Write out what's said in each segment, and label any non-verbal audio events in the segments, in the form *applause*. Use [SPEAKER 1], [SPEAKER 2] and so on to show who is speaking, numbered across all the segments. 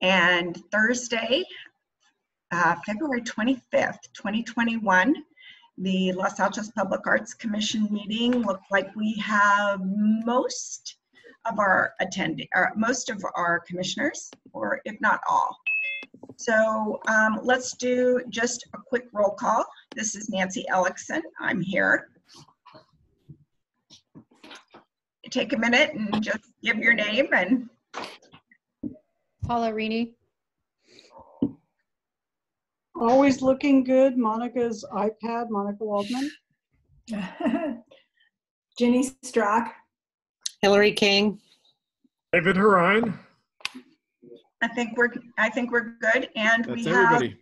[SPEAKER 1] And Thursday, uh, February 25th, 2021, the Los Altos Public Arts Commission meeting looked like we have most of our attending, or most of our commissioners, or if not all. So um, let's do just a quick roll call. This is Nancy Ellickson. I'm here. Take a minute and just give your name and
[SPEAKER 2] Paula Rini.
[SPEAKER 3] Always looking good. Monica's iPad, Monica Waldman. *laughs*
[SPEAKER 4] Jenny Strack.
[SPEAKER 5] Hillary King.
[SPEAKER 6] David Harine.
[SPEAKER 1] I think we're, I think we're good. And we
[SPEAKER 6] That's
[SPEAKER 1] have,
[SPEAKER 6] everybody.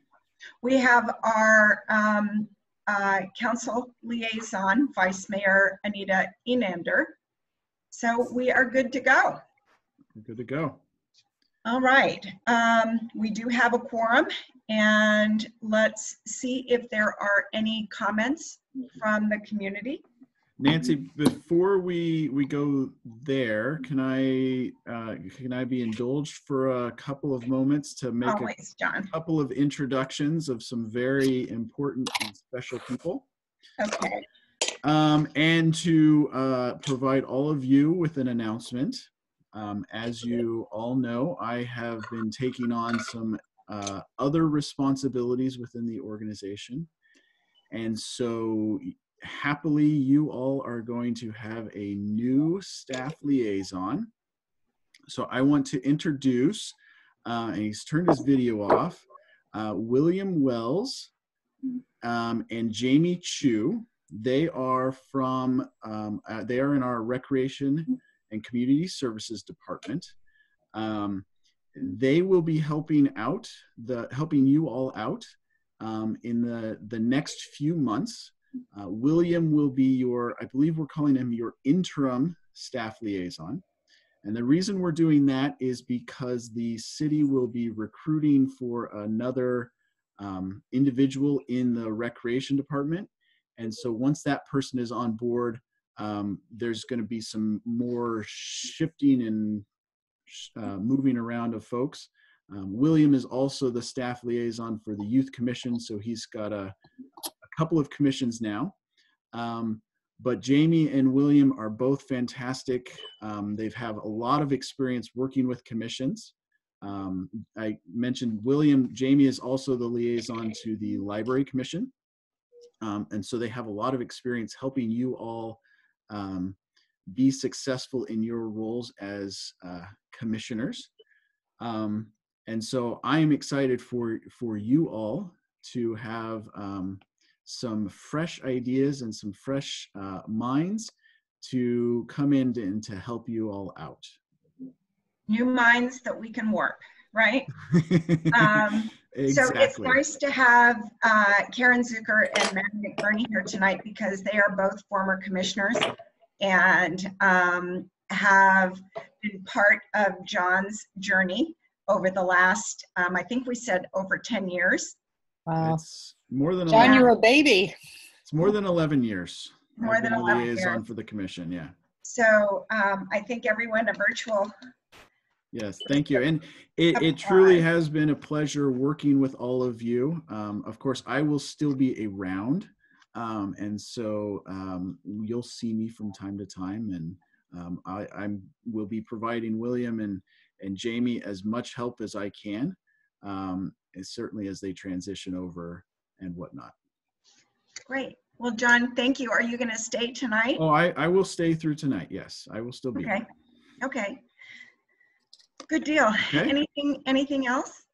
[SPEAKER 1] we have our um, uh, council liaison, Vice Mayor Anita Enander. So we are good to go.
[SPEAKER 6] We're good to go.
[SPEAKER 1] All right, um, we do have a quorum and let's see if there are any comments from the community.
[SPEAKER 6] Nancy, before we we go there, can I uh, can I be indulged for a couple of moments to make a
[SPEAKER 1] Always, John.
[SPEAKER 6] couple of introductions of some very important and special people,
[SPEAKER 1] Okay,
[SPEAKER 6] um, and to uh, provide all of you with an announcement. Um, as you all know, I have been taking on some uh, other responsibilities within the organization. And so, happily, you all are going to have a new staff liaison. So, I want to introduce, uh, and he's turned his video off, uh, William Wells um, and Jamie Chu. They are from, um, uh, they are in our recreation and community services department. Um, they will be helping out the helping you all out um, in the the next few months. Uh, William will be your, I believe we're calling him your interim staff liaison. And the reason we're doing that is because the city will be recruiting for another um, individual in the recreation department. And so once that person is on board, um, there's going to be some more shifting and uh, moving around of folks. Um, William is also the staff liaison for the Youth Commission, so he's got a, a couple of commissions now. Um, but Jamie and William are both fantastic. Um, they've have a lot of experience working with commissions. Um, I mentioned William. Jamie is also the liaison to the Library Commission, um, and so they have a lot of experience helping you all um, be successful in your roles as uh, commissioners. Um, and so I am excited for for you all to have um, some fresh ideas and some fresh uh, minds to come in and to help you all out.
[SPEAKER 1] new minds that we can work, right? Um, *laughs* So it's nice to have uh, Karen Zucker and Matt McBurney here tonight because they are both former commissioners and um, have been part of John's journey over the last, um, I think we said over 10 years,
[SPEAKER 5] Wow.
[SPEAKER 6] It's more than
[SPEAKER 5] John,
[SPEAKER 6] 11,
[SPEAKER 5] you're a baby.
[SPEAKER 6] it's more than 11 years.
[SPEAKER 1] more
[SPEAKER 6] I've
[SPEAKER 1] than
[SPEAKER 6] been a
[SPEAKER 1] 11
[SPEAKER 6] liaison
[SPEAKER 1] years.
[SPEAKER 6] for the commission. Yeah.
[SPEAKER 1] So um, I think everyone a virtual,
[SPEAKER 6] Yes, thank you. And it, it truly has been a pleasure working with all of you. Um, of course, I will still be around. Um, and so um, you'll see me from time to time. And um, I I'm, will be providing William and, and Jamie as much help as I can, um, certainly as they transition over and whatnot.
[SPEAKER 1] great. Well, John, thank you. Are you going to stay tonight?
[SPEAKER 6] Oh, I, I will stay through tonight. Yes, I will still be.
[SPEAKER 1] Okay, okay. Good deal.
[SPEAKER 6] Okay.
[SPEAKER 1] Anything, anything else?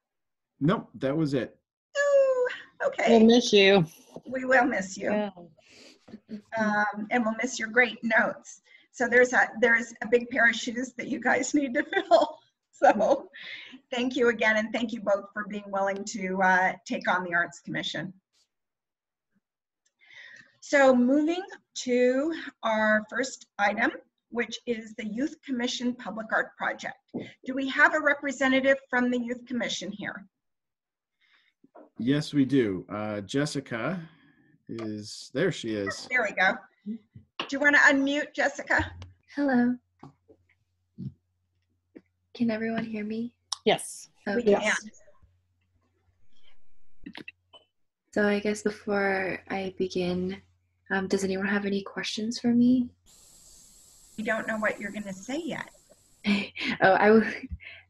[SPEAKER 6] Nope, that was it.
[SPEAKER 1] Ooh,
[SPEAKER 5] We'll miss you.
[SPEAKER 1] we will miss you.
[SPEAKER 5] Yeah.
[SPEAKER 1] um, and we'll miss your great notes. So there's a there's a big pair of shoes that you guys *laughs* need to fill. So thank you again, and thank you both for being willing to uh, take on the Arts Commission. So moving to our first item, which is the Youth Commission Public Art Project. Do we have a representative from the Youth Commission here?
[SPEAKER 6] Yes, we do. Uh, Jessica is there. She is.
[SPEAKER 1] There we go. Do you want to unmute, Jessica?
[SPEAKER 7] Hello. Can everyone hear me?
[SPEAKER 5] Yes.
[SPEAKER 1] We
[SPEAKER 4] Okay.
[SPEAKER 1] can.
[SPEAKER 3] Yes.
[SPEAKER 4] So I guess before I begin, um, does anyone have any questions for me?
[SPEAKER 1] We don't know what you're going to say yet. *laughs*
[SPEAKER 4] oh, I will.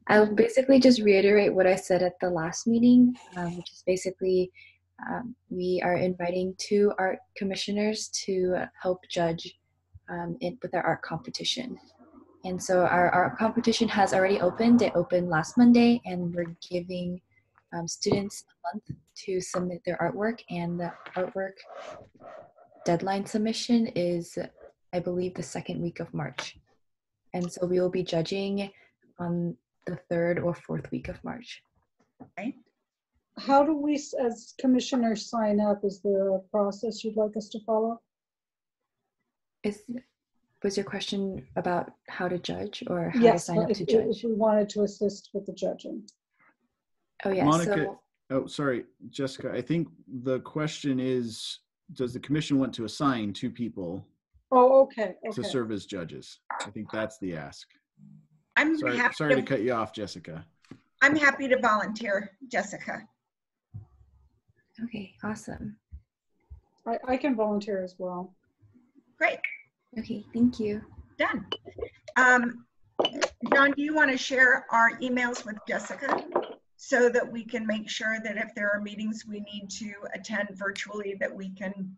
[SPEAKER 4] I'll basically just reiterate what I said at the last meeting, um, which is basically um, we are inviting two art commissioners to help judge um, it with our art competition. And so our art competition has already opened. It opened last Monday, and we're giving um, students a month to submit their artwork. And the artwork deadline submission is, I believe, the second week of March. And so we will be judging on the third or fourth week of March.
[SPEAKER 3] How do we, as commissioners, sign up? Is there a process you'd like us to follow?
[SPEAKER 4] Is was your question about how to judge or how to sign up
[SPEAKER 3] if
[SPEAKER 4] to judge?
[SPEAKER 3] if
[SPEAKER 4] judge?
[SPEAKER 3] we wanted to assist with the judging.
[SPEAKER 4] Oh yeah.
[SPEAKER 6] Monica,
[SPEAKER 4] So
[SPEAKER 6] oh, sorry, Jessica. I think the question is, does the commission want to assign two people
[SPEAKER 3] Oh, okay,
[SPEAKER 6] to
[SPEAKER 3] okay.
[SPEAKER 6] serve as judges? I think that's the ask.
[SPEAKER 1] I'm
[SPEAKER 6] Sorry,
[SPEAKER 1] happy
[SPEAKER 6] sorry to
[SPEAKER 1] to,
[SPEAKER 6] cut you off, Jessica.
[SPEAKER 1] I'm happy to volunteer, Jessica.
[SPEAKER 4] okay, awesome.
[SPEAKER 3] I, I can volunteer as well.
[SPEAKER 1] Great,
[SPEAKER 4] Okay, thank you.
[SPEAKER 1] done. Um, John, do you want to share our emails with Jessica? So that we can make sure that if there are meetings we need to attend virtually, that we can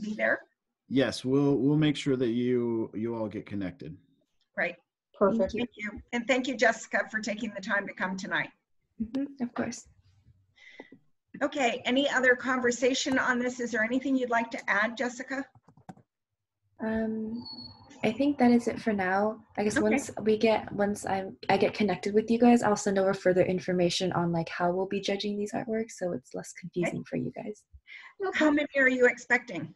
[SPEAKER 1] be there?
[SPEAKER 6] Yes, we'll we'll make sure that you you all get connected.
[SPEAKER 1] Right,
[SPEAKER 3] Perfect.
[SPEAKER 4] you.
[SPEAKER 1] thank you. And thank you, Jessica, for taking the time to come tonight.
[SPEAKER 4] hmm of course.
[SPEAKER 1] Okay, any other conversation on this? Is there anything you'd like to add, Jessica?
[SPEAKER 4] Um, I think that is it for now. I guess
[SPEAKER 1] Okay.
[SPEAKER 4] once we get once I'm I get connected with you guys, I'll send over further information on like how we'll be judging these artworks, so it's less confusing for you guys.
[SPEAKER 1] How many are you expecting?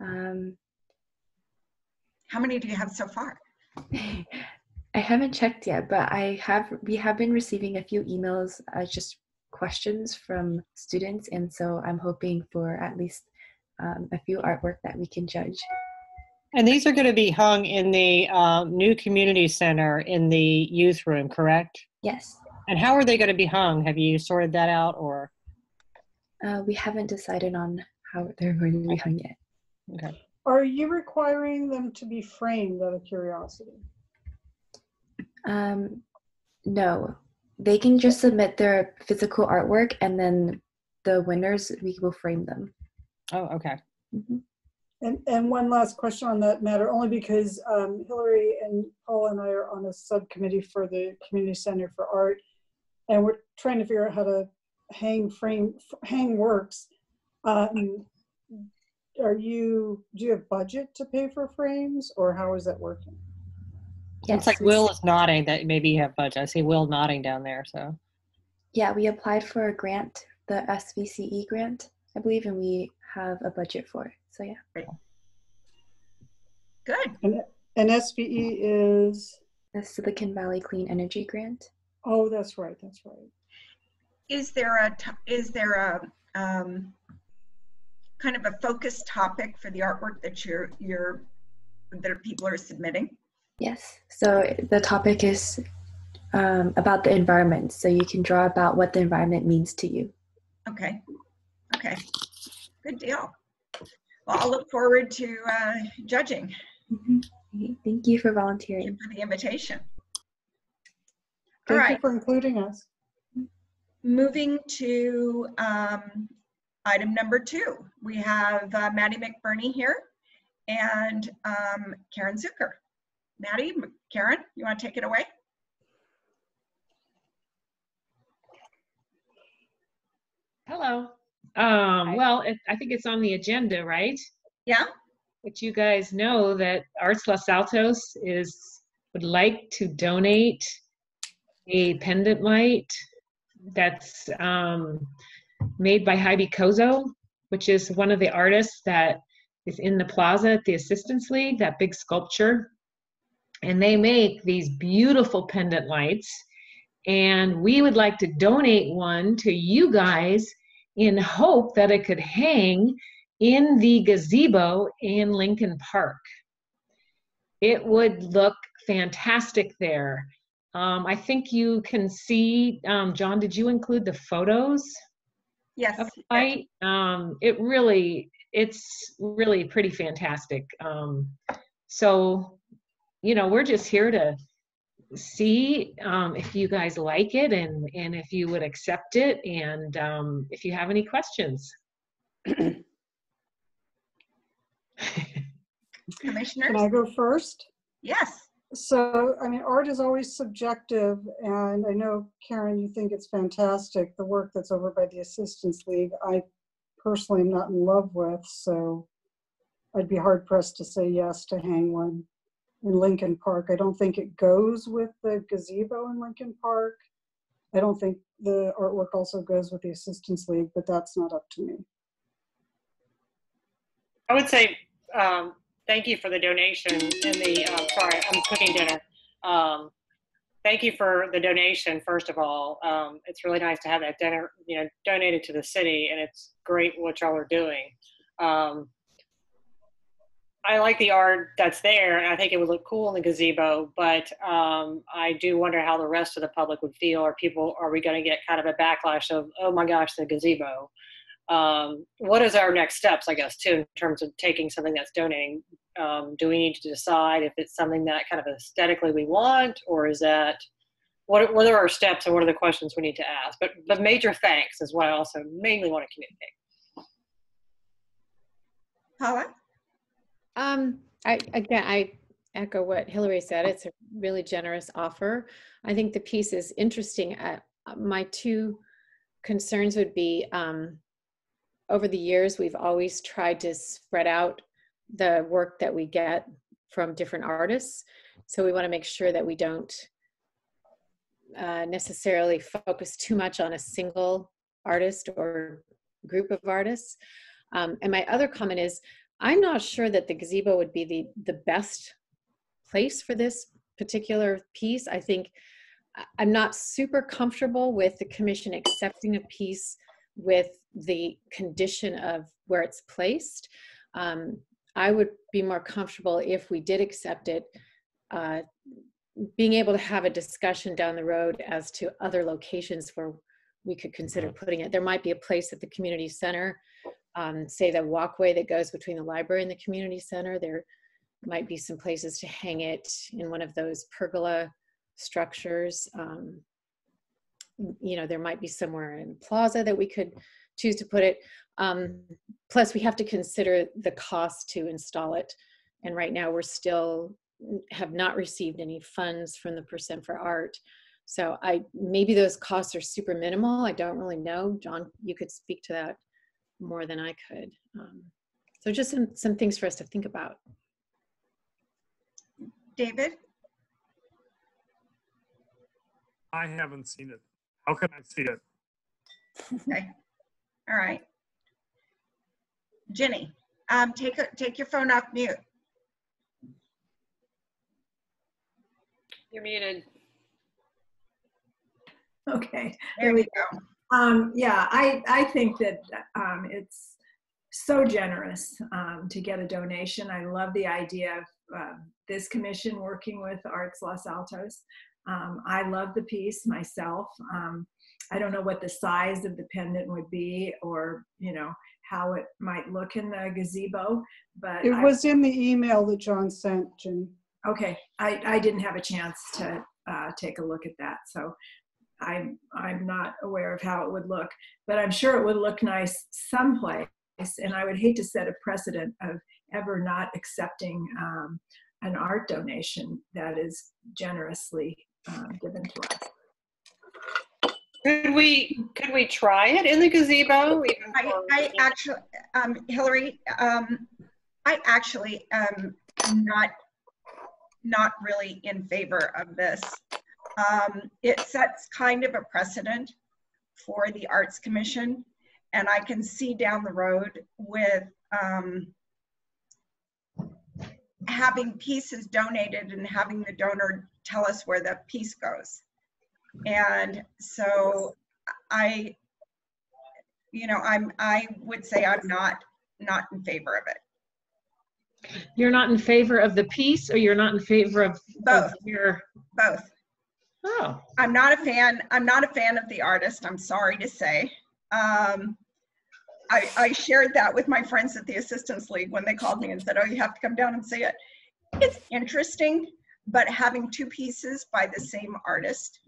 [SPEAKER 4] Um,
[SPEAKER 1] How many do you have so far? *laughs*
[SPEAKER 4] I haven't checked yet, but I have we have been receiving a few emails as just questions from students, and so I'm hoping for at least um, a few artwork that we can judge.
[SPEAKER 5] And these are going to be hung in the um, new community center in the youth room, correct?
[SPEAKER 4] Yes,
[SPEAKER 5] And how are they going to be hung? Have you sorted that out or?
[SPEAKER 4] uh, we haven't decided on how they're going to be hung yet.
[SPEAKER 5] Okay.
[SPEAKER 3] Are you requiring them to be framed out of curiosity?
[SPEAKER 4] Um, no, they can just submit their physical artwork, and then the winners we will frame them.
[SPEAKER 5] Oh, okay.
[SPEAKER 4] Mhm.
[SPEAKER 3] And, and one last question on that matter, only because um, Hillary and Paul and I are on a subcommittee for the Community Center for Art. And we're trying to figure out how to hang frame, hang works. Um, Are you, do you have budget to pay for frames or how is that working?
[SPEAKER 4] Yes,
[SPEAKER 5] It's like Will is nodding that maybe you have budget. I see Will nodding down there. So
[SPEAKER 4] Yeah, we applied for a grant, the SVCE grant, I believe, and we have a budget for it. So yeah,
[SPEAKER 1] Good.
[SPEAKER 3] And SVE is,
[SPEAKER 4] the Silicon Valley Clean Energy Grant.
[SPEAKER 3] oh, that's right, that's right.
[SPEAKER 1] Is there a, t- is there a, um, kind of a focused topic for the artwork that you're, you're, that people are submitting?
[SPEAKER 4] Yes. So the topic is um, about the environment. So you can draw about what the environment means to you.
[SPEAKER 1] Okay, okay, good deal. Well, I'll look forward to, uh, judging
[SPEAKER 4] Mhm. Thank you for
[SPEAKER 1] Thank you
[SPEAKER 4] volunteering.
[SPEAKER 1] for the invitation. All
[SPEAKER 3] Thank you for including us.
[SPEAKER 1] moving to, um, item number two. We have uh, Maddie McBurney here and, um, Karen Zucker. Maddie, Karen, you want to take it away?
[SPEAKER 7] Hello. Um, well, it, I think it's on the agenda, right?
[SPEAKER 1] Yeah?
[SPEAKER 7] But you guys know that Arts Los Altos is would like to donate a pendant light that's um, made by Hybycozo, which is one of the artists that is in the plaza at the Assistance League, that big sculpture. And they make these beautiful pendant lights. And we would like to donate one to you guys in hope that it could hang in the gazebo in Lincoln Park. It would look fantastic there. Um, I think you can see, um, John, did you include the photos?
[SPEAKER 1] Yes.
[SPEAKER 7] of the site? Um, it really, it's really pretty fantastic. Um, so, you know, we're just here to see um, if you guys like it and and if you would accept it and um, if you have any questions. *coughs*
[SPEAKER 1] Commissioners?
[SPEAKER 3] Can I go first?
[SPEAKER 1] Yes.
[SPEAKER 3] So, I mean, art is always subjective, and I know, Karen, you think it's fantastic, the work that's over by the Assistance League. I personally am not in love with, so I'd be hard pressed to say yes to hang one in Lincoln Park. I don't think it goes with the gazebo in Lincoln Park. I don't think the artwork also goes with the Assistance League, but that's not up to me.
[SPEAKER 8] I would say um, thank you for the donation and the, uh, sorry, I'm cooking dinner. Um, thank you for the donation, first of all. Um, it's really nice to have that dinner, you know, donated to the city, and it's great what y'all are doing. Um, I like the art that's there, and I think it would look cool in the gazebo. But um, I do wonder how the rest of the public would feel. Are people? Are we going to get kind of a backlash of, oh my gosh, the gazebo? Um, what is our next steps? I guess too, in terms of taking something that's donating. Um, do we need to decide if it's something that kind of aesthetically we want, or is that what? What are our steps, and what are the questions we need to ask? But but major thanks is what I also mainly want to communicate.
[SPEAKER 1] Paula?
[SPEAKER 2] Um, I, again, I echo what Hillary said. It's a really generous offer. I think the piece is interesting. Uh, my two concerns would be, um, over the years, we've always tried to spread out the work that we get from different artists. So we want to make sure that we don't uh, necessarily focus too much on a single artist or group of artists. Um, and my other comment is, I'm not sure that the gazebo would be the the best place for this particular piece. I think I'm not super comfortable with the commission accepting a piece with the condition of where it's placed. Um, I would be more comfortable if we did accept it, uh, being able to have a discussion down the road as to other locations where we could consider putting it. There might be a place at the community center um, say the walkway that goes between the library and the community center. There might be some places to hang it in one of those pergola structures. Um, you know, there might be somewhere in plaza that we could choose to put it. Um, plus, we have to consider the cost to install it. And right now, we're still have not received any funds from the Percent for Art. So I maybe those costs are super minimal. I don't really know. John, you could speak to that more than I could. Um, so just some, some things for us to think about.
[SPEAKER 1] David?
[SPEAKER 9] I haven't seen it. How can I see it?
[SPEAKER 1] Okay. All right. Jenny, um, take, a- take your phone off mute.
[SPEAKER 8] You're muted.
[SPEAKER 10] Okay.
[SPEAKER 1] There we go.
[SPEAKER 10] Um, yeah, I, I think that um, it's so generous um, to get a donation. I love the idea of uh, this commission working with Arts Los Altos. Um, I love the piece myself. Um, I don't know what the size of the pendant would be or, you know, how it might look in the gazebo, but
[SPEAKER 3] It
[SPEAKER 10] I-
[SPEAKER 3] was in the email that John sent, Jenny.
[SPEAKER 10] Okay, I, I didn't have a chance to uh, take a look at that, so I'm I'm not aware of how it would look, but I'm sure it would look nice someplace. And I would hate to set a precedent of ever not accepting um, an art donation that is generously uh, given to us.
[SPEAKER 8] Could we could we try it in the gazebo?
[SPEAKER 1] I, I actually, um, Hillary, um, I actually am not, not really in favor of this. Um, it sets kind of a precedent for the Arts Commission. And I can see down the road with, um, having pieces donated and having the donor tell us where the piece goes. And so I, you know, I'm, I would say I'm not, not in favor of it.
[SPEAKER 7] You're not in favor of the piece, or you're not in favor of, of
[SPEAKER 1] Both.
[SPEAKER 7] your.
[SPEAKER 1] Both.
[SPEAKER 7] Oh,
[SPEAKER 1] I'm not a fan. I'm not a fan of the artist. I'm sorry to say. Um, I, I shared that with my friends at the Assistance League when they called me and said, "Oh, you have to come down and see it." It's interesting, but having two pieces by the same artist,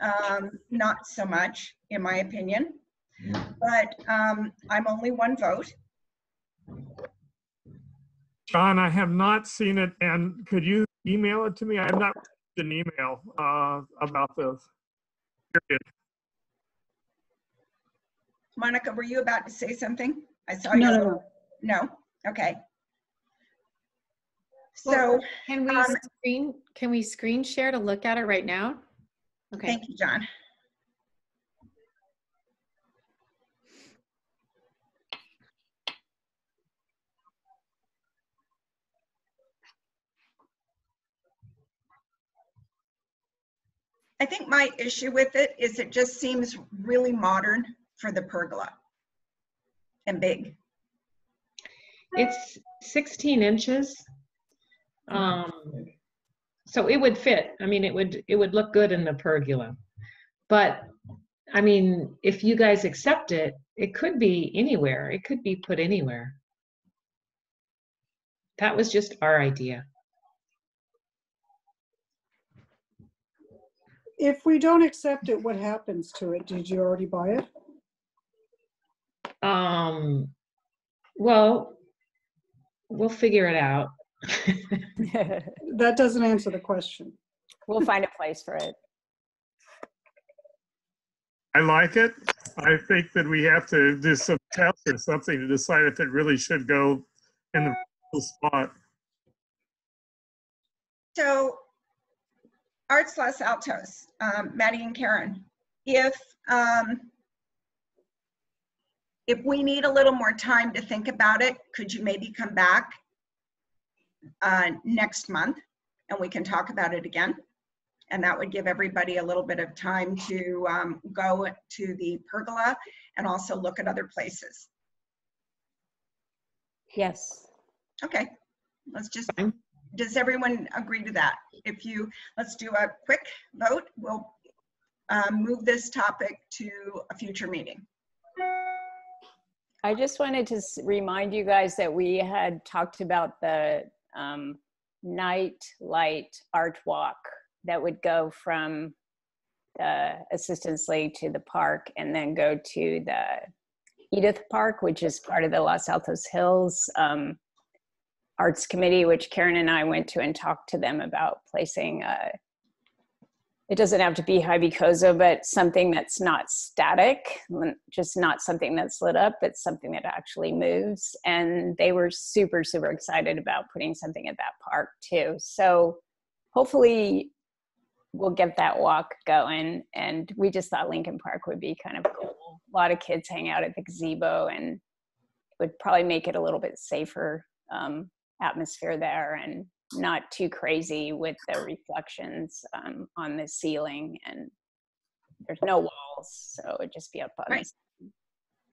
[SPEAKER 1] um, not so much, in my opinion. But um, I'm only one vote.
[SPEAKER 9] John, I have not seen it, and could you email it to me? I have not received an email uh, about this. period.
[SPEAKER 1] Monica, were you about to say something? I saw
[SPEAKER 3] No,
[SPEAKER 1] you.
[SPEAKER 3] no, no.
[SPEAKER 1] No? Okay. So,
[SPEAKER 2] Can we
[SPEAKER 1] Um,
[SPEAKER 2] screen, can we screen share to look at it right now? Okay,
[SPEAKER 1] thank you, John. I think my issue with it is it just seems really modern for the pergola and big.
[SPEAKER 7] it's 16 inches. Um, so it would fit. I mean, it would, it would look good in the pergola. But, I mean, if you guys accept it, it could be anywhere. It could be put anywhere. That was just our idea.
[SPEAKER 3] If we don't accept it, what happens to it? Did you already buy it?
[SPEAKER 7] Um, well, we'll figure it out. *laughs*
[SPEAKER 3] That doesn't answer the question.
[SPEAKER 11] We'll find a place for it.
[SPEAKER 9] I like it. I think that we have to do some tests or something to decide if it really should go in the spot.
[SPEAKER 1] So, Arts Los Altos, um, Maddie and Karen, if, um, if we need a little more time to think about it, could you maybe come back uh, next month and we can talk about it again? And that would give everybody a little bit of time to um, go to the pergola and also look at other places.
[SPEAKER 11] Yes.
[SPEAKER 1] Okay, let's just,
[SPEAKER 7] Fine.
[SPEAKER 1] does everyone agree to that? If you, let's do a quick vote. We'll um, move this topic to a future meeting.
[SPEAKER 11] I just wanted to remind you guys that we had talked about the um, night light art walk that would go from the Assistance League to the park and then go to the Edith Park, which is part of the Los Altos Hills um, Arts Committee, which Karen and I went to and talked to them about placing a it doesn't have to be Hybycozo, but something that's not static, just not something that's lit up, but something that actually moves. And they were super, super excited about putting something at that park too. So hopefully we'll get that walk going. And we just thought Lincoln Park would be kind of cool. A lot of kids hang out at the gazebo and it would probably make it a little bit safer um, atmosphere there and not too crazy with the reflections um, on the ceiling and there's no walls so it'd just be up on
[SPEAKER 1] Right.
[SPEAKER 11] this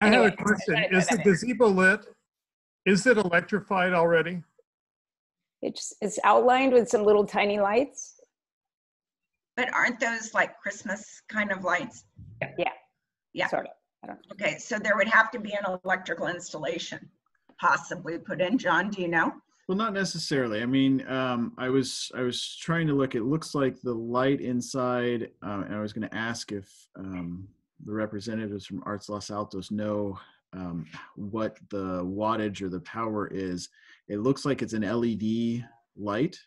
[SPEAKER 9] I have a question.
[SPEAKER 11] I
[SPEAKER 9] Is the
[SPEAKER 11] thought-
[SPEAKER 9] gazebo lit? Is it electrified already?
[SPEAKER 11] it's it's outlined with some little tiny lights
[SPEAKER 1] But aren't those like Christmas kind of lights? Yeah.
[SPEAKER 11] sort of
[SPEAKER 1] Okay, so there would have to be an electrical installation possibly put in. John, do you know?
[SPEAKER 6] Well, not necessarily. I mean, um, I was I was trying to look. It looks like the light inside, uh, and I was going to ask if um, the representatives from Arts Los Altos know um, what the wattage or the power is. It looks like it's an LED light,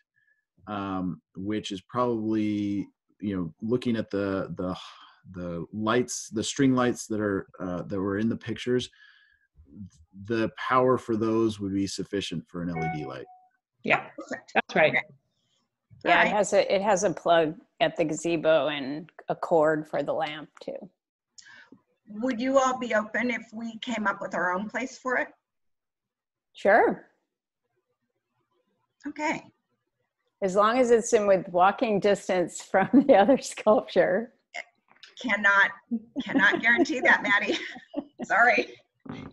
[SPEAKER 6] um, which is probably you know looking at the the the lights, the string lights that are uh, that were in the pictures the power for those would be sufficient for an LED light.
[SPEAKER 7] Yeah, that's right.
[SPEAKER 11] yeah it has a it has a plug at the gazebo and a cord for the lamp too
[SPEAKER 1] Would you all be open if we came up with our own place for it?
[SPEAKER 11] sure
[SPEAKER 1] Okay,
[SPEAKER 11] as long as it's in with walking distance from the other sculpture
[SPEAKER 1] cannot, cannot guarantee that, Maddie. *laughs* Sorry.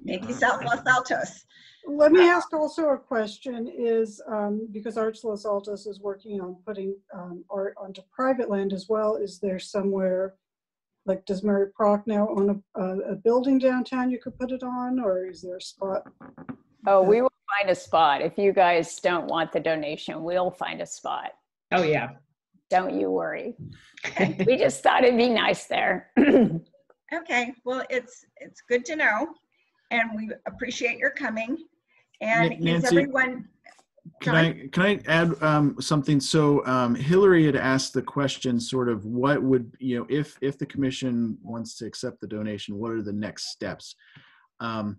[SPEAKER 1] Maybe South Los Altos.
[SPEAKER 3] Let me ask also a question is, um, because Arts Los Altos is working on putting, um, art onto private land as well, is there somewhere, like, does Mary Prochnow own a, a, a building downtown you could put it on, or is there a spot?
[SPEAKER 11] Oh, we will find a spot. If you guys don't want the donation, we'll find a spot.
[SPEAKER 7] Oh, yeah.
[SPEAKER 11] Don't you worry. We just thought it'd be nice there. *clears throat*
[SPEAKER 1] Okay, well, it's, it's good to know, and we appreciate your coming. And is everyone,
[SPEAKER 6] Can I, can I add um, something? So um, Hillary had asked the question, sort of what would, you know, if, if the commission wants to accept the donation, what are the next steps? Um,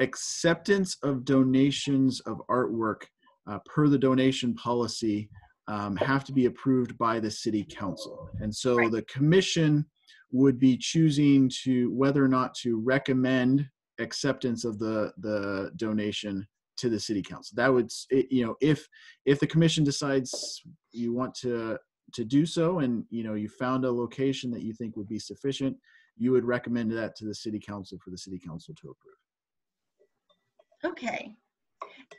[SPEAKER 6] Acceptance of donations of artwork uh, per the donation policy um, have to be approved by the city council. And so
[SPEAKER 1] Right.
[SPEAKER 6] the commission would be choosing to, whether or not to recommend acceptance of the, the donation to the city council. That would, you know, if, if the commission decides you want to, to do so and, you know, you found a location that you think would be sufficient, you would recommend that to the city council for the city council to approve.
[SPEAKER 1] okay.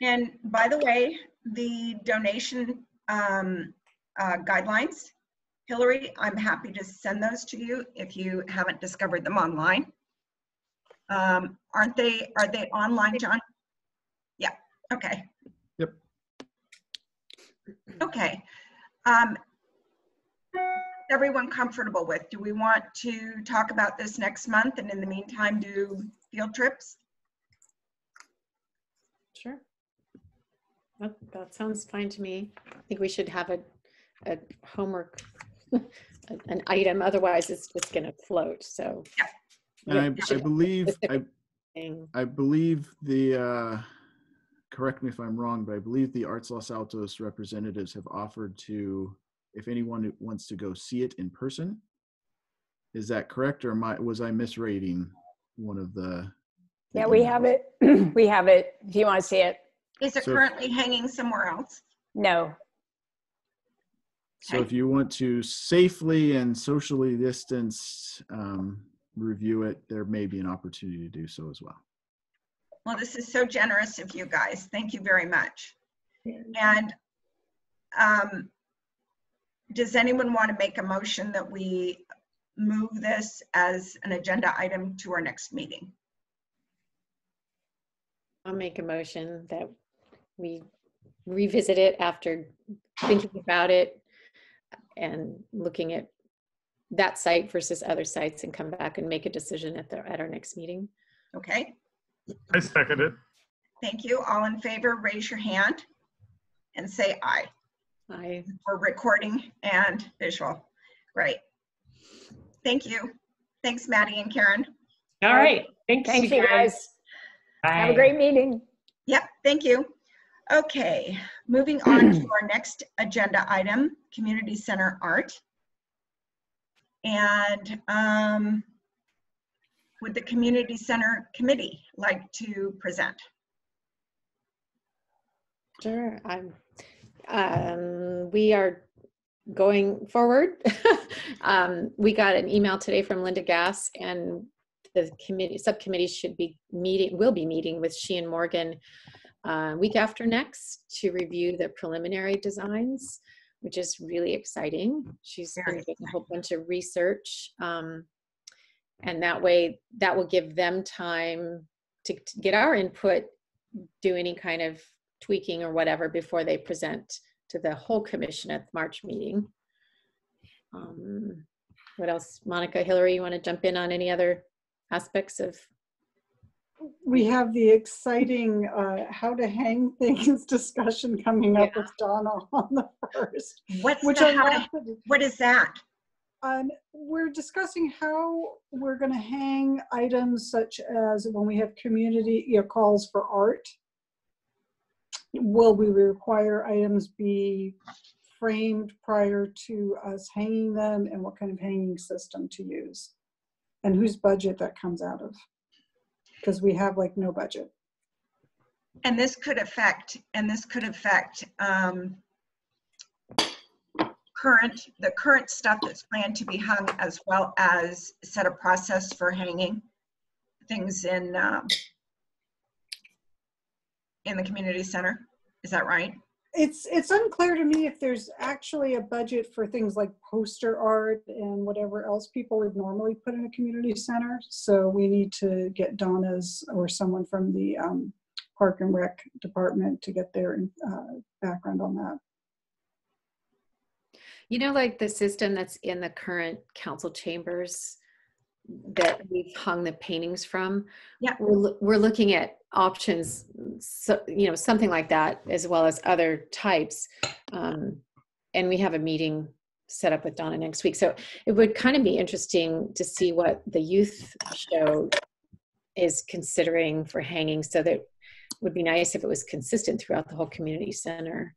[SPEAKER 1] And by the way, the donation um, uh, guidelines, Hillary, I'm happy to send those to you if you haven't discovered them online. Um, Aren't they, are they online, John? Yeah, okay.
[SPEAKER 6] Yep.
[SPEAKER 1] Okay. Um, Everyone comfortable with? Do we want to talk about this next month and in the meantime do field trips?
[SPEAKER 2] Sure. That, that sounds fine to me. I think we should have a, a homework, *laughs* an item, otherwise it's, it's gonna float, so.
[SPEAKER 6] And I, I believe, I. I believe the, uh, correct me if I'm wrong, but I believe the Arts Los Altos representatives have offered to, if anyone wants to go see it in person. Is that correct, or am I, was I misreading one of the? the
[SPEAKER 11] Yeah, we have it. *clears throat* We have it. If you want to see it.
[SPEAKER 1] Is it
[SPEAKER 6] So-
[SPEAKER 1] currently hanging somewhere else?
[SPEAKER 11] No.
[SPEAKER 6] So
[SPEAKER 1] Okay.
[SPEAKER 6] if you want to safely and socially distance, um, review it, there may be an opportunity to do so as well.
[SPEAKER 1] Well, this is so generous of you guys. Thank you very much. And um, does anyone want to make a motion that we move this as an agenda item to our next meeting?
[SPEAKER 2] I'll make a motion that we revisit it after thinking about it and looking at that site versus other sites and come back and make a decision at the, at our next meeting.
[SPEAKER 1] Okay,
[SPEAKER 9] I second it.
[SPEAKER 1] thank you. All in favor, raise your hand and say aye
[SPEAKER 2] I,
[SPEAKER 1] for recording and visual. Great. Thank you. Thanks, Maddie and Karen.
[SPEAKER 7] All right. Thanks,
[SPEAKER 11] Thank you guys. Have a
[SPEAKER 7] Bye.
[SPEAKER 11] great meeting.
[SPEAKER 1] Yep, thank you. Okay, moving on to our next agenda item, Community Center Art. And um, would the Community Center Committee like to present?
[SPEAKER 2] sure, I'm, um, we are going forward. *laughs* Um, we got an email today from Linda Gass and the committee, subcommittee should be meeting, will be meeting with she and Morgan uh, week after next to review the preliminary designs, which is really exciting. She's been doing a whole bunch of research. Um, and that way, that will give them time to, to get our input, do any kind of tweaking or whatever before they present to the whole commission at the March meeting. Um, what else? Monica, Hillary, you want to jump in on any other aspects of
[SPEAKER 3] We have the exciting uh, how to hang things *laughs* discussion coming up with Donna on the first.
[SPEAKER 1] What's
[SPEAKER 3] Which
[SPEAKER 1] the, how to- what is that?
[SPEAKER 3] Um, we're discussing how we're going to hang items such as when we have community you know, calls for art. Will we require items be framed prior to us hanging them and what kind of hanging system to use? And whose budget that comes out of? because we have like no budget.
[SPEAKER 1] And this could affect, and this could affect um, current, the current stuff that's planned to be hung as well as set a process for hanging things in, um, in the community center. Is that right?
[SPEAKER 3] It's, it's unclear to me if there's actually a budget for things like poster art and whatever else people would normally put in a community center. So we need to get Donna's or someone from the um, Park and Rec Department to get their uh, background on that.
[SPEAKER 2] You know, like the system that's in the current council chambers that we've hung the paintings from.
[SPEAKER 1] Yeah.
[SPEAKER 2] We're, we're looking at options, so, you know, something like that, as well as other types. Um, and we have a meeting set up with Donna next week. So it would kind of be interesting to see what the youth show is considering for hanging so that would be nice if it was consistent throughout the whole community center.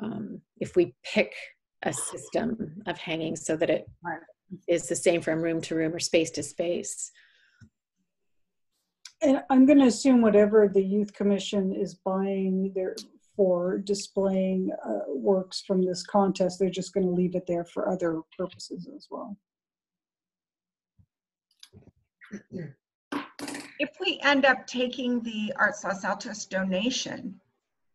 [SPEAKER 2] Um, if we pick a system of hanging so that it is the same from room to room or space to space.
[SPEAKER 3] And I'm going to assume whatever the youth commission is buying there for displaying uh, works from this contest, they're just going to leave it there for other purposes as well.
[SPEAKER 1] If we end up taking the Arts Los Altos donation,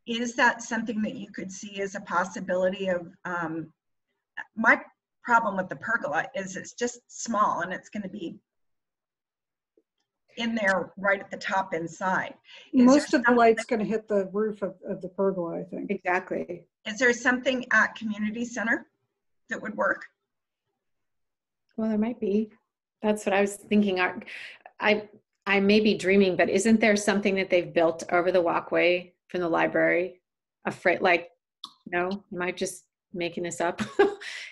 [SPEAKER 1] is that something that you could see as a possibility of, um, my problem with the pergola is it's just small and it's gonna be in there right at the top inside. Is
[SPEAKER 3] Most of the light's going to hit the roof of, of the pergola, I think.
[SPEAKER 2] Exactly.
[SPEAKER 1] Is there something at community center that would work?
[SPEAKER 2] Well, there might be. That's what I was thinking. I, I, I may be dreaming, but isn't there something that they've built over the walkway from the library? Afraid, like, no, am I just making this up? *laughs*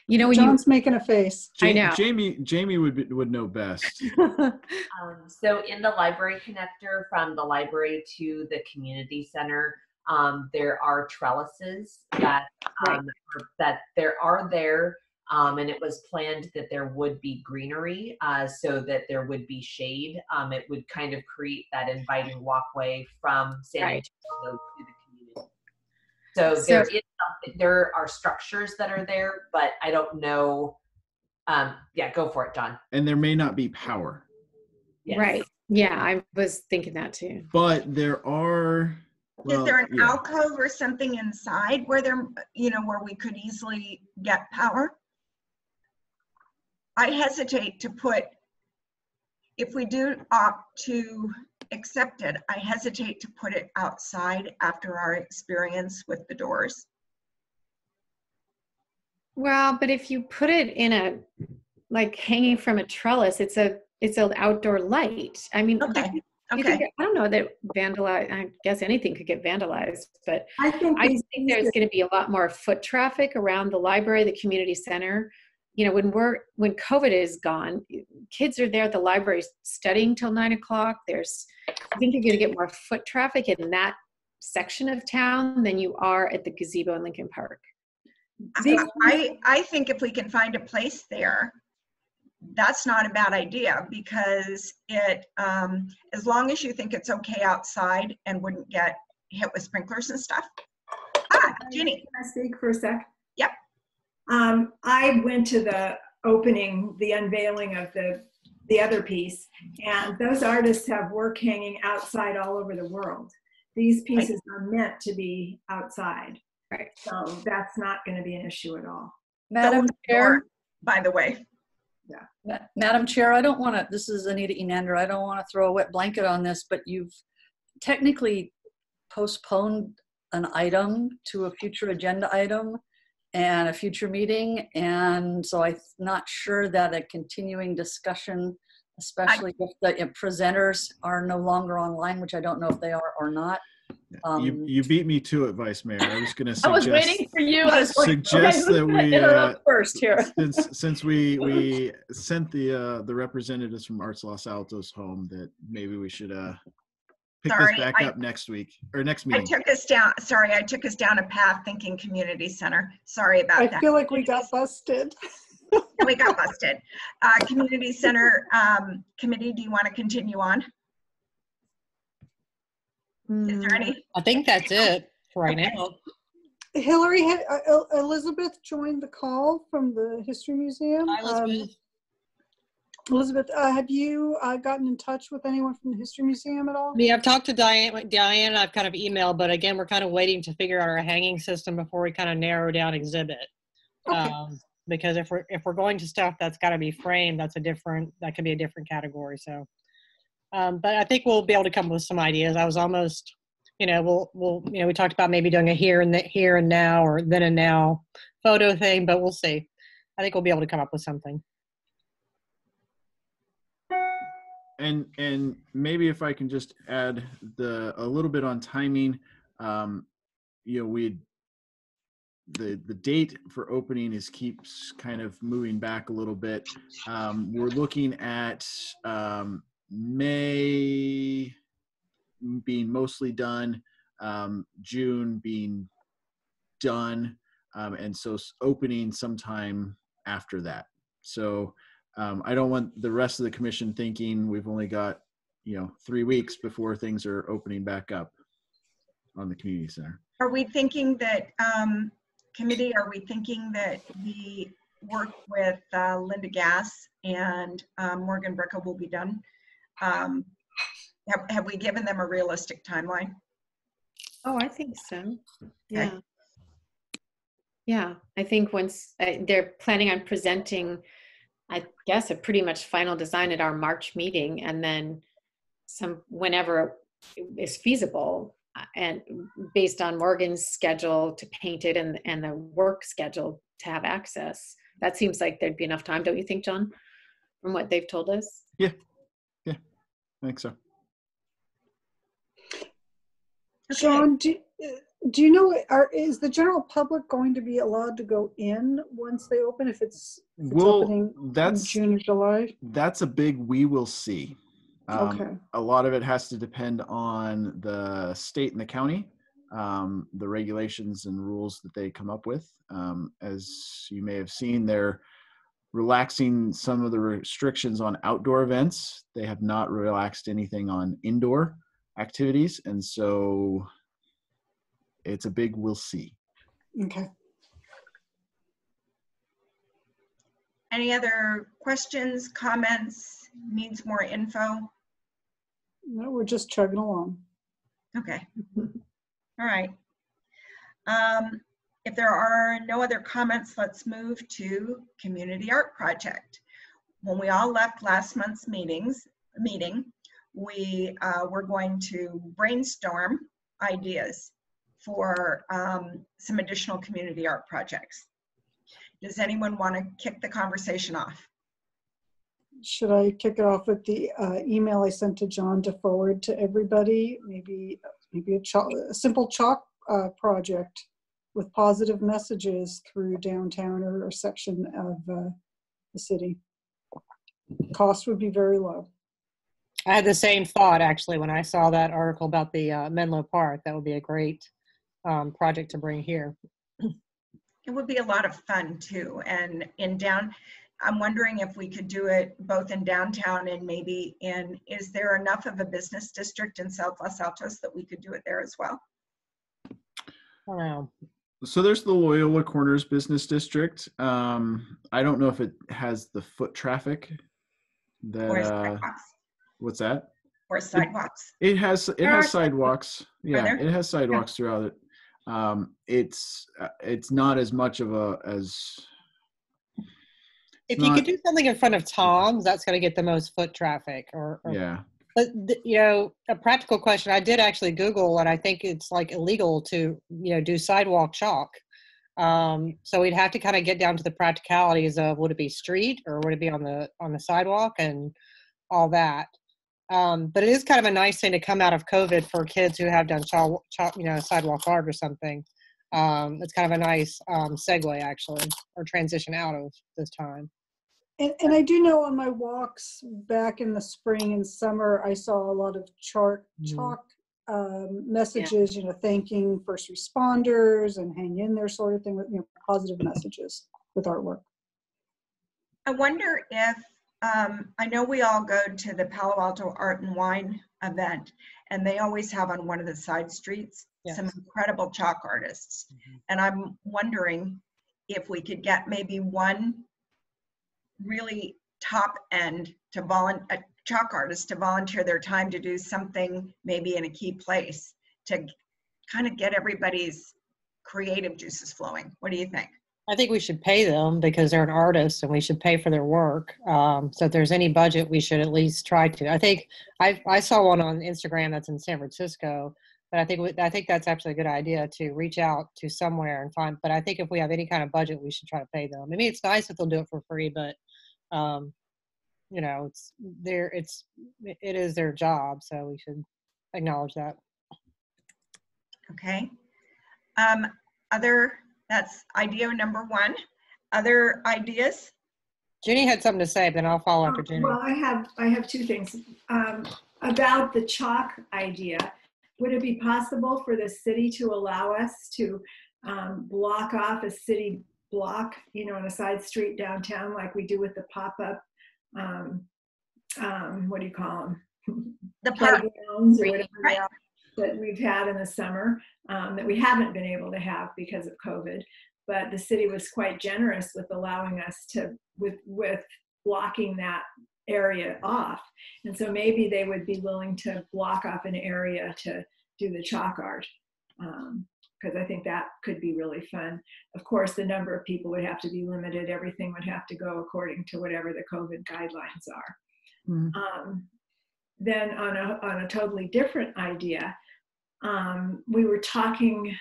[SPEAKER 2] you know, when you,
[SPEAKER 3] John's making a face.
[SPEAKER 2] I
[SPEAKER 6] Ja-
[SPEAKER 2] know.
[SPEAKER 6] Jamie, Jamie would, be- would know best. *laughs*
[SPEAKER 12] Um, so in the library connector from the library to the community center, um, there are trellises that, um, are- that there are there. Um, and it was planned that there would be greenery, uh, so that there would be shade. Um, it would kind of create that inviting walkway from San
[SPEAKER 2] Right.
[SPEAKER 12] Antonio to the community. So
[SPEAKER 2] So-
[SPEAKER 12] there is, something- there are structures that are there, but I don't know. Um, yeah, go for it, John.
[SPEAKER 6] And there may not be power,
[SPEAKER 12] Yes.
[SPEAKER 2] right. Yeah, I was thinking that too.
[SPEAKER 6] but there are.
[SPEAKER 1] Is there an
[SPEAKER 6] yeah.
[SPEAKER 1] alcove or something inside where there, you know, where we could easily get power? I hesitate to put, if we do opt to accept it, I hesitate to put it outside after our experience with the doors.
[SPEAKER 2] Well, but if you put it in a, like hanging from a trellis, it's a, it's an outdoor light. I mean,
[SPEAKER 1] Okay,
[SPEAKER 2] could
[SPEAKER 1] okay.
[SPEAKER 2] I don't know that vandalized, I guess anything could get vandalized, but
[SPEAKER 10] I think
[SPEAKER 2] I think there's going to be a lot more foot traffic around the library, the community center. You know, when we're when COVID is gone, kids are there at the library studying till nine o'clock. There's, I think you're going to get more foot traffic in that section of town than you are at the gazebo in Lincoln Park.
[SPEAKER 1] I, I I think if we can find a place there, that's not a bad idea because it, um, as long as you think it's okay outside and wouldn't get hit with sprinklers and stuff. Ah, Ginny,
[SPEAKER 10] Can I speak for a sec?
[SPEAKER 1] Yep.
[SPEAKER 10] Um, I went to the opening, the unveiling of the, the other piece, and those artists have work hanging outside all over the world. These pieces are meant to be outside.
[SPEAKER 2] Right.
[SPEAKER 10] So that's not gonna be an issue at all.
[SPEAKER 13] Madam Chair,
[SPEAKER 1] by the way.
[SPEAKER 13] Ma- Madam Chair, I don't want to, this is Anita Enander, I don't want to throw a wet blanket on this, but you've technically postponed an item to a future agenda item and a future meeting, and so I'm not sure that a continuing discussion, especially if the presenters are no longer online, which I don't know if they are or not.
[SPEAKER 6] You,
[SPEAKER 13] Um,
[SPEAKER 6] you beat me to it, Vice Mayor. I was going *laughs* to
[SPEAKER 13] I was
[SPEAKER 6] suggest.
[SPEAKER 13] waiting for you. I was like,
[SPEAKER 6] suggest
[SPEAKER 13] okay,
[SPEAKER 6] that we, uh,
[SPEAKER 13] First here.
[SPEAKER 6] since *laughs* since we we sent the uh the representatives from Arts Los Altos home that maybe we should uh pick
[SPEAKER 1] Sorry,
[SPEAKER 6] this back
[SPEAKER 1] I-
[SPEAKER 6] up next week or next meeting.
[SPEAKER 1] I
[SPEAKER 6] meeting.
[SPEAKER 1] took us down, sorry, I took us down a path thinking community center. Sorry about
[SPEAKER 3] I
[SPEAKER 1] that.
[SPEAKER 3] I feel like we got busted.
[SPEAKER 1] We got busted. Uh, community center, um, committee, do you want to continue on? Is there any?
[SPEAKER 8] I think that's it for right now.
[SPEAKER 3] Hillary, had, uh, Elizabeth joined the call from the History Museum.
[SPEAKER 8] Hi,
[SPEAKER 3] Um,
[SPEAKER 8] Elizabeth.
[SPEAKER 3] Elizabeth, uh, have you uh, gotten in touch with anyone from the History Museum at all?
[SPEAKER 8] Yeah, I've talked to Diane, Diane, I've kind of emailed, but again, we're kind of waiting to figure out our hanging system before we kind of narrow down exhibit.
[SPEAKER 3] Okay.
[SPEAKER 8] Um, because if we're, if we're going to stuff that's gotta be framed, that's a different, that could be a different category, so. Um, but I think we'll be able to come up with some ideas. I was almost, you know, we'll, we'll, you know, we talked about maybe doing a here and the, here and now or then and now photo thing, but we'll see. I think we'll be able to come up with something.
[SPEAKER 6] and and maybe if I can just add the a little bit on timing, um, you know, we the the date for opening is keeps kind of moving back a little bit. Um, we're looking at um, May being mostly done, um, June being done, um, and so opening sometime after that. So um, I don't want the rest of the commission thinking we've only got, you know, three weeks before things are opening back up on the community center.
[SPEAKER 1] Are we thinking that, um, committee, are we thinking that the work with uh, Linda Gass and um, Morgan Bricca will be done? Um, Have, have we given them a realistic timeline?
[SPEAKER 2] Oh, I think so. Yeah. Yeah, I think once uh, they're planning on presenting, I guess, a pretty much final design at our March meeting and then some, whenever is feasible. uh, And based on Morgan's schedule to paint it and, and the work schedule to have access, that seems like there'd be enough time, don't you think, John? From what they've told us?
[SPEAKER 6] I think so.
[SPEAKER 3] John, do, uh, do you know, are, is the general public going to be allowed to go in once they open if it's, if it's
[SPEAKER 6] Well,
[SPEAKER 3] opening in
[SPEAKER 6] that's
[SPEAKER 3] June or July?
[SPEAKER 6] that's a big we will see. Um,
[SPEAKER 3] Okay.
[SPEAKER 6] A lot of it has to depend on the state and the county, um, the regulations and rules that they come up with. Um, as you may have seen, they're relaxing some of the restrictions on outdoor events. They have not relaxed anything on indoor activities, and so it's a big we'll see.
[SPEAKER 3] Okay.
[SPEAKER 1] Any other questions, comments, needs more info?
[SPEAKER 3] No, we're just chugging along.
[SPEAKER 1] Okay. *laughs* All right. Um, If there are no other comments, let's move to Community Art Project. When we all left last month's meetings, meeting, we uh, were going to brainstorm ideas for um, some additional community art projects. Does anyone want to kick the conversation off?
[SPEAKER 3] Should I kick it off with the uh, email I sent to John to forward to everybody? Maybe, maybe a a simple chalk uh, project with positive messages through downtown or a section of uh, the city. Cost would be very low.
[SPEAKER 8] I had the same thought actually when I saw that article about the uh, Menlo Park. That would be a great um, project to bring here.
[SPEAKER 1] It would be a lot of fun too. And in down, I'm wondering if we could do it both in downtown and maybe in, is there enough of a business district in South Los Altos that we could do it there as well?
[SPEAKER 8] Wow.
[SPEAKER 6] So there's the Loyola Corners Business District. Um, I don't know if it has the foot traffic that.
[SPEAKER 1] Or
[SPEAKER 6] Uh, what's that?
[SPEAKER 1] Or sidewalks?
[SPEAKER 6] It has it
[SPEAKER 1] There
[SPEAKER 6] has sidewalks. Yeah, it has sidewalks throughout it. Um, it's uh, it's not as much of a as
[SPEAKER 8] If
[SPEAKER 6] It's
[SPEAKER 8] you
[SPEAKER 6] not-
[SPEAKER 8] could do something in front of Tom's, that's going to get the most foot traffic. Or, or
[SPEAKER 6] yeah.
[SPEAKER 8] But th- you know, a practical question. I did actually Google, and I think it's like illegal to you know do sidewalk chalk. Um, so we'd have to kind of get down to the practicalities of would it be street or would it be on the on the sidewalk and all that. Um, but it is kind of a nice thing to come out of COVID for kids who have done chalk you know, sidewalk art or something. Um, it's kind of a nice um, segue actually, or transition out of this time.
[SPEAKER 3] And, and I do know on my walks back in the spring and summer, I saw a lot of chalk,
[SPEAKER 8] Mhm.
[SPEAKER 3] chalk um, messages, you know, thanking first responders and hang in there sort of thing with, you know, positive messages with artwork.
[SPEAKER 1] I wonder if, um, I know we all go to the Palo Alto Art and Wine event, and they always have on one of the side streets some incredible chalk artists. And I'm wondering if we could get maybe one really top end to volunteer, chalk artists to volunteer their time to do something maybe in a key place to kind of get everybody's creative juices flowing. What do you think?
[SPEAKER 8] I think we should pay them because they're an artist and we should pay for their work. Um, so if there's any budget, we should at least try to. I think I, I saw one on Instagram that's in San Francisco, but I think I think that's actually a good idea to reach out to somewhere and find. But I think if we have any kind of budget, we should try to pay them. I mean, it's nice if they'll do it for free, but um, you know, it's their it's it is their job, so we should acknowledge that.
[SPEAKER 1] Okay. Um, other, that's idea number one. Other ideas?
[SPEAKER 8] Ginny had something to say, then I'll follow after Ginny.
[SPEAKER 10] Well, I have, I have two things. Um, about the chalk idea, would it be possible for the city to allow us to um, block off a city block, you know, on a side street downtown like we do with the pop-up, um, um, what do you call them?
[SPEAKER 1] The *laughs* park.
[SPEAKER 10] Playgrounds or whatever are that we've had in the summer um, that we haven't been able to have because of COVID. But the city was quite generous with allowing us to, with, with blocking that area off. And so maybe they would be willing to block off an area to do the chalk art. Because I think that could be really fun. Of course, the number of people would have to be limited. Everything would have to go according to whatever the COVID guidelines are. Um, then on a, on a totally different idea, um, we were talking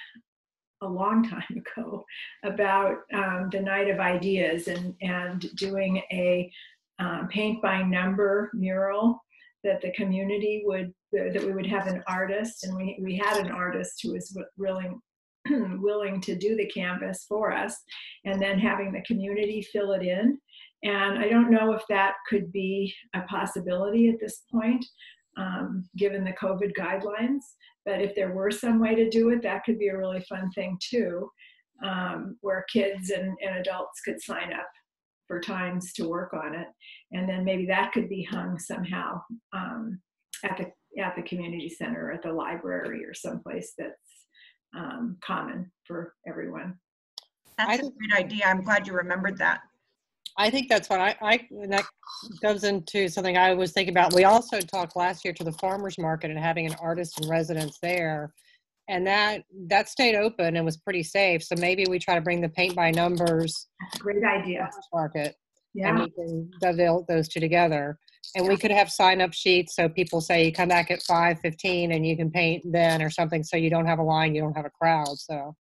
[SPEAKER 10] a long time *laughs* ago about um, the night of ideas and, and doing a um, paint by number mural that the community would that we would have an artist and we, we had an artist who was willing *clears throat* willing to do the canvas for us and then having the community fill it in. And i don't know if that could be a possibility at this point um, given the covid guidelines but if there were some way to do it that could be a really fun thing too um, where kids and, and adults could sign up for times to work on it and then maybe that could be hung somehow um, at the at the community center or at the library or someplace that's um, common for everyone
[SPEAKER 1] That's a great idea. I'm glad you remembered that.
[SPEAKER 8] I think that's what I, I, and that goes into something I was thinking about. We also talked last year to the farmer's market and having an artist in residence there. And that, that stayed open and was pretty safe. So maybe we try to bring the paint by numbers.
[SPEAKER 10] Great idea.
[SPEAKER 8] Market.
[SPEAKER 10] Yeah.
[SPEAKER 8] And we can dovetail those two together. And we could have sign up sheets. So people say you come back at five fifteen and you can paint then or something. So you don't have a line, you don't have a crowd. So.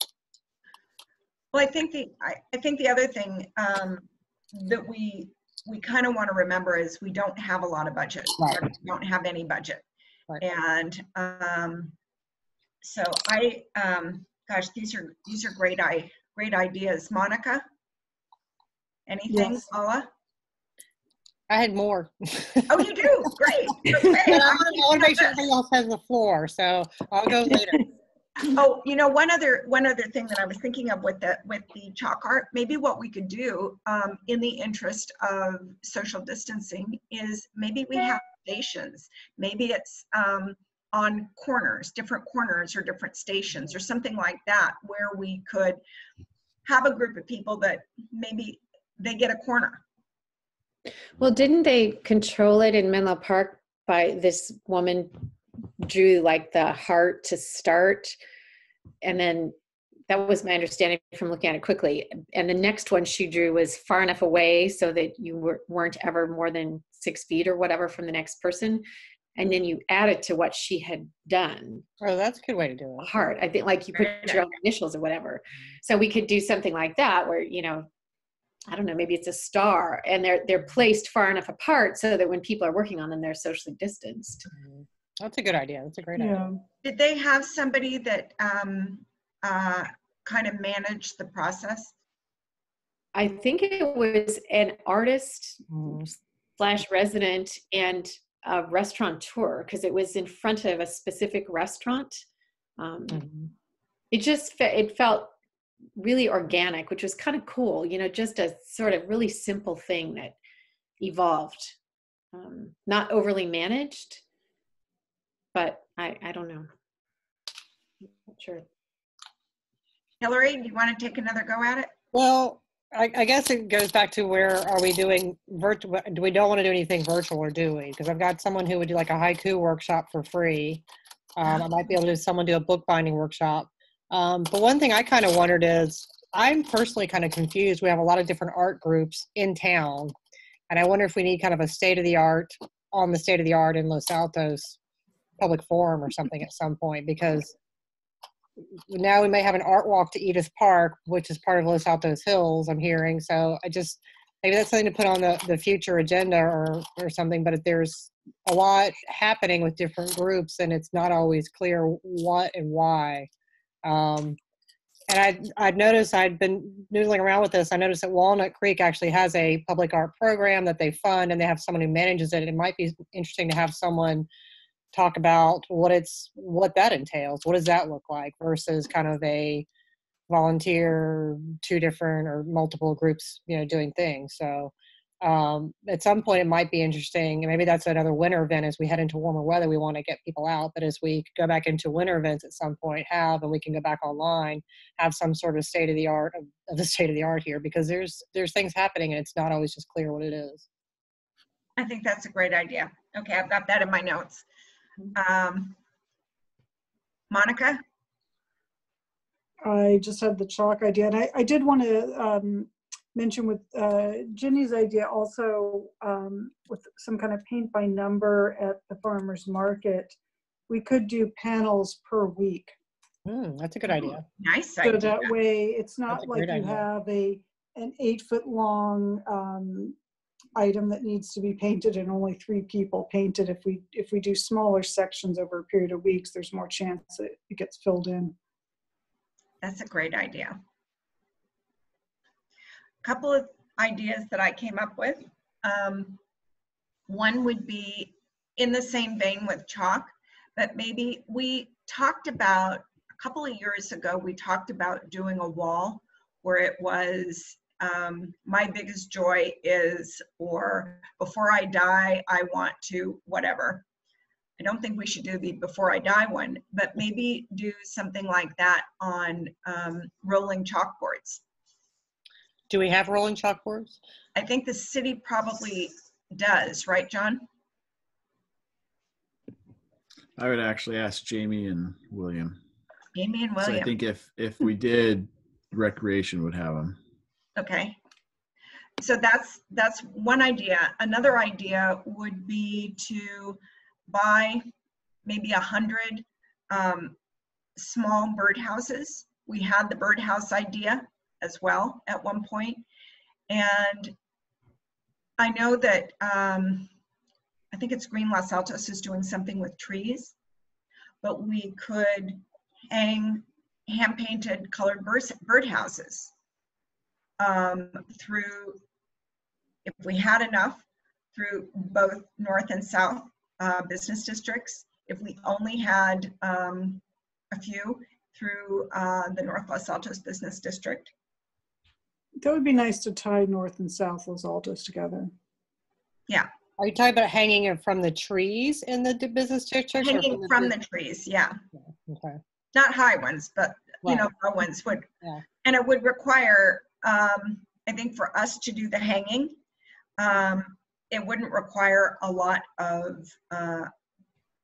[SPEAKER 1] Well, I think the, I, I think the other thing um, that we, we kind of want to remember is we don't have a lot of budget.
[SPEAKER 8] Right.
[SPEAKER 1] We don't have any budget.
[SPEAKER 8] Right.
[SPEAKER 1] And um, so I, um, gosh, these are, these are great, I, great ideas. Monica? Anything,
[SPEAKER 8] Yes.
[SPEAKER 1] Paula?
[SPEAKER 8] I had more. *laughs*
[SPEAKER 1] Oh, you do? Great. *laughs*
[SPEAKER 8] But
[SPEAKER 1] Okay.
[SPEAKER 8] I want to make sure everybody else has the floor, so I'll go later. *laughs*
[SPEAKER 1] Oh, you know, one other, one other thing that I was thinking of with the, with the chalk art, maybe what we could do um, in the interest of social distancing is maybe we have stations. Maybe it's um, on corners, different corners or different stations or something like that, where we could have a group of people that maybe they get a corner.
[SPEAKER 2] Well, didn't they control it in Menlo Park by this woman drew like the heart to start? And then that was my understanding from looking at it quickly. And the next one she drew was far enough away so that you were, weren't ever more than six feet or whatever from the next person. And then you add it to what she had done.
[SPEAKER 8] Oh, that's a good way to do it.
[SPEAKER 2] Heart. I think like you put your own initials or whatever. So we could do something like that where, you know, I don't know, maybe it's a star and they're they're placed far enough apart so that when people are working on them, they're socially distanced.
[SPEAKER 8] That's a good idea. That's a great idea.
[SPEAKER 1] Did they have somebody that um, uh, kind of managed the process?
[SPEAKER 2] I think it was an artist slash resident and a restaurateur because it was in front of a specific restaurant. Um, It just fe- it felt really organic, which was kind of cool. You know, just a sort of really simple thing that evolved, um, not overly managed, but I I don't know. Not sure.
[SPEAKER 1] Hillary, do you want to take another go at it?
[SPEAKER 8] Well, I, I guess it goes back to where are we doing virtual? Do we don't want to do anything virtual or do we? Because I've got someone who would do like a haiku workshop for free. Um, I might be able to someone do a bookbinding workshop. Um, but one thing I kind of wondered is I'm personally kind of confused. We have a lot of different art groups in town. And I wonder if we need kind of a state of the art on the state of the art in Los Altos public forum or something at some point because now we may have an art walk to Edith Park, which is part of Los Altos Hills, I'm hearing. So I just, maybe that's something to put on the, the future agenda or, or something, but there's a lot happening with different groups and it's not always clear what and why. Um, and I'd, I'd noticed I'd been noodling around with this. I noticed that Walnut Creek actually has a public art program that they fund and they have someone who manages it. It might be interesting to have someone talk about what it's what that entails. What does that look like versus kind of a volunteer, two different or multiple groups, you know, doing things. So um, at some point it might be interesting and maybe that's another winter event as we head into warmer weather we want to get people out but as we go back into winter events at some point have and we can go back online have some sort of state of the art of, of the state of the art here because there's there's things happening and it's not always just clear what it is
[SPEAKER 1] I think that's a great idea. Okay, I've got that in my notes. Um, Monica?
[SPEAKER 3] I just had the chalk idea, and I, I did want to um, mention with uh, Ginny's idea also um, with some kind of paint by number at the farmer's market, we could do panels per week.
[SPEAKER 8] Mm, that's a good idea.
[SPEAKER 1] Nice
[SPEAKER 3] So
[SPEAKER 1] idea.
[SPEAKER 3] that way, it's not like you
[SPEAKER 8] idea.
[SPEAKER 3] have a, an eight foot long um, item that needs to be painted and only three people paint it. If we, if we do smaller sections over a period of weeks, there's more chance that it gets filled in.
[SPEAKER 1] That's a great idea. A couple of ideas that I came up with. Um, one would be in the same vein with chalk, but maybe we talked about, a couple of years ago, we talked about doing a wall where it was, um, my biggest joy is, or before I die, I want to, whatever. I don't think we should do the before I die one, but maybe do something like that on um, rolling chalkboards.
[SPEAKER 8] do we have rolling chalkboards
[SPEAKER 1] I think the city probably does, right, John?
[SPEAKER 6] I would actually ask Jamie and William.
[SPEAKER 1] Jamie and William.
[SPEAKER 6] So I think if if we did, recreation would have them.
[SPEAKER 1] Okay. So that's, that's one idea. Another idea would be to buy maybe a hundred um, small birdhouses. We had the birdhouse idea as well at one. And I know that, um, I think it's Green Los Altos is doing something with trees, but we could hang hand-painted colored bird, birdhouses um, through, if we had enough, through both north and south uh, business districts. If we only had um, a few through uh, the North Los Altos Business District.
[SPEAKER 3] That would be nice to tie North and South Los Altos together.
[SPEAKER 1] Yeah,
[SPEAKER 8] are you talking about hanging it from the trees in the business district
[SPEAKER 1] hanging from the
[SPEAKER 8] bus-
[SPEAKER 1] trees, yeah.
[SPEAKER 8] okay
[SPEAKER 1] Not high ones, but, you know,
[SPEAKER 8] Right.
[SPEAKER 1] low ones would.
[SPEAKER 8] Yeah.
[SPEAKER 1] And it would require, um, I think for us to do the hanging, um, it wouldn't require a lot of uh,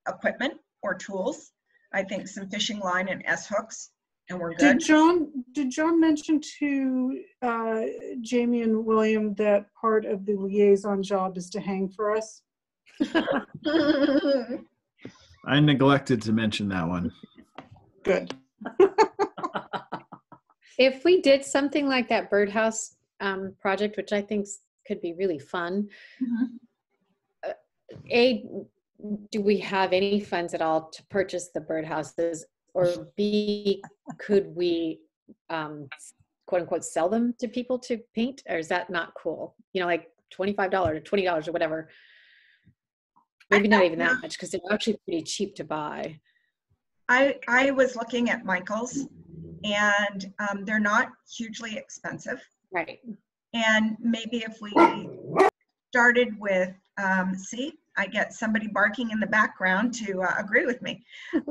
[SPEAKER 1] equipment or tools. I think some fishing line and S hooks, and we're good. Did.
[SPEAKER 3] John, did John mention to uh, Jamie and William that part of the liaison job is to hang for us? *laughs*
[SPEAKER 6] I neglected to mention that one.
[SPEAKER 3] Good. *laughs*
[SPEAKER 2] If we did something like that birdhouse um, project, which I think could be really fun,
[SPEAKER 1] Mhm.
[SPEAKER 2] A, do we have any funds at all to purchase the birdhouses? Or B, could we um, quote unquote sell them to people to paint? Or is that not cool? You know, like $25 or $20 or whatever. Maybe not even that much because they're actually pretty cheap to buy.
[SPEAKER 1] I, I was looking at Michael's, and um, they're not hugely expensive.
[SPEAKER 2] Right.
[SPEAKER 1] And maybe if we started with, um, see, I get somebody barking in the background to uh, agree with me.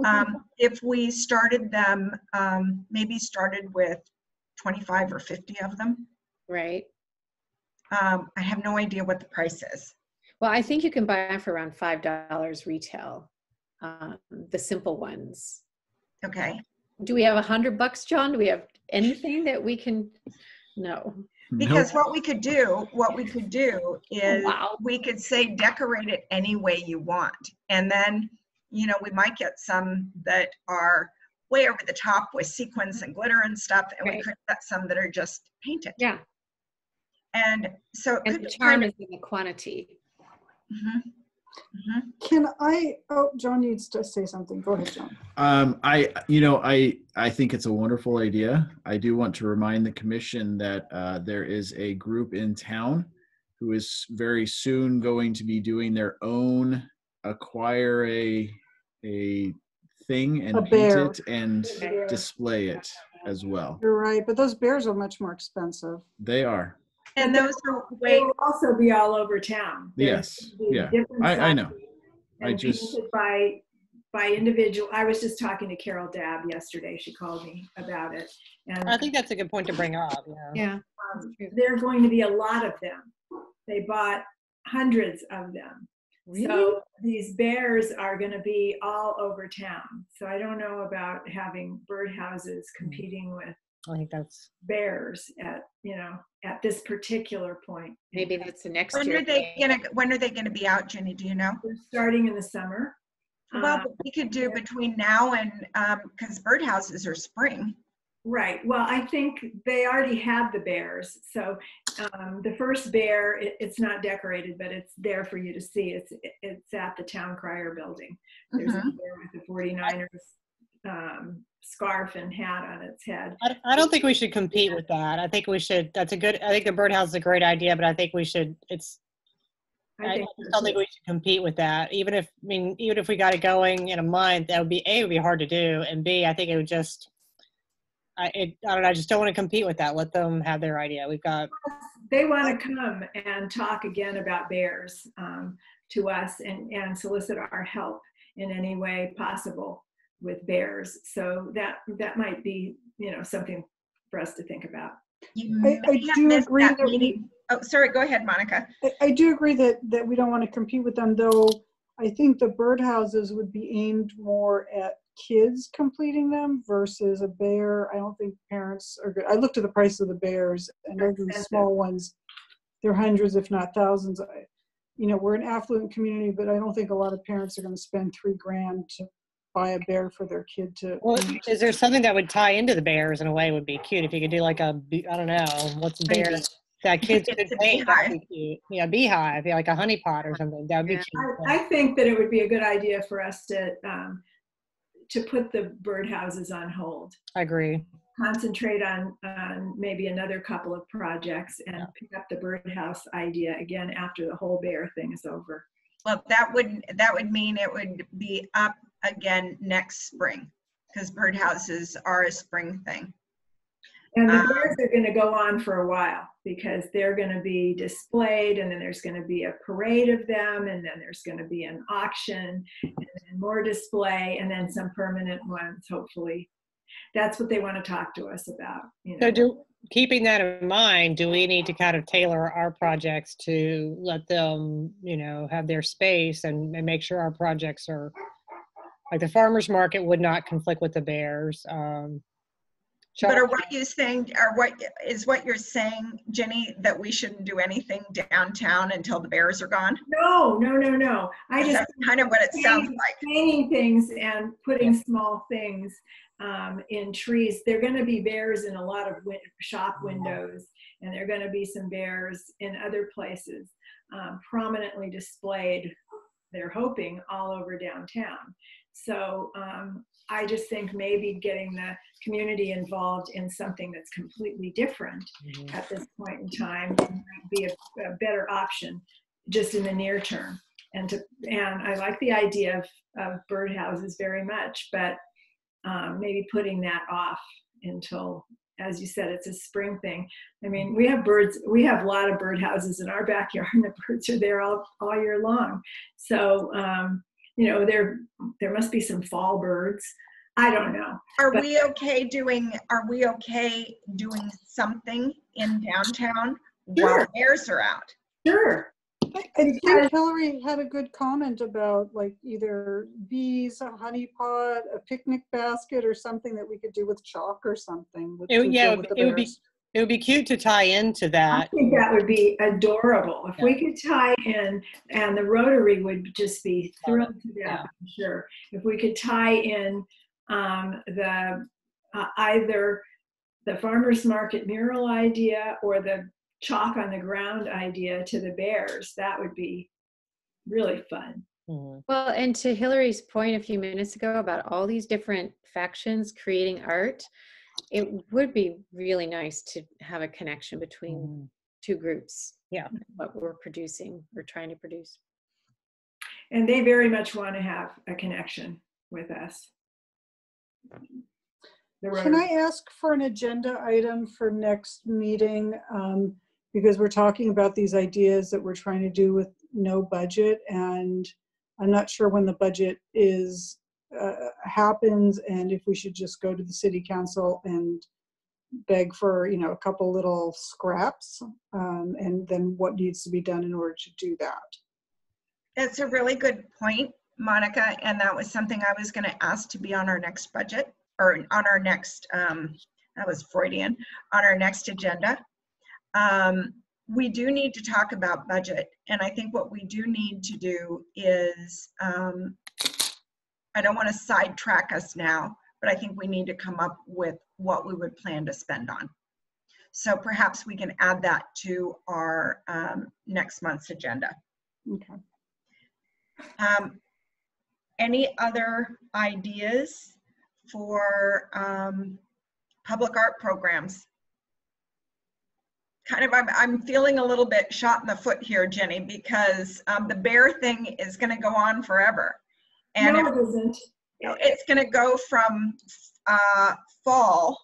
[SPEAKER 1] Um, *laughs* if we started them, um, maybe started with 25 or 50 of them,
[SPEAKER 2] right?
[SPEAKER 1] Um, I have no idea what the price is.
[SPEAKER 2] Well, I think you can buy for around five dollars retail, um, the simple ones.
[SPEAKER 1] Okay.
[SPEAKER 2] Do we have a hundred bucks, John? Do we have anything that we can? No.
[SPEAKER 1] Because what we could do, what we could do is
[SPEAKER 2] Wow.
[SPEAKER 1] we could say decorate it any way you want. And then, you know, we might get some that are way over the top with sequins and glitter and stuff. And we
[SPEAKER 2] Right.
[SPEAKER 1] could get some that are just painted.
[SPEAKER 2] Yeah.
[SPEAKER 1] And so it
[SPEAKER 2] And
[SPEAKER 1] could
[SPEAKER 2] the
[SPEAKER 1] be
[SPEAKER 2] charm
[SPEAKER 1] kind
[SPEAKER 2] is in the quantity.
[SPEAKER 1] of, Mhm. Mhm.
[SPEAKER 3] Can I, oh, John needs to say something. Go ahead, John.
[SPEAKER 6] Um, I, you know, I, I think it's a wonderful idea. I do want to remind the commission that uh, there is a group in town who is very soon going to be doing their own acquire a a thing and
[SPEAKER 3] A
[SPEAKER 6] paint it and display it as well.
[SPEAKER 3] You're right, but those bears are much more expensive.
[SPEAKER 6] They are.
[SPEAKER 1] And those are
[SPEAKER 10] They
[SPEAKER 1] way,
[SPEAKER 10] will also be all over town. There's
[SPEAKER 6] Yes. Yeah. I, I know. I just
[SPEAKER 10] by by individual. I was just talking to Carol Dabb yesterday. She called me about it, and
[SPEAKER 8] I think that's a good point to bring up. Yeah.
[SPEAKER 2] Yeah.
[SPEAKER 10] um, there are going to be a lot of them. They bought hundreds of them. Really? So these bears are going to be all over town. So I don't know about having birdhouses competing with
[SPEAKER 8] I think that's
[SPEAKER 10] bears at you know at this particular point.
[SPEAKER 2] Maybe that's the next
[SPEAKER 1] when
[SPEAKER 2] year.
[SPEAKER 1] are they gonna, when are they gonna be out, Jenny? Do you know?
[SPEAKER 10] They're starting in the summer.
[SPEAKER 1] Well,
[SPEAKER 10] Um,
[SPEAKER 1] we could do between now and, um, because birdhouses are spring.
[SPEAKER 10] Right. Well, I think they already have the bears. So um, the first bear, it, it's not decorated, but it's there for you to see. It's it's at the town crier building. There's a
[SPEAKER 1] Mhm.
[SPEAKER 10] bear with the 49ers um, scarf and hat on its head.
[SPEAKER 8] I, I don't think we should compete with that. I think we should. That's a good. I think the birdhouse is a great idea, but I think we should. It's. I,
[SPEAKER 10] I
[SPEAKER 8] I
[SPEAKER 10] think
[SPEAKER 8] don't think we should compete with that. Even if I mean, even if we got it going in a month, that would be a would be hard to do, and b I think it would just. I it, I don't know. I just don't want to compete with that. Let them have their idea. We've got.
[SPEAKER 10] they want to come and talk again about bears um, to us and, and solicit our help in any way possible with bears. So that that might be you know something for us to think about.
[SPEAKER 1] You
[SPEAKER 3] I- I do agree
[SPEAKER 1] that
[SPEAKER 3] that we-
[SPEAKER 1] Oh, sorry, go ahead, Monica.
[SPEAKER 3] I, I do agree that, that we don't want to compete with them, though I think the birdhouses would be aimed more at kids completing them versus a bear. I don't think parents are good. I looked at the price of the bears and those are the small ones. They're hundreds, if not thousands. I- You know, we're an affluent community, but I don't think a lot of parents are going to spend three grand to buy a bear for their kid to.
[SPEAKER 8] Well, is there something that would tie into the bears in a way? Would be cute if you could do like a. bee- I don't know what's a bear that kids *laughs* could
[SPEAKER 1] It's a
[SPEAKER 8] paint. That'd
[SPEAKER 1] beehive.
[SPEAKER 8] cute. Yeah, beehive, yeah, like a honey pot or something. That would be
[SPEAKER 2] Yeah.
[SPEAKER 8] cute.
[SPEAKER 10] I, I think that it would be a good idea for us to um, to put the birdhouses on hold.
[SPEAKER 8] I agree.
[SPEAKER 10] concentrate on, on maybe another couple of projects and pick up the birdhouse idea again after the whole bear thing is over.
[SPEAKER 1] Well, that would, that would mean it would be up again next spring, because birdhouses are a spring thing.
[SPEAKER 10] And the
[SPEAKER 1] Um,
[SPEAKER 10] bears are going to go on for a while because they're going to be displayed and then there's going to be a parade of them and then there's going to be an auction and then more display and then some permanent ones, hopefully. That's what they want to talk to us about. You know.
[SPEAKER 8] So do, keeping that in mind, do we need to kind of tailor our projects to let them, you know, have their space and, and make sure our projects are, like the farmer's market would not conflict with the bears. Um,
[SPEAKER 1] But are what you saying, are what, is what you're saying, Jenny, that we shouldn't do anything downtown until the bears are gone?
[SPEAKER 10] No, no, no, no. I just
[SPEAKER 1] That's kind of what it sounds like.
[SPEAKER 10] hanging things and putting small things um, in trees. There are going to be bears in a lot of win- shop windows, and there are going to be some bears in other places, um, prominently displayed. They're hoping all over downtown. So um, I just think maybe getting the community involved in something that's completely different
[SPEAKER 8] Mhm.
[SPEAKER 10] at this point in time might be a, a better option just in the near term. And to and I like the idea of, of birdhouses very much, but um, maybe putting that off until, as you said, it's a spring thing. I mean, we have birds, we have a lot of birdhouses in our backyard, and the birds are there all, all year long. So um, you know, there there must be some fall birds. I don't know.
[SPEAKER 1] Are
[SPEAKER 10] But-
[SPEAKER 1] we okay doing, are we okay doing something in downtown while
[SPEAKER 3] Sure.
[SPEAKER 1] bears are out.
[SPEAKER 10] Sure.
[SPEAKER 3] I think Hillary had a good comment about like either bees, a honey pot, a picnic basket, or something that we could do with chalk or something. with-
[SPEAKER 8] It,
[SPEAKER 3] to
[SPEAKER 8] yeah, it
[SPEAKER 3] with
[SPEAKER 8] would-
[SPEAKER 3] the
[SPEAKER 8] it would be,
[SPEAKER 3] bears.
[SPEAKER 8] It would be cute to tie into that.
[SPEAKER 10] I think that would be adorable. If we could tie in, and the Rotary would just be thrilled to death, I'm sure. If we could tie in um, the uh, either the farmers market mural idea or the chalk on the ground idea to the bears, that would be really fun.
[SPEAKER 8] Mhm.
[SPEAKER 2] Well, and to Hillary's point a few minutes ago about all these different factions creating art, it would be really nice to have a connection between
[SPEAKER 8] Mhm.
[SPEAKER 2] two groups.
[SPEAKER 8] Yeah.
[SPEAKER 2] What we're producing or trying to produce.
[SPEAKER 10] And they very much want to have a connection with us.
[SPEAKER 3] Can I ask for an agenda item for next meeting? Um, Because we're talking about these ideas that we're trying to do with no budget and I'm not sure when the budget is, uh, happens and if we should just go to the city council and beg for, you know, a couple little scraps. um, And then what needs to be done in order to do that.
[SPEAKER 1] That's a really good point, Monica, and that was something I was gonna ask to be on our next budget, or on our next, um, that was Freudian, on our next agenda. Um, we do need to talk about budget, and I think what we do need to do is, um, I don't wanna sidetrack us now, but I think we need to come up with what we would plan to spend on. So perhaps we can add that to our, um, next month's agenda.
[SPEAKER 3] Okay.
[SPEAKER 1] Um, any other ideas for um, public art programs? Kind of, I'm, I'm feeling a little bit shot in the foot here, Jenny, because um, the bear thing is going to go on forever. And
[SPEAKER 10] No,
[SPEAKER 1] it-
[SPEAKER 10] it isn't.
[SPEAKER 1] you know, it's going to go from uh, fall.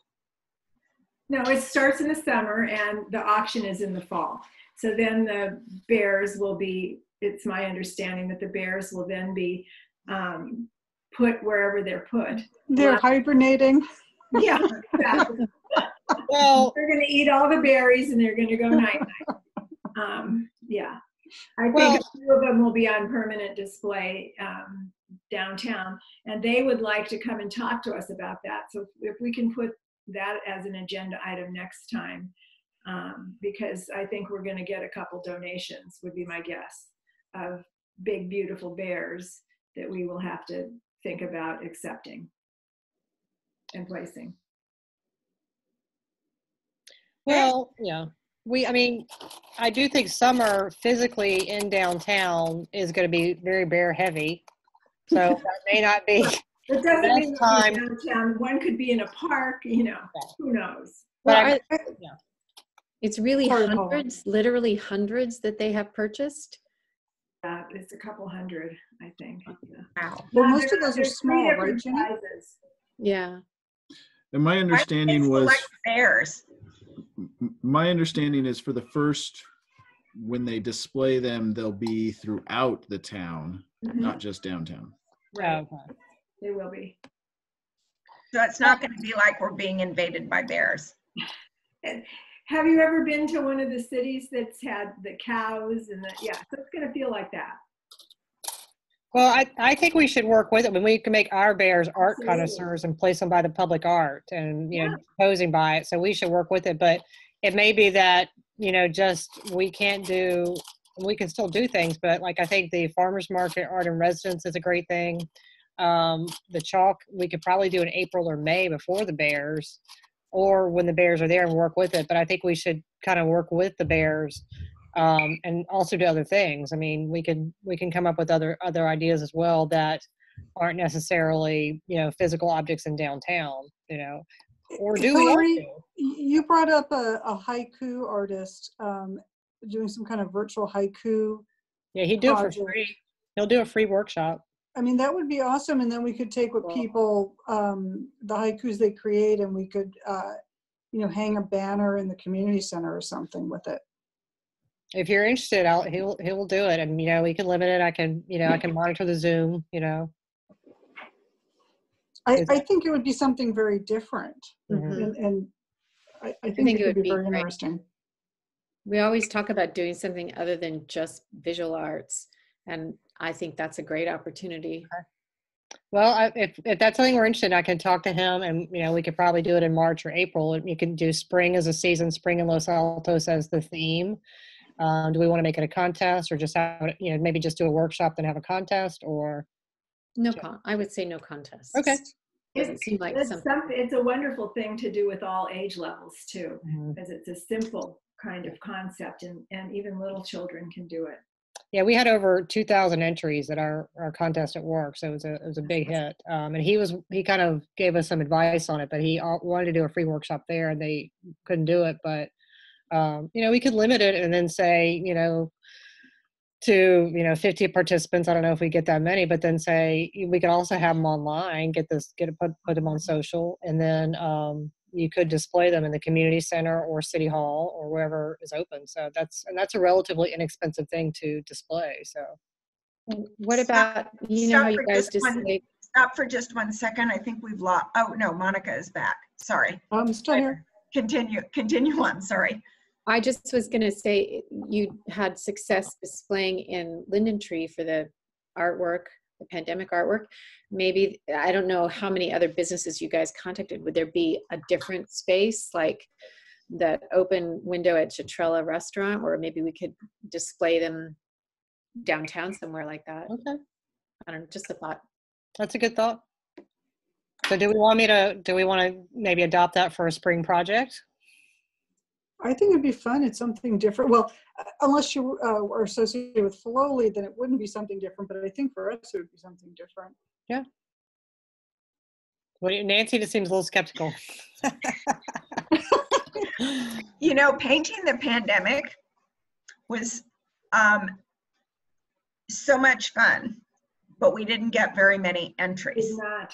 [SPEAKER 10] No, it starts in the summer and the auction is in the fall. So then the bears will be, it's my understanding that the bears will then be um, put wherever they're put.
[SPEAKER 3] They're
[SPEAKER 10] Well-
[SPEAKER 3] hibernating. *laughs*
[SPEAKER 10] Yeah, exactly.
[SPEAKER 8] Well,
[SPEAKER 10] They're gonna eat all the berries and they're gonna go night night. Um, yeah. I think
[SPEAKER 8] Well-
[SPEAKER 10] a few of them will be on permanent display um, downtown and they would like to come and talk to us about that. So if we can put that as an agenda item next time, um, because I think we're gonna get a couple donations, would be my guess, of big, beautiful bears that we will have to think about accepting and placing.
[SPEAKER 8] Well, yeah. We, I mean, I do think summer physically in downtown is going to be very bear heavy. So that may not be.
[SPEAKER 10] It doesn't mean
[SPEAKER 8] time-
[SPEAKER 10] downtown. One could be in a park, you know, who knows?
[SPEAKER 8] But
[SPEAKER 2] Well,
[SPEAKER 8] I-
[SPEAKER 2] I- It's really
[SPEAKER 3] Sorry, Paula.
[SPEAKER 2] hundreds, literally hundreds that they have purchased.
[SPEAKER 10] Uh, it's a couple hundred, I think. yeah.
[SPEAKER 1] Wow.
[SPEAKER 3] Well, most of those are small, right, Jenny?
[SPEAKER 10] sizes.
[SPEAKER 2] Yeah.
[SPEAKER 6] And my understanding was,
[SPEAKER 1] like bears.
[SPEAKER 6] my understanding is for the first, when they display them, they'll be throughout the town,
[SPEAKER 10] Mhm.
[SPEAKER 6] not just downtown.
[SPEAKER 10] Right,
[SPEAKER 8] Okay.
[SPEAKER 10] they will be.
[SPEAKER 1] So it's not going to be like we're being invaded by bears. *laughs*
[SPEAKER 10] Have you ever been to one of the cities that's had the cows and the, yeah, so it's gonna feel like that.
[SPEAKER 8] Well, I, I think we should work with it. When we can make our bears art
[SPEAKER 10] Absolutely.
[SPEAKER 8] connoisseurs and place them by the public art and, you know, posing by it. So we should work with it. But it may be that, you know, just we can't do, we can still do things, but like I think the farmer's market art and residence is a great thing. Um, the chalk, we could probably do in April or May before the bears or when the bears are there and work with it. But I think we should kind of work with the bears um, and also do other things. I mean, we can we can come up with other other ideas as well that aren't necessarily you know physical objects in downtown. You know, or do we
[SPEAKER 3] you brought up a, a haiku artist um, doing some kind of virtual haiku.
[SPEAKER 8] Yeah, he'd do it for
[SPEAKER 3] project.
[SPEAKER 8] free. He'll do a free workshop.
[SPEAKER 3] I mean, that would be awesome. And then we could take what
[SPEAKER 8] Well-
[SPEAKER 3] people, um, the haikus they create, and we could, uh, you know, hang a banner in the community center or something with it.
[SPEAKER 8] If you're interested, I'll, he'll he will do it, and you know we can limit it. I can you know I can monitor the Zoom. You know,
[SPEAKER 3] I, I think it would be something very different.
[SPEAKER 8] Mhm.
[SPEAKER 3] And, and I, I think, it would be, very
[SPEAKER 2] great.
[SPEAKER 3] interesting.
[SPEAKER 2] We always talk about doing something other than just visual arts. And I think that's a great opportunity.
[SPEAKER 8] Well, I, if, if that's something we're interested in, I can talk to him and, you know, we could probably do it in March or April. You can do spring as a season, spring in Los Altos as the theme. Um, do we want to make it a contest or just have, you know, maybe just do a workshop then have a contest or?
[SPEAKER 2] No con, I would say no contest.
[SPEAKER 8] Okay.
[SPEAKER 2] Doesn't
[SPEAKER 10] It's,
[SPEAKER 2] seem like
[SPEAKER 10] it's,
[SPEAKER 2] something.
[SPEAKER 10] some, it's a wonderful thing to do with all age levels too,
[SPEAKER 8] Mhm.
[SPEAKER 10] because it's a simple kind of concept and, and even little children can do it.
[SPEAKER 8] Yeah, we had over 2,000 entries at our, our contest at work, so it was a it was a big hit. Um, and he was he kind of gave us some advice on it, but he wanted to do a free workshop there, and they couldn't do it. But um, you know, we could limit it and then say, you know, to you know 50 participants. I don't know if we get that many, but then say we could also have them online, get this, get it put put them on social, and then um, you could display them in the community center or city hall or wherever is open. So that's and that's a relatively inexpensive thing to display. So
[SPEAKER 2] What about, you know how you guys
[SPEAKER 1] just one- Stop for just one second. I think we've lost, oh, no, Monica is back. Sorry.
[SPEAKER 3] I'm still here.
[SPEAKER 1] Continue, continue on, sorry.
[SPEAKER 2] I just was gonna say, you had success displaying in Linden Tree for the artwork, the pandemic artwork. Maybe, I don't know how many other businesses you guys contacted. Would there be a different space, like the open window at Cetrella Restaurant, or maybe we could display them downtown somewhere like that?
[SPEAKER 8] okay,
[SPEAKER 2] I don't know, just a thought.
[SPEAKER 8] that's a good thought. So do we want me to do we want to maybe adopt that for a spring project?
[SPEAKER 3] I think it'd be fun. It's something different. Well, uh, unless you uh, are associated with Filoli, then it wouldn't be something different. But I think for us, it would be something different.
[SPEAKER 8] What do you, Nancy just seems a little skeptical. *laughs*
[SPEAKER 1] You know, painting the pandemic was um, so much fun, but we didn't get very many entries.
[SPEAKER 10] Is not.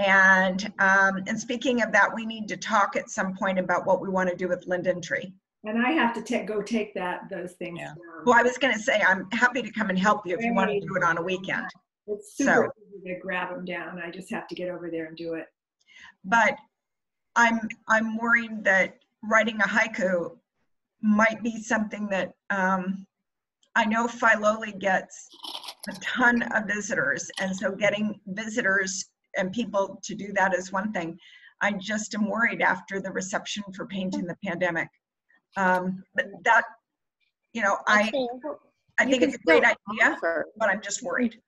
[SPEAKER 1] And um, and speaking of that, we need to talk at some point about what we want to do with Linden Tree.
[SPEAKER 10] And I have to take, go take that, those things
[SPEAKER 8] Yeah.
[SPEAKER 10] down.
[SPEAKER 1] Well, I was going to say I'm happy to come and help you if you want to do it on a weekend.
[SPEAKER 10] It's
[SPEAKER 1] So-
[SPEAKER 10] super easy to grab them down. I just have to get over there and do it.
[SPEAKER 1] but I'm I'm worried that writing a haiku might be something that um, I know Filoli gets a ton of visitors, and so getting visitors and people to do that is one thing. I just am worried after the reception for painting the pandemic. Um, but that, you know, I I think it's a great idea,
[SPEAKER 2] offer-
[SPEAKER 1] but I'm just worried.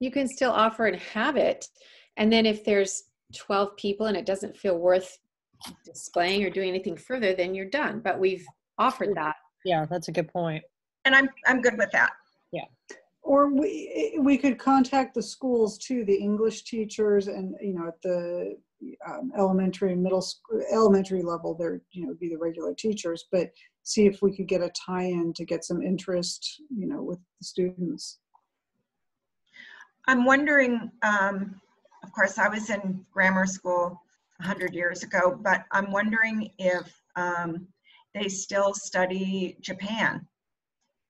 [SPEAKER 2] You can still offer and have it. And then if there's 12 people and it doesn't feel worth displaying or doing anything further, then you're done. But we've offered that.
[SPEAKER 8] Yeah, that's a good point.
[SPEAKER 1] And I'm I'm good with that.
[SPEAKER 3] Or we we could contact the schools too, the English teachers, and you know at the um, elementary and middle school, elementary level, they're you know be the regular teachers, but see if we could get a tie-in to get some interest, you know, with the students.
[SPEAKER 1] I'm wondering, um, of course, I was in grammar school 100 years ago, but I'm wondering if um, they still study Japan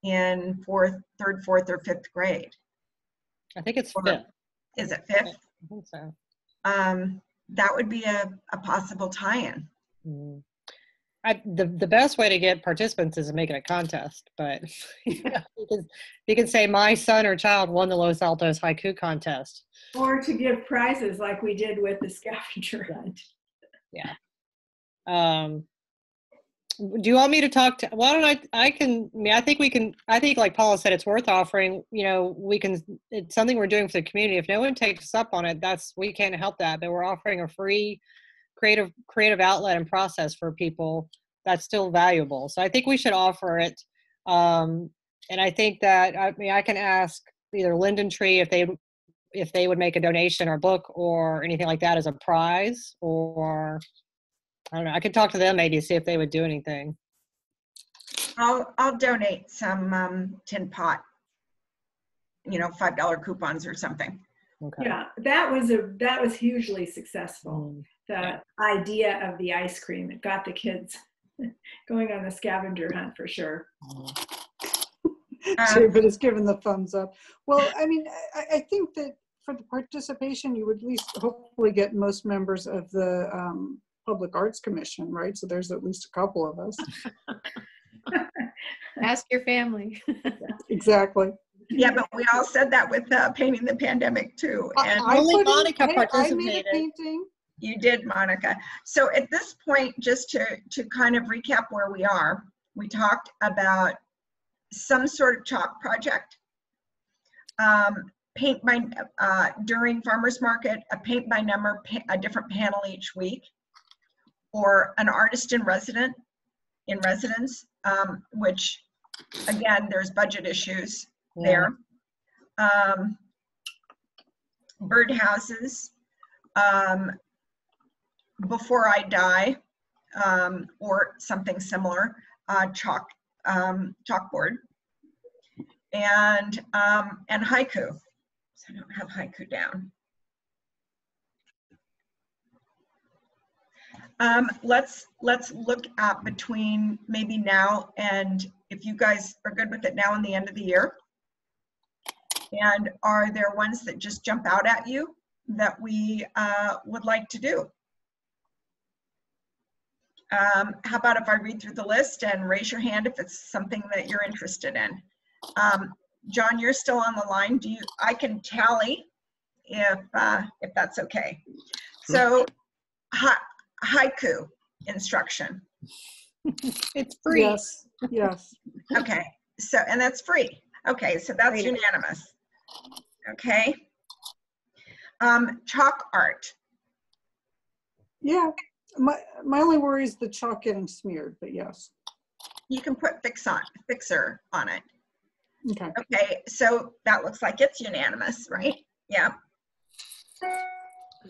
[SPEAKER 1] in fourth, third, fourth, or fifth grade.
[SPEAKER 8] I think it's
[SPEAKER 1] Or-
[SPEAKER 8] fifth.
[SPEAKER 1] Is it fifth?
[SPEAKER 8] I think so.
[SPEAKER 1] Um, that would be a, a possible tie-in.
[SPEAKER 8] Mm. I, the the best way to get participants is to make it a contest, but *laughs* you, know, you, can, you can say my son or child won the Los Altos haiku contest.
[SPEAKER 10] Or to give prizes like we did with the scavenger hunt.
[SPEAKER 8] Um, do you want me to talk to? Why don't I? I can. I mean, I think we can. I think, like Paula said, it's worth offering. You know, we can. It's something we're doing for the community. If no one takes us up on it, that's we can't help that. But we're offering a free creative creative outlet and process for people that's still valuable. So I think we should offer it. Um, and I think that I mean I can ask either Linden Tree if they if they would make a donation or book or anything like that as a prize or I don't know. I could talk to them maybe see if they would do anything.
[SPEAKER 1] I'll, I'll donate some um, tin pot, you know, $5 coupons or something.
[SPEAKER 8] Okay.
[SPEAKER 10] Yeah, that was a that was hugely successful.
[SPEAKER 8] Mm.
[SPEAKER 10] The idea of the ice cream it got the kids *laughs* going on the scavenger hunt for sure.
[SPEAKER 1] Um,
[SPEAKER 3] David has given the thumbs up. Well, I mean, I, I think that for the participation, you would at least hopefully get most members of the um, Public Arts Commission, right? So there's at least a couple of us. *laughs* *laughs*
[SPEAKER 2] Ask your family. *laughs*
[SPEAKER 3] Exactly.
[SPEAKER 1] Yeah, but we all said that with uh, painting the pandemic too. And
[SPEAKER 3] I
[SPEAKER 8] Only
[SPEAKER 3] put in-
[SPEAKER 8] Monica
[SPEAKER 3] hey, I made a
[SPEAKER 8] participated.
[SPEAKER 3] painting.
[SPEAKER 1] You did, Monica. So at this point, just to, to kind of recap where we are, we talked about some sort of chalk project. Um, paint by, uh, during farmer's market, a paint by number, pa- a different panel each week. Or an artist in resident, in residence, um, which, again, there's budget issues there. Um, birdhouses, um, before I die, um, or something similar, uh, chalk, um, chalkboard. And, um, and haiku. So I don't have haiku down. Um, let's, let's look at between maybe now and if you guys are good with it now and the end of the year. And are there ones that just jump out at you that we uh, would like to do? Um, how about if I read through the list and raise your hand if it's something that you're interested in? Um, John, you're still on the line. Do you, I can tally if, uh, if that's okay. So ha- haiku instruction. *laughs*
[SPEAKER 8] It's free.
[SPEAKER 3] Yes, yes.
[SPEAKER 1] Okay, so, and that's free. Okay, so that's
[SPEAKER 2] Free.
[SPEAKER 1] unanimous. Okay. Um, chalk art.
[SPEAKER 3] Yeah, my, my only worry is the chalk getting smeared, but yes.
[SPEAKER 1] You can put fix on, fixer on it.
[SPEAKER 3] Okay.
[SPEAKER 1] Okay, so that looks like it's unanimous, right? Yeah.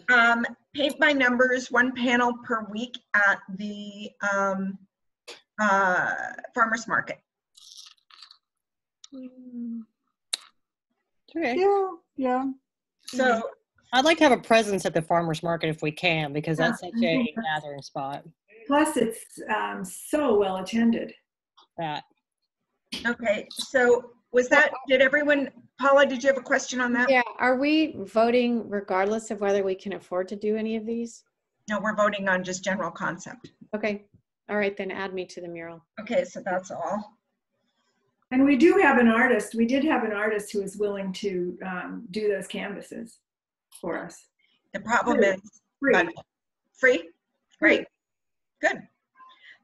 [SPEAKER 1] Um, paint by numbers, one panel per week at the, um, uh, farmer's market.
[SPEAKER 8] Okay.
[SPEAKER 3] Yeah, yeah.
[SPEAKER 1] So,
[SPEAKER 8] I'd like to have a presence at the farmer's market if we can, because that's such a gathering spot.
[SPEAKER 10] Plus, it's um, so well attended.
[SPEAKER 8] That
[SPEAKER 1] okay, so was that, did everyone, Paula, did you have a question on that?
[SPEAKER 2] Yeah, are we voting regardless of whether we can afford to do any of these?
[SPEAKER 1] No, we're voting on just general concept.
[SPEAKER 2] Okay, all right, then add me to the mural.
[SPEAKER 1] Okay, so that's all.
[SPEAKER 10] And we do have an artist, we did have an artist who was willing to um, do those canvases for us.
[SPEAKER 1] The problem
[SPEAKER 10] Free.
[SPEAKER 1] is,
[SPEAKER 10] Free.
[SPEAKER 1] budget. free? Great, good.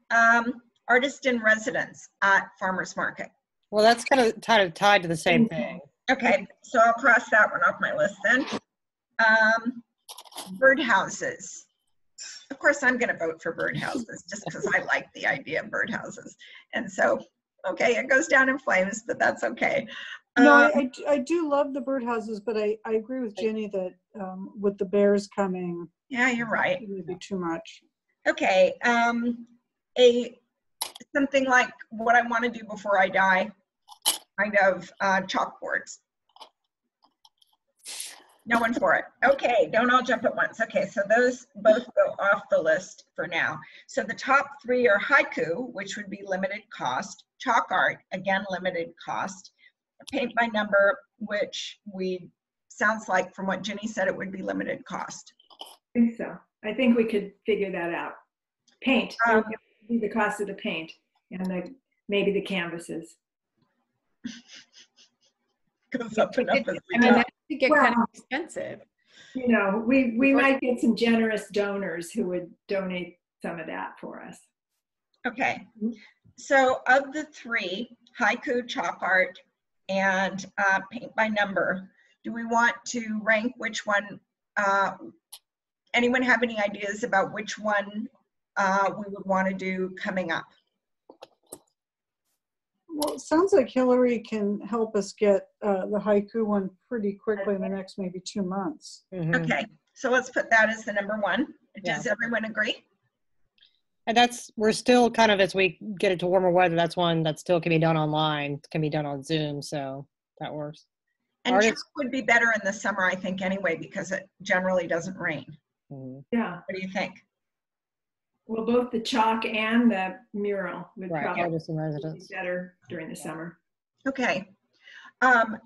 [SPEAKER 1] Um, artist in residence at farmer's market.
[SPEAKER 8] Well, that's kind of kind of tied to the same thing.
[SPEAKER 1] Okay, so I'll cross that one off my list then. Um, birdhouses. Of course, I'm gonna vote for birdhouses just because I like the idea of birdhouses. And so, okay, it goes down in flames, but that's okay.
[SPEAKER 3] No, I,
[SPEAKER 1] Um,
[SPEAKER 3] I d- I do love the birdhouses, but I, I agree with Jenny that um, with the bears coming,
[SPEAKER 1] Yeah, you're right.
[SPEAKER 3] it would be too much.
[SPEAKER 1] Okay, um, a, something like what I want to do before I die, kind of, uh, chalkboards. No one for it. Okay, don't all jump at once. Okay, so those both go off the list for now. So the top three are haiku, which would be limited cost, chalk art, again, limited cost, paint by number, which we, sounds like from what Jenny said, it would be limited cost.
[SPEAKER 10] I think so. I think we could figure that out. Paint,
[SPEAKER 1] Um,
[SPEAKER 10] the cost of the paint and the, maybe the canvases. *laughs*
[SPEAKER 1] Goes up and up as we
[SPEAKER 2] I mean, that could get kind of expensive.
[SPEAKER 10] You know, we, we
[SPEAKER 2] Of
[SPEAKER 10] might get some generous donors who would donate some of that for us.
[SPEAKER 1] Okay, so of the three, haiku, chalk art, and uh, paint by number, do we want to rank which one? uh, Anyone have any ideas about which one uh, we would want to do coming up?
[SPEAKER 3] Well, it sounds like Hillary can help us get uh, the haiku one pretty quickly in the next maybe two months.
[SPEAKER 8] Mhm.
[SPEAKER 1] Okay, so let's put that as the number one.
[SPEAKER 8] Yeah.
[SPEAKER 1] Does everyone agree?
[SPEAKER 8] And that's we're still kind of as we get into warmer weather. That's one that still can be done online. Can be done on Zoom, so that works.
[SPEAKER 1] And
[SPEAKER 8] Artists-
[SPEAKER 1] chalk would be better in the summer, I think, anyway, because it generally doesn't rain.
[SPEAKER 8] Mhm.
[SPEAKER 10] Yeah.
[SPEAKER 1] What do you think?
[SPEAKER 10] Well, both the chalk and the mural would
[SPEAKER 8] Right,
[SPEAKER 10] probably
[SPEAKER 8] artists in
[SPEAKER 10] be
[SPEAKER 8] residence.
[SPEAKER 10] better during the summer.
[SPEAKER 1] Okay. Um,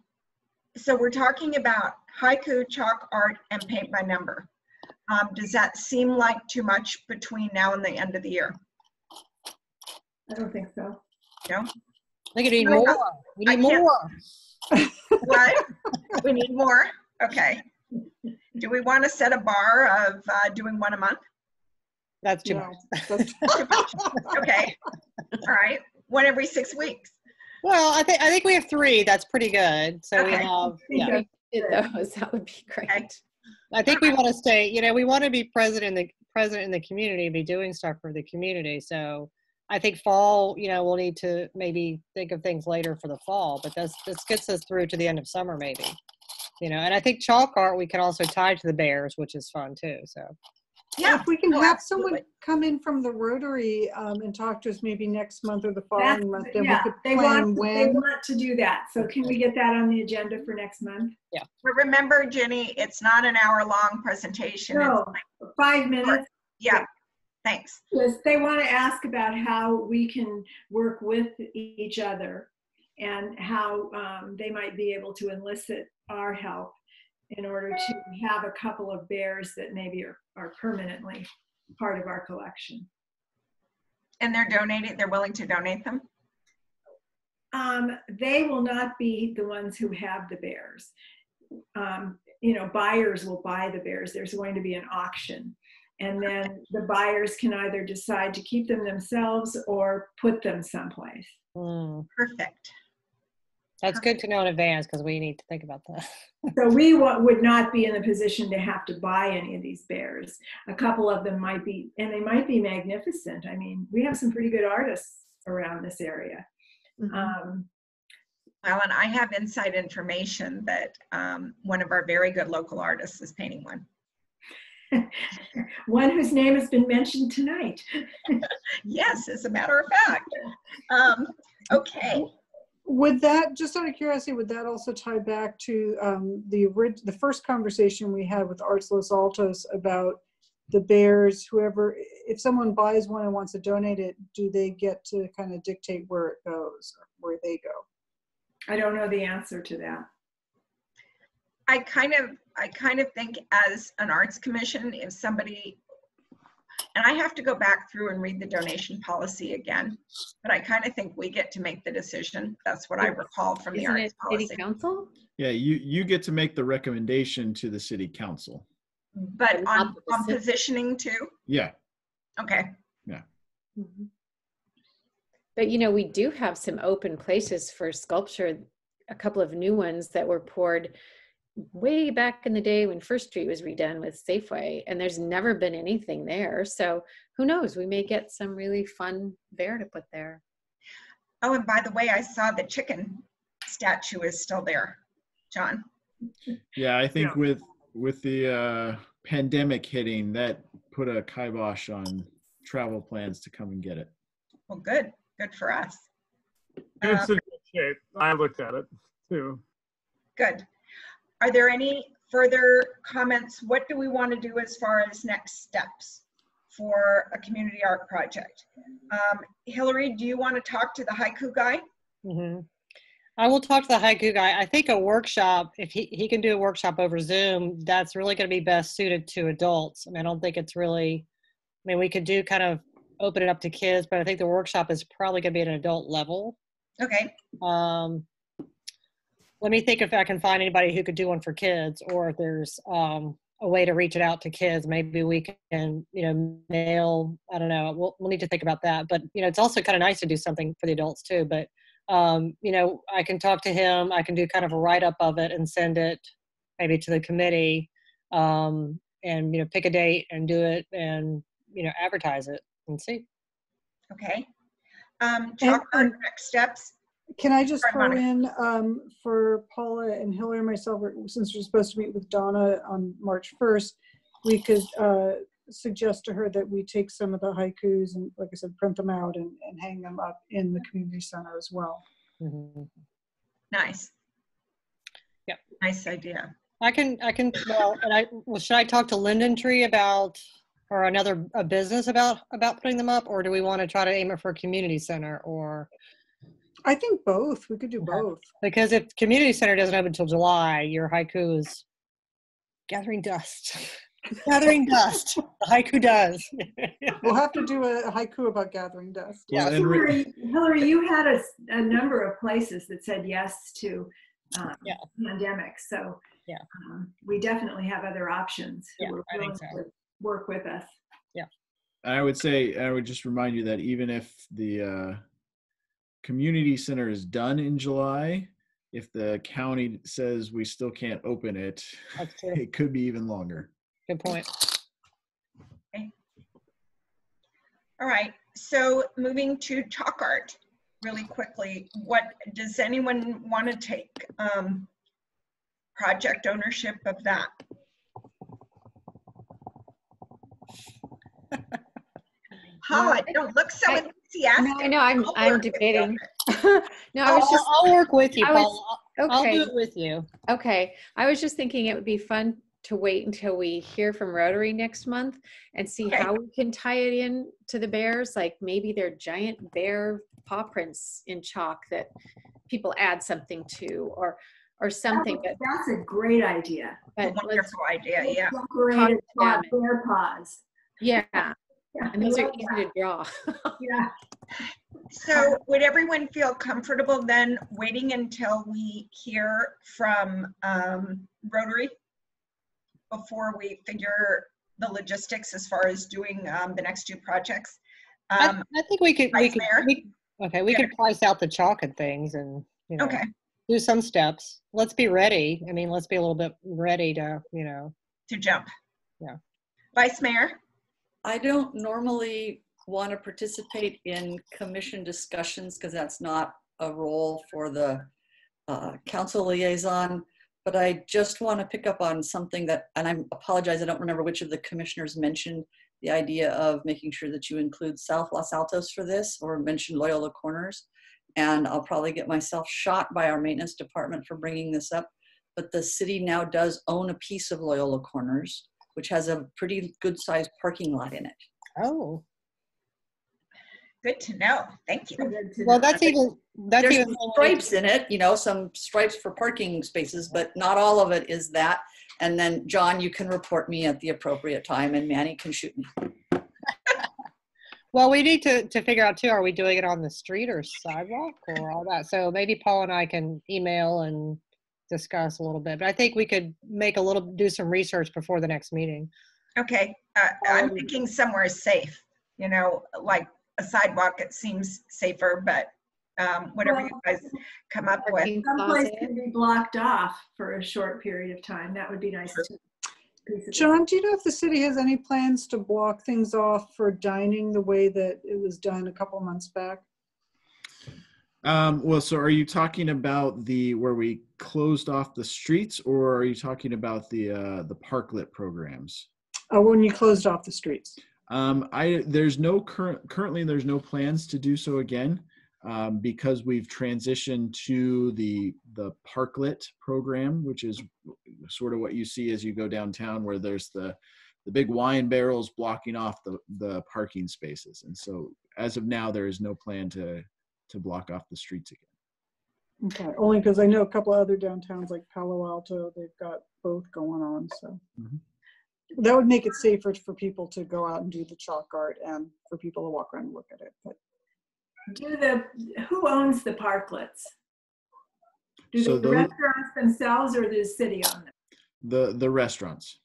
[SPEAKER 1] so we're talking about haiku, chalk art, and paint by number. Um, does that seem like too much between now and the end of the year?
[SPEAKER 10] I don't think so.
[SPEAKER 1] No?
[SPEAKER 8] I think you need
[SPEAKER 1] No,
[SPEAKER 8] more. We
[SPEAKER 1] I
[SPEAKER 8] need
[SPEAKER 1] can't-
[SPEAKER 8] more. *laughs*
[SPEAKER 1] What? We need more? Okay. Do we want to set a bar of uh, doing one a month?
[SPEAKER 8] That's too
[SPEAKER 3] No, *laughs*
[SPEAKER 8] much.
[SPEAKER 1] Okay. All right. One every six weeks.
[SPEAKER 8] Well, I think I think we have three. That's pretty good. So we have. *laughs* Yeah.
[SPEAKER 10] that's
[SPEAKER 2] Did those, that would be
[SPEAKER 1] Okay.
[SPEAKER 2] great.
[SPEAKER 8] I think we want to stay. You know, we want to be present in the present in the community, be doing stuff for the community. So I think fall. You know, we'll need to maybe think of things later for the fall. But this this gets us through to the end of summer, maybe. You know, and I think chalk art we can also tie to the bears, which is fun too. So
[SPEAKER 1] Yeah.
[SPEAKER 3] If we can
[SPEAKER 1] Oh,
[SPEAKER 3] have someone
[SPEAKER 1] absolutely.
[SPEAKER 3] come in from the Rotary um, and talk to us maybe next month or the
[SPEAKER 10] That's,
[SPEAKER 3] following month, then we
[SPEAKER 10] yeah,
[SPEAKER 3] could
[SPEAKER 10] they
[SPEAKER 3] plan
[SPEAKER 10] want, they
[SPEAKER 3] when.
[SPEAKER 10] want to do that. So can we get that on the agenda for next month? Yeah.
[SPEAKER 1] But remember, Jenny, it's not an hour long presentation. It's
[SPEAKER 10] No,
[SPEAKER 1] like-
[SPEAKER 10] five minutes.
[SPEAKER 1] Yeah. Thanks.
[SPEAKER 10] Yes, they want to ask about how we can work with each other and how um, they might be able to elicit our help in order to have a couple of bears that maybe are, are permanently part of our collection.
[SPEAKER 1] And they're donating, they're willing to donate them?
[SPEAKER 10] Um, they will not be the ones who have the bears. Um, you know, buyers will buy the bears. There's going to be an auction. And then the buyers can either decide to keep them themselves or put them someplace.
[SPEAKER 8] hmm,
[SPEAKER 1] Perfect.
[SPEAKER 8] That's good to know in advance because we need to think about that. *laughs*
[SPEAKER 10] So we wa- would not be in a position to have to buy any of these bears. A couple of them might be, and they might be magnificent. I mean, we have some pretty good artists around this area. Um,
[SPEAKER 1] Well, and I have inside information that um, one of our very good local artists is painting one. *laughs*
[SPEAKER 10] one whose name has been mentioned tonight. *laughs*
[SPEAKER 1] Yes, as a matter of fact. Um, okay.
[SPEAKER 3] Would that, just out of curiosity, would that also tie back to um, the orig- the first conversation we had with Arts Los Altos about the bears? Whoever, if someone buys one and wants to donate it, do they get to kind of dictate where it goes, or where they go?
[SPEAKER 10] I don't know the answer to that.
[SPEAKER 1] I kind of, I kind of think as an arts commission, if somebody, and I have to go back through and read the donation policy again, but I kind of think we get to make the decision. That's what I recall from the
[SPEAKER 2] Isn't
[SPEAKER 1] arts
[SPEAKER 2] it city
[SPEAKER 1] policy.
[SPEAKER 2] council?
[SPEAKER 6] Yeah, you, you get to make the recommendation to the city council.
[SPEAKER 1] But on, on positioning too?
[SPEAKER 6] Yeah,
[SPEAKER 1] Okay.
[SPEAKER 2] Mhm. But you know, we do have some open places for sculpture, a couple of new ones that were poured way back in the day when First Street was redone with Safeway, and there's never been anything there. So who knows? We may get some really fun bear to put there.
[SPEAKER 1] Oh, and by the way, I saw the chicken statue is still there, John.
[SPEAKER 6] yeah, I think
[SPEAKER 9] Yeah.
[SPEAKER 6] with, with the uh, pandemic hitting, that put a kibosh on travel plans to come and get it.
[SPEAKER 1] Well, good, good for us.
[SPEAKER 9] It's
[SPEAKER 1] Um,
[SPEAKER 9] in good shape. I looked at it too.
[SPEAKER 1] Good. Are there any further comments? What do we want to do as far as next steps for a community art project? Um, Hillary, do you want to talk to the haiku guy?
[SPEAKER 8] Mm -hmm. I will talk to the haiku guy. I think a workshop, if he, he can do a workshop over Zoom, that's really going to be best suited to adults. I mean, I don't think it's really, I mean, we could do kind of open it up to kids, but I think the workshop is probably going to be at an adult level.
[SPEAKER 1] Okay,
[SPEAKER 8] Um, let me think if I can find anybody who could do one for kids, or if there's um, a way to reach it out to kids. Maybe we can, you know, mail. I don't know. We'll, we'll need to think about that. But you know, it's also kind of nice to do something for the adults too. But um, you know, I can talk to him. I can do kind of a write up of it and send it maybe to the committee, um, and you know, pick a date and do it, and you know, advertise it and see.
[SPEAKER 1] okay. Um, Chalk art next steps.
[SPEAKER 3] Can I just
[SPEAKER 1] Sorry,
[SPEAKER 3] throw in um, for Paula and Hillary and myself, since we're supposed to meet with Donna on March 1st, we could uh, suggest to her that we take some of the haikus and, like I said, print them out and, and hang them up in the community center as well.
[SPEAKER 8] Mhm.
[SPEAKER 1] Nice.
[SPEAKER 8] Yep.
[SPEAKER 1] Nice idea.
[SPEAKER 8] I can, I can, well, and I, well, should I talk to Linden Tree about, or another, a business about, about putting them up? Or do we want to try to aim it for a community center or,
[SPEAKER 3] I think both. We could do
[SPEAKER 8] Okay.
[SPEAKER 3] both.
[SPEAKER 8] because if community center doesn't open until July, your haiku is gathering dust. *laughs* Gathering dust. The haiku does. *laughs*
[SPEAKER 3] We'll have to do a haiku about gathering dust.
[SPEAKER 6] Well, and re-
[SPEAKER 10] Hillary, Hillary, you had a number of places that said yes to um,
[SPEAKER 8] Yeah.
[SPEAKER 10] pandemic, so
[SPEAKER 8] Yeah.
[SPEAKER 10] um, we definitely have other options who
[SPEAKER 8] Yeah,
[SPEAKER 10] are
[SPEAKER 8] I think
[SPEAKER 10] willing
[SPEAKER 8] so.
[SPEAKER 10] to work with us. Yeah.
[SPEAKER 6] I would say I would just remind you that even if the uh, community center is done in July, if the county says we still can't open it,
[SPEAKER 8] That's true. *laughs*
[SPEAKER 6] it could be even longer.
[SPEAKER 8] Good point.
[SPEAKER 1] All right, so moving to chalk art really quickly. What, does anyone want to take um, project ownership of that? *laughs* Paula, you don't look so
[SPEAKER 2] I-
[SPEAKER 1] enthusiastic.
[SPEAKER 2] No, I know, I'm,
[SPEAKER 1] I'll
[SPEAKER 2] I'm
[SPEAKER 1] work with you on
[SPEAKER 2] debating. *laughs* No, I was
[SPEAKER 8] I'll,
[SPEAKER 2] just,
[SPEAKER 8] I'll work with you,
[SPEAKER 2] I was-
[SPEAKER 8] Paul. I'll
[SPEAKER 2] okay.
[SPEAKER 8] do it with you.
[SPEAKER 2] Okay, I was just thinking it would be fun to wait until we hear from Rotary next month and see
[SPEAKER 1] Okay.
[SPEAKER 2] how we can tie it in to the bears, like maybe they're giant bear paw prints in chalk that people add something to or, or something, but,
[SPEAKER 10] That's a great idea.
[SPEAKER 1] A
[SPEAKER 2] but let's,
[SPEAKER 1] wonderful idea, yeah.
[SPEAKER 10] Decorated paw- bear paws.
[SPEAKER 2] yeah,
[SPEAKER 10] Yeah,
[SPEAKER 2] and
[SPEAKER 10] I
[SPEAKER 2] those are easy
[SPEAKER 10] that.
[SPEAKER 2] to draw. *laughs*
[SPEAKER 10] Yeah,
[SPEAKER 1] So would everyone feel comfortable then waiting until we hear from um, Rotary before we figure the logistics as far as doing um, the next two projects?
[SPEAKER 8] I,
[SPEAKER 1] Um,
[SPEAKER 8] I think we could, we
[SPEAKER 1] Vice
[SPEAKER 8] could,
[SPEAKER 1] Mayor?
[SPEAKER 8] we, okay, we
[SPEAKER 1] Yeah.
[SPEAKER 8] could price out the chalk and things and, you know,
[SPEAKER 1] Okay,
[SPEAKER 8] do some steps. Let's be ready. I mean, let's be a little bit ready to, you know,
[SPEAKER 1] to jump.
[SPEAKER 8] Yeah.
[SPEAKER 1] Vice Mayor?
[SPEAKER 13] I don't normally want to participate in commission discussions because that's not a role for the uh, council liaison. But I just want to pick up on something that, and I apologize, I don't remember which of the commissioners mentioned the idea of making sure that you include South Los Altos for this or mention Loyola Corners. And I'll probably get myself shot by our maintenance department for bringing this up. But the city now does own a piece of Loyola Corners, which has a pretty good sized parking lot in it.
[SPEAKER 8] oh,
[SPEAKER 1] Good to know. Thank you.
[SPEAKER 8] well, that's even, that's
[SPEAKER 13] There's
[SPEAKER 8] even.
[SPEAKER 13] stripes in it, you know, some stripes for parking spaces, but not all of it is that. And then, John, you can report me at the appropriate time and Manny can shoot me.
[SPEAKER 8] Well, we need to, to figure out too, are we doing it on the street or sidewalk or all that? So maybe Paul and I can email and discuss a little bit, but I think we could make a little, do some research before the next meeting.
[SPEAKER 1] Okay, uh, I'm
[SPEAKER 8] Um,
[SPEAKER 1] thinking somewhere safe, you know, like a sidewalk, it seems safer, but um, whatever you guys come up with.
[SPEAKER 2] Parking
[SPEAKER 10] Someplace can be blocked off for a short period of time. That would be nice too.
[SPEAKER 3] John, do you know if the city has any plans to block things off for dining the way that it was done a couple months back?
[SPEAKER 6] Um, well, so are you talking about the where we closed off the streets, or are you talking about the uh, the parklet programs?
[SPEAKER 3] Oh, when you closed off the streets?
[SPEAKER 6] Um, I there's no current currently there's no plans to do so again um, because we've transitioned to the the parklet program, which is sort of what you see as you go downtown, where there's the the big wine barrels blocking off the the parking spaces, and so as of now there is no plan to to block off the streets again.
[SPEAKER 3] Okay, only because I know a couple other downtowns like Palo Alto, they've got both going on, so.
[SPEAKER 6] Mhm.
[SPEAKER 3] That would make it safer for people to go out and do the chalk art and for people to walk around and look at it, but.
[SPEAKER 10] Do the, who owns the parklets? Do
[SPEAKER 6] So
[SPEAKER 10] the
[SPEAKER 6] those-
[SPEAKER 10] restaurants themselves or the city own them?
[SPEAKER 6] The the restaurants.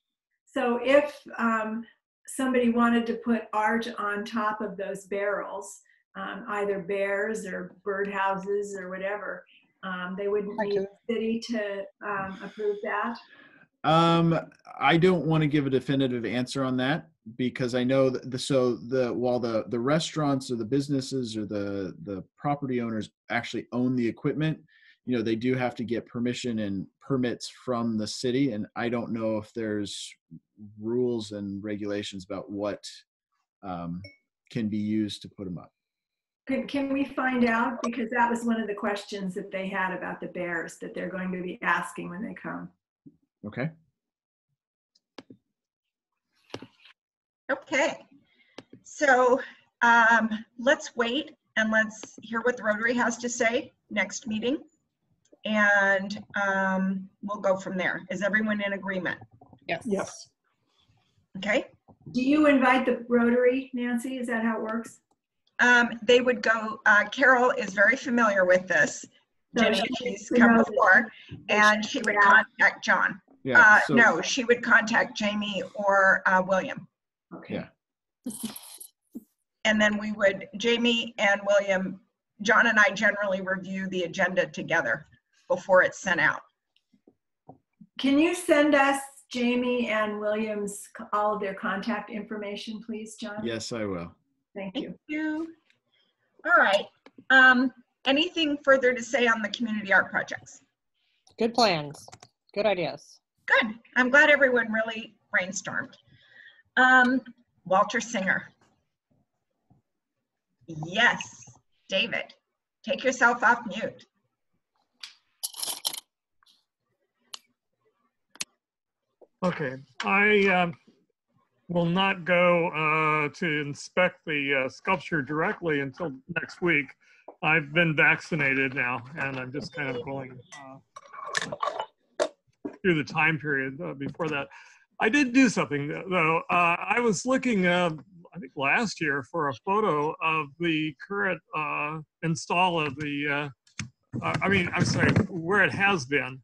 [SPEAKER 10] So if um, somebody wanted to put art on top of those barrels, um, either bears or birdhouses or whatever, um, they wouldn't need the city to um, approve that?
[SPEAKER 6] Um, I don't want to give a definitive answer on that because I know that the so the while the the restaurants or the businesses or the the property owners actually own the equipment, you know, they do have to get permission and permits from the city, and I don't know if there's rules and regulations about what um, can be used to put them up.
[SPEAKER 10] Can, can we find out? Because that was one of the questions that they had about the bears that they're going to be asking when they come.
[SPEAKER 6] Okay.
[SPEAKER 1] Okay, so um, let's wait and let's hear what the Rotary has to say next meeting. And um, we'll go from there. Is everyone in agreement?
[SPEAKER 8] Yes.
[SPEAKER 3] Yes.
[SPEAKER 1] Okay.
[SPEAKER 10] Do you invite the Rotary, Nancy? Is that how it works?
[SPEAKER 1] Um, they would go, uh, Carol is very familiar with this. Jenny,
[SPEAKER 10] she
[SPEAKER 1] she's come before, and she would contact John.
[SPEAKER 6] Yeah.
[SPEAKER 1] Uh,
[SPEAKER 6] so-
[SPEAKER 1] no, she would contact Jamie or, uh, William.
[SPEAKER 10] Okay.
[SPEAKER 6] Yeah.
[SPEAKER 1] And then we would, Jamie and William, John and I generally review the agenda together before it's sent out.
[SPEAKER 10] Can you send us Jamie and Williams all of their contact information, please, John?
[SPEAKER 6] Yes, I will.
[SPEAKER 10] Thank you.
[SPEAKER 1] Thank you. All right. Um, anything further to say on the community art projects?
[SPEAKER 8] Good plans. Good ideas.
[SPEAKER 1] Good. I'm glad everyone really brainstormed. Um, Walter Singer. Yes, David, take yourself off mute.
[SPEAKER 9] Okay, I um, will not go uh, to inspect the uh, sculpture directly until next week. I've been vaccinated now, and I'm just kind of going uh, through the time period uh, before that. I did do something though. Uh, I was looking, uh, I think last year, for a photo of the current install of the. I mean, I'm sorry, where it has been.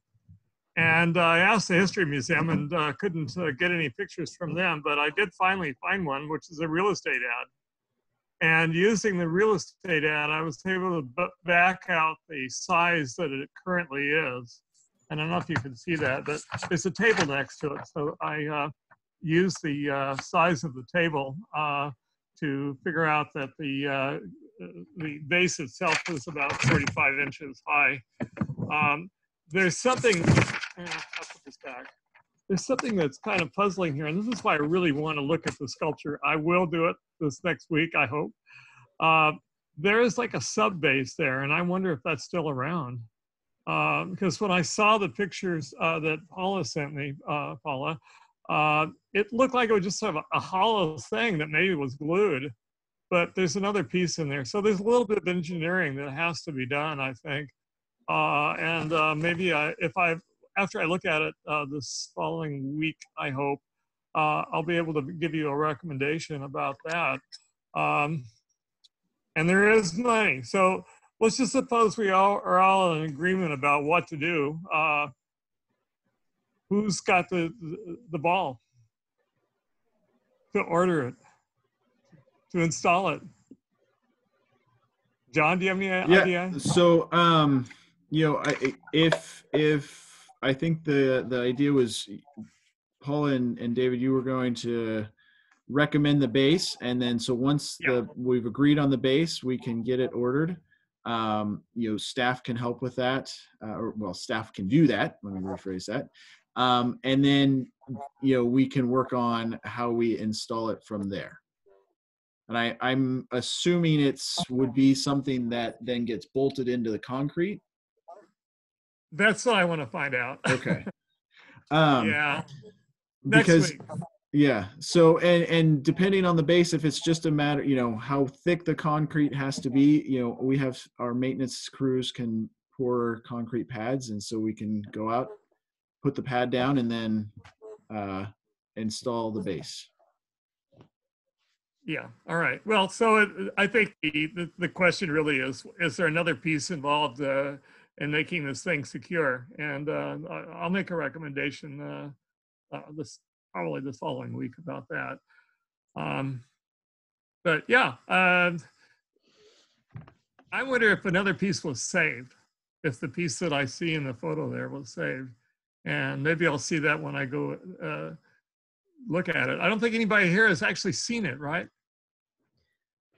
[SPEAKER 9] And uh, I asked the History Museum and uh, couldn't uh, get any pictures from them, but I did finally find one, which is a real estate ad. And using the real estate ad, I was able to back out the size that it currently is. And I don't know if you can see that, but there's a table next to it. So I uh, used the uh, size of the table uh, to figure out that the the base itself is about 45 inches high. Um, there's something, I'll this. There's something that's kind of puzzling here, and this is why I really want to look at the sculpture. I will do it this next week, I hope. Uh, there is like a sub base there, and I wonder if that's still around. Uh, because when I saw the pictures uh, that Paula sent me, uh, Paula, uh, it looked like it was just sort of a, a hollow thing that maybe was glued, but there's another piece in there. So there's a little bit of engineering that has to be done, I think. Uh, and uh, maybe I, if I, after I look at it uh, this following week, I hope, uh, I'll be able to give you a recommendation about that. Um, and there is money. So let's just suppose we all are all in agreement about what to do. Uh, who's got the, the, the ball to order it, to install it? John, do you have any
[SPEAKER 6] Yeah.
[SPEAKER 9] idea?
[SPEAKER 6] So, um, you know, I, if if I think the the idea was, Paul and, and David, you were going to recommend the base, and then so once the we've agreed on the base, we can get it ordered. Um, you know, staff can help with that, uh, or well, staff can do that. Let me rephrase that. Um, and then, you know, we can work on how we install it from there. And I, I'm assuming it's would be something that then gets bolted into the concrete.
[SPEAKER 9] That's what I want to find out.
[SPEAKER 6] Okay. *laughs* Um,
[SPEAKER 9] yeah. Next
[SPEAKER 6] because
[SPEAKER 9] week.
[SPEAKER 6] yeah. So and and depending on the base, if it's just a matter, you know, how thick the concrete has to be. You know, we have our maintenance crews can pour concrete pads, and so we can go out, put the pad down, and then uh, install the base.
[SPEAKER 9] Yeah. All right. Well, so it, I think the, the, the question really is, is there another piece involved uh, in making this thing secure? And uh, I'll make a recommendation uh, uh, this probably the following week about that. Um, but yeah, um, I wonder if another piece was saved, if the piece that I see in the photo there was saved. And maybe I'll see that when I go uh, look at it. I don't think anybody here has actually seen it, right?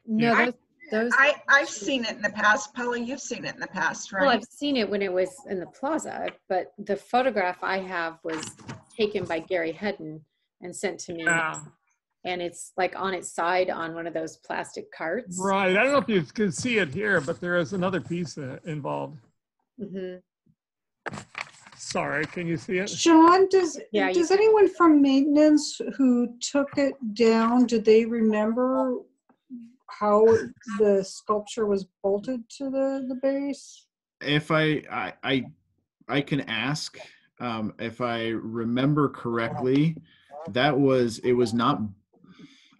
[SPEAKER 2] No, those, those,
[SPEAKER 1] I, I've seen it in the past. Paula, you've seen it in the past, right? well.
[SPEAKER 2] I've seen it when it was in the plaza, but the photograph I have was taken by Gary Hudden and sent to me.
[SPEAKER 9] Yeah.
[SPEAKER 2] And it's like on its side on one of those plastic carts.
[SPEAKER 9] Right. I don't know if you can see it here, but there is another piece uh, involved.
[SPEAKER 2] hmm
[SPEAKER 9] Sorry, can you see it?
[SPEAKER 3] John, does,
[SPEAKER 2] Yeah,
[SPEAKER 3] does anyone from maintenance who took it down, do they remember how the sculpture was bolted to the, the base?
[SPEAKER 6] If I I I, I can ask um, if I remember correctly. that was it was not.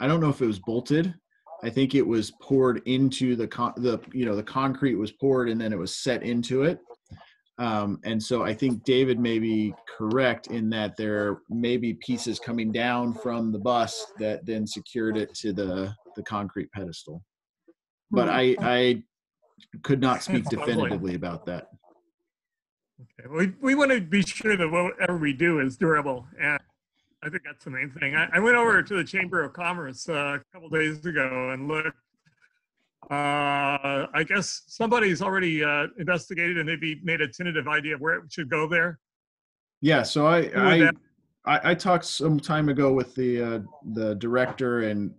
[SPEAKER 6] I don't know if it was bolted. I think it was poured into the con- the you know the concrete was poured and then it was set into it. Um, and so I think David may be correct in that there may be pieces coming down from the bus that then secured it to the the concrete pedestal. But I I could not *laughs* speak definitively about that.
[SPEAKER 9] Okay, we, we want to be sure that whatever we do is durable, and I think that's the main thing. I, I went over to the Chamber of Commerce uh, a couple days ago and looked. Uh, I guess somebody's already uh, investigated and maybe made a tentative idea of where it should go there.
[SPEAKER 6] Yeah, so I I, I I talked some time ago with the uh, the director and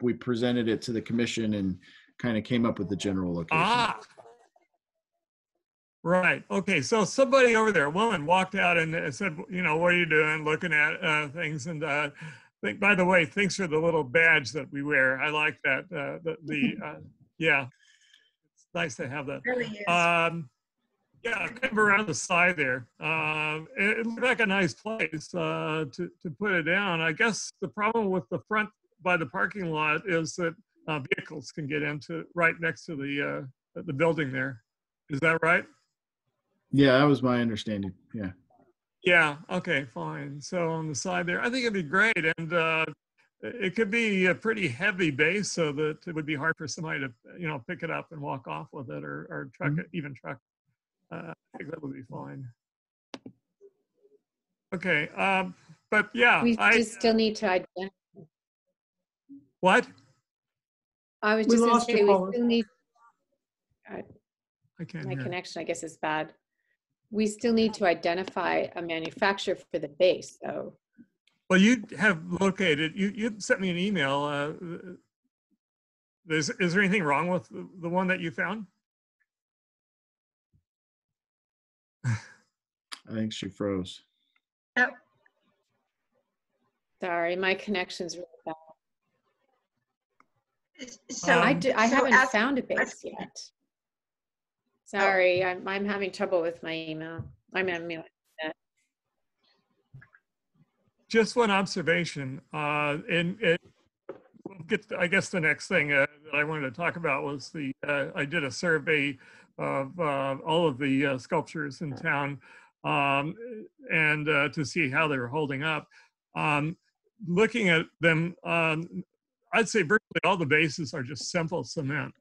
[SPEAKER 6] we presented it to the commission and kind of came up with the general location.
[SPEAKER 9] Ah. Right. Okay. So somebody over there, a woman, walked out and uh, said, "You know, what are you doing? Looking at uh, things." And uh, think, by the way, thanks for the little badge that we wear. I like that. Uh, the, the uh, yeah, it's nice to have that.
[SPEAKER 1] Really is.
[SPEAKER 9] Um, yeah, kind of around the side there. Um, it, it looked like a nice place uh, to to put it down. I guess the problem with the front by the parking lot is that uh, vehicles can get into right next to the uh, the building there. Is that right?
[SPEAKER 6] Yeah, that was my understanding. Yeah.
[SPEAKER 9] Yeah. Okay. Fine. So on the side there, I think it'd be great, and uh, it could be a pretty heavy base, so that it would be hard for somebody to you know pick it up and walk off with it, or, or truck it, even truck. Uh, I think that would be fine. Okay. Um, but yeah,
[SPEAKER 2] We
[SPEAKER 9] I
[SPEAKER 2] just still need to identify.
[SPEAKER 9] what?
[SPEAKER 2] I was
[SPEAKER 3] We
[SPEAKER 2] just gonna
[SPEAKER 3] lost you,
[SPEAKER 2] say, we
[SPEAKER 3] Paula.
[SPEAKER 2] still need, I-
[SPEAKER 9] I can't
[SPEAKER 2] my
[SPEAKER 9] hear.
[SPEAKER 2] connection, I guess, is bad. We still need to identify a manufacturer for the base, though.
[SPEAKER 9] Well, you have located, you, you sent me an email. Uh, is, is there anything wrong with the, the one that you found? *sighs*
[SPEAKER 6] I think she froze.
[SPEAKER 2] Sorry, my connection's really bad.
[SPEAKER 1] So
[SPEAKER 2] I,
[SPEAKER 9] Um,
[SPEAKER 2] d- I
[SPEAKER 1] so
[SPEAKER 2] haven't
[SPEAKER 1] as-
[SPEAKER 2] found a base yet. Sorry, I'm, I'm having trouble with my email. I'm, I'm,
[SPEAKER 9] Just one observation, uh, and it, we'll get, to- I guess the next thing uh, that I wanted to talk about was the, uh, I did a survey of uh, all of the uh, sculptures in town um, and uh, to see how they were holding up. Um, looking at them, um, I'd say virtually all the bases are just simple cement.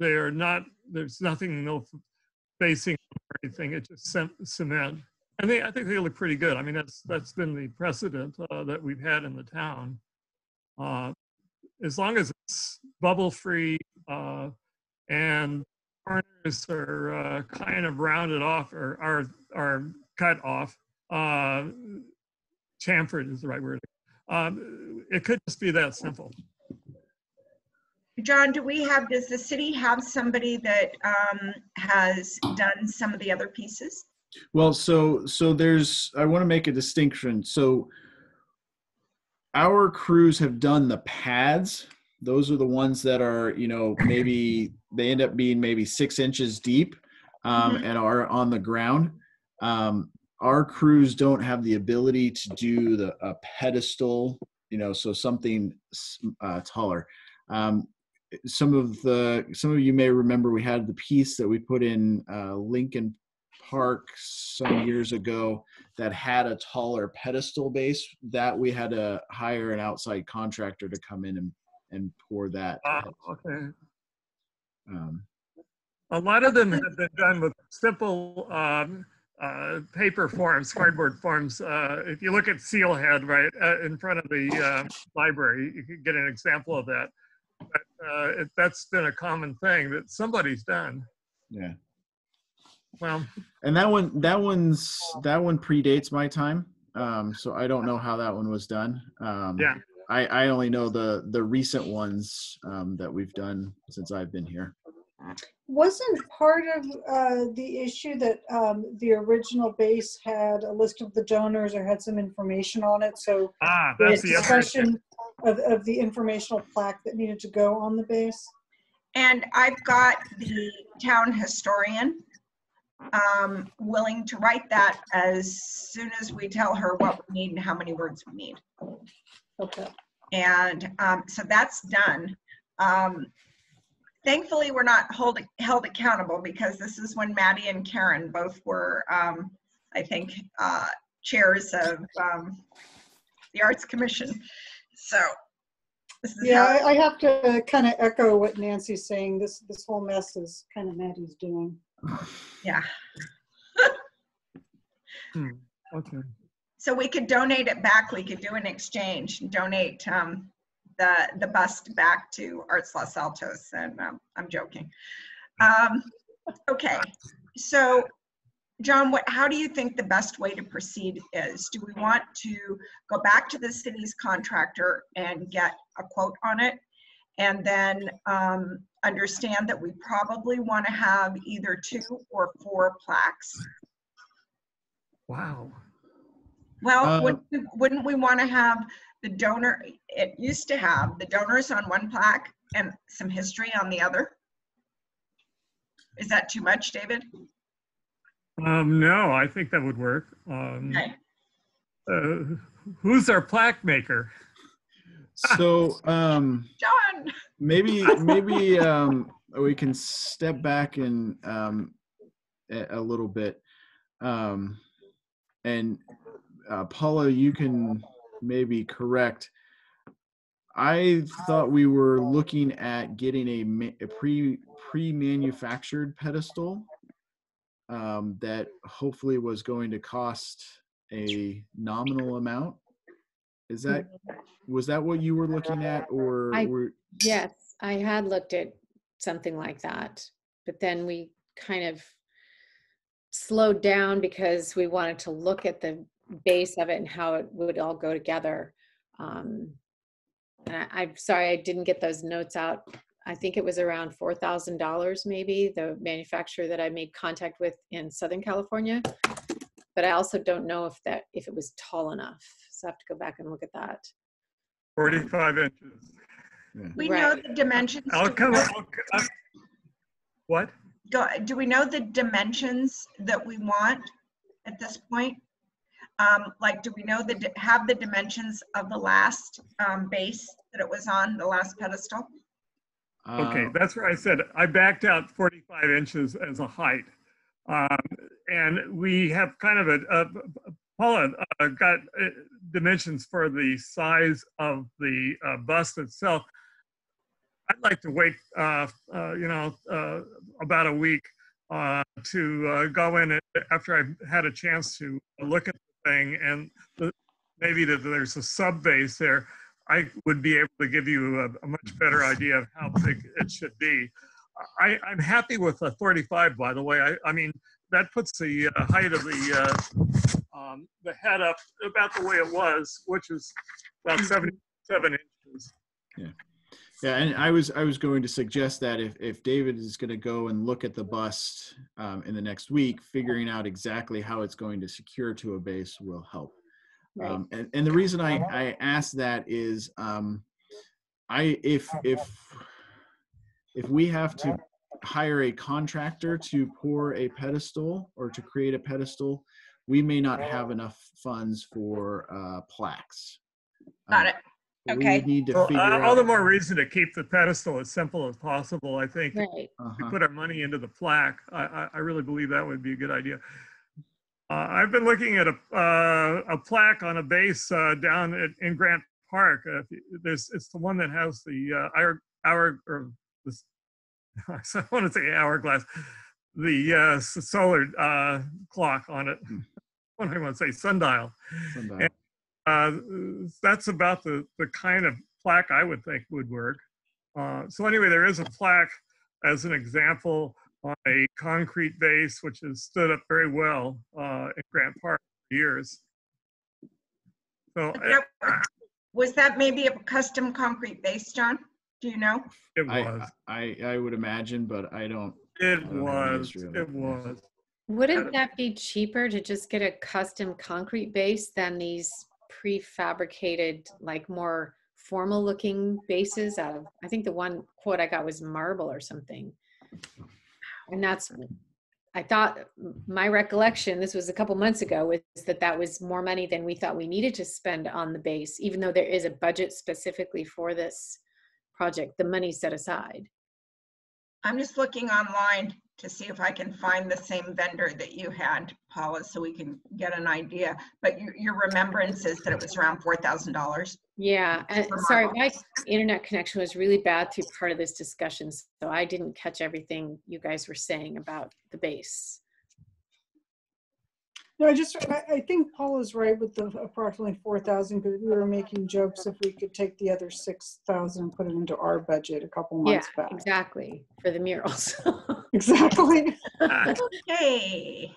[SPEAKER 9] They are not, there's nothing, no facing or anything, it's just cement. And they, I think they look pretty good. I mean, that's that's been the precedent uh, that we've had in the town. Uh, as long as it's bubble free uh, and corners are uh, kind of rounded off or are are cut off. Uh, chamfered is the right word. Um, it could just be that simple.
[SPEAKER 1] John, do we have, does the city have somebody that um, has done some of the other pieces?
[SPEAKER 6] Well, so so there's I want to make a distinction. So our crews have done the pads. Those are the ones that are, you know, maybe *laughs* they end up being maybe six inches deep um, and are on the ground. Um, our crews don't have the ability to do the a pedestal, you know, so something uh, taller. Um, some of the some of you may remember we had the piece that we put in uh, Lincoln Park some years ago that had a taller pedestal base that we had to hire an outside contractor to come in and, and pour that.
[SPEAKER 9] Ah, okay.
[SPEAKER 6] Um,
[SPEAKER 9] A lot of them have been done with simple um, uh, paper forms, cardboard forms. Uh, if you look at Sealhead right uh, in front of the uh, library, you can get an example of that. But uh, it, that's been a common thing that somebody's done.
[SPEAKER 6] yeah.
[SPEAKER 9] Well,
[SPEAKER 6] And that one, that one's, that one predates my time. Um, so I don't know how that one was done. Um,
[SPEAKER 9] yeah.
[SPEAKER 6] I, I only know the, the recent ones um, that we've done since I've been here.
[SPEAKER 3] Wasn't part of uh, the issue that um, the original base had a list of the donors or had some information on it? So
[SPEAKER 9] Ah,
[SPEAKER 3] the
[SPEAKER 9] that's the other.
[SPEAKER 3] discussion of, of the informational plaque that needed to go on the base?
[SPEAKER 1] And I've got the town historian um, willing to write that as soon as we tell her what we need and how many words we need.
[SPEAKER 3] Okay.
[SPEAKER 1] And um, so that's done. Um, thankfully, we're not hold, held accountable because this is when Maddie and Karen both were, um, I think, uh, chairs of um, the Arts Commission. So this is
[SPEAKER 3] Yeah,
[SPEAKER 1] how,
[SPEAKER 3] I, I have to kind of echo what Nancy's saying. This, this whole mess is kind of Maddie's doing.
[SPEAKER 1] yeah. *laughs*
[SPEAKER 9] Hmm, Okay.
[SPEAKER 1] So we could donate it back. We could do an exchange, donate um, the the bust back to Arts Los Altos. And um, I'm joking. Um, okay, so John, what? How do you think the best way to proceed is? Do we want to go back to the city's contractor and get a quote on it, and then um, understand that we probably want to have either two or four plaques?
[SPEAKER 9] Wow.
[SPEAKER 1] Well,
[SPEAKER 6] Uh,
[SPEAKER 1] wouldn't, we- wouldn't we want to have the donor, it used to have the donors on one plaque and some history on the other? Is that too much, David?
[SPEAKER 9] Um, no, I think that would work. Um,
[SPEAKER 1] Okay.
[SPEAKER 9] uh, who's our plaque maker?
[SPEAKER 6] So, um,
[SPEAKER 1] John,
[SPEAKER 6] maybe *laughs* maybe um, we can step back and um, a, a little bit um, and uh, paula you can maybe correct. I thought we were looking at getting a, a pre pre-manufactured pedestal um, that hopefully was going to cost a nominal amount. Is that was that what you were looking at or
[SPEAKER 2] I-
[SPEAKER 6] were
[SPEAKER 2] Yes, I had looked at something like that, but then we kind of slowed down because we wanted to look at the base of it and how it would all go together. Um, and I, I'm sorry I didn't get those notes out. I think it was around four thousand dollars, maybe the manufacturer that I made contact with in Southern California. But I also don't know if that if it was tall enough, so I have to go back and look at that.
[SPEAKER 9] 45 inches.
[SPEAKER 1] we know the dimensions.
[SPEAKER 9] I'll come,
[SPEAKER 1] know-
[SPEAKER 9] I'll, i what?
[SPEAKER 1] go- Do we know the dimensions that we want at this point? Um, Like, do we know the, have the dimensions of the last um, base that it was on, the last pedestal?
[SPEAKER 9] Okay,
[SPEAKER 6] uh,
[SPEAKER 9] that's where I said I backed out 45 inches as a height. Um, and we have kind of a, a Paula uh, got uh, dimensions for the size of the uh, bust itself. I'd like to wait, uh, uh, you know, uh, about a week uh, to uh, go in after I've had a chance to look at the thing and the, maybe that there's a sub base there. I would be able to give you a, a much better idea of how big it should be. I, I'm happy with a 35, by the way. I, I mean, that puts the uh, height of the uh, um, the head up about the way it was, which is about 77 inches.
[SPEAKER 6] Yeah, and I was I was going to suggest that if if David is going to go and look at the bust um, in the next week, figuring out exactly how it's going to secure to a base will help.
[SPEAKER 2] Right.
[SPEAKER 6] Um, and, and the reason I I ask that is um, I if if if we have to hire a contractor to pour a pedestal or to create a pedestal, we may not have enough funds for uh, plaques.
[SPEAKER 1] Got
[SPEAKER 6] Um,
[SPEAKER 1] it.
[SPEAKER 6] we
[SPEAKER 1] Okay.
[SPEAKER 6] need to
[SPEAKER 9] Well,
[SPEAKER 6] figure
[SPEAKER 9] uh,
[SPEAKER 6] out.
[SPEAKER 9] all the more reason to keep the pedestal as simple as possible. I think
[SPEAKER 2] Right.
[SPEAKER 9] we
[SPEAKER 6] Uh-huh.
[SPEAKER 9] put our money into the plaque. I, I, I really believe that would be a good idea. Uh, I've been looking at a, uh, a plaque on a base uh, down at, in Grant Park. Uh, if you- there's, it's the one that has the uh, hour, hour or this, *laughs* I want to say hourglass, the uh, s- solar uh, clock on it.
[SPEAKER 6] Hmm. *laughs*
[SPEAKER 9] What do I want to say? Sundial.
[SPEAKER 6] Sundial.
[SPEAKER 9] Uh, that's about the, the kind of plaque I would think would work. Uh, so anyway, there is a plaque as an example on a concrete base, which has stood up very well uh, in Grant Park for years. So
[SPEAKER 1] Was that- Was that maybe a custom concrete base, John? Do you know?
[SPEAKER 9] it
[SPEAKER 6] I,
[SPEAKER 9] was.
[SPEAKER 6] I I would imagine, but I don't.
[SPEAKER 9] It
[SPEAKER 6] don't
[SPEAKER 9] was.
[SPEAKER 6] history
[SPEAKER 9] It
[SPEAKER 6] it.
[SPEAKER 9] was.
[SPEAKER 2] Wouldn't that be cheaper to just get a custom concrete base than these prefabricated, like more formal looking bases out of, I think the one quote I got was marble or something. And that's, I thought my recollection, this was a couple months ago, was that that was more money than we thought we needed to spend on the base, even though there is a budget specifically for this project, the money set aside.
[SPEAKER 1] I'm just looking online to see if I can find the same vendor that you had, Paula, so we can get an idea. But your, your remembrance is that it was around four thousand dollars.
[SPEAKER 2] Yeah, and sorry, my internet connection was really bad through part of this discussion, so I didn't catch everything you guys were saying about the base.
[SPEAKER 3] No, I just, I, I think Paul is right with the approximately four thousand, because we were making jokes if we could take the other six thousand and put it into our budget a couple
[SPEAKER 2] Yeah,
[SPEAKER 3] months back.
[SPEAKER 2] exactly, for the murals. *laughs*
[SPEAKER 3] Exactly.
[SPEAKER 1] Okay,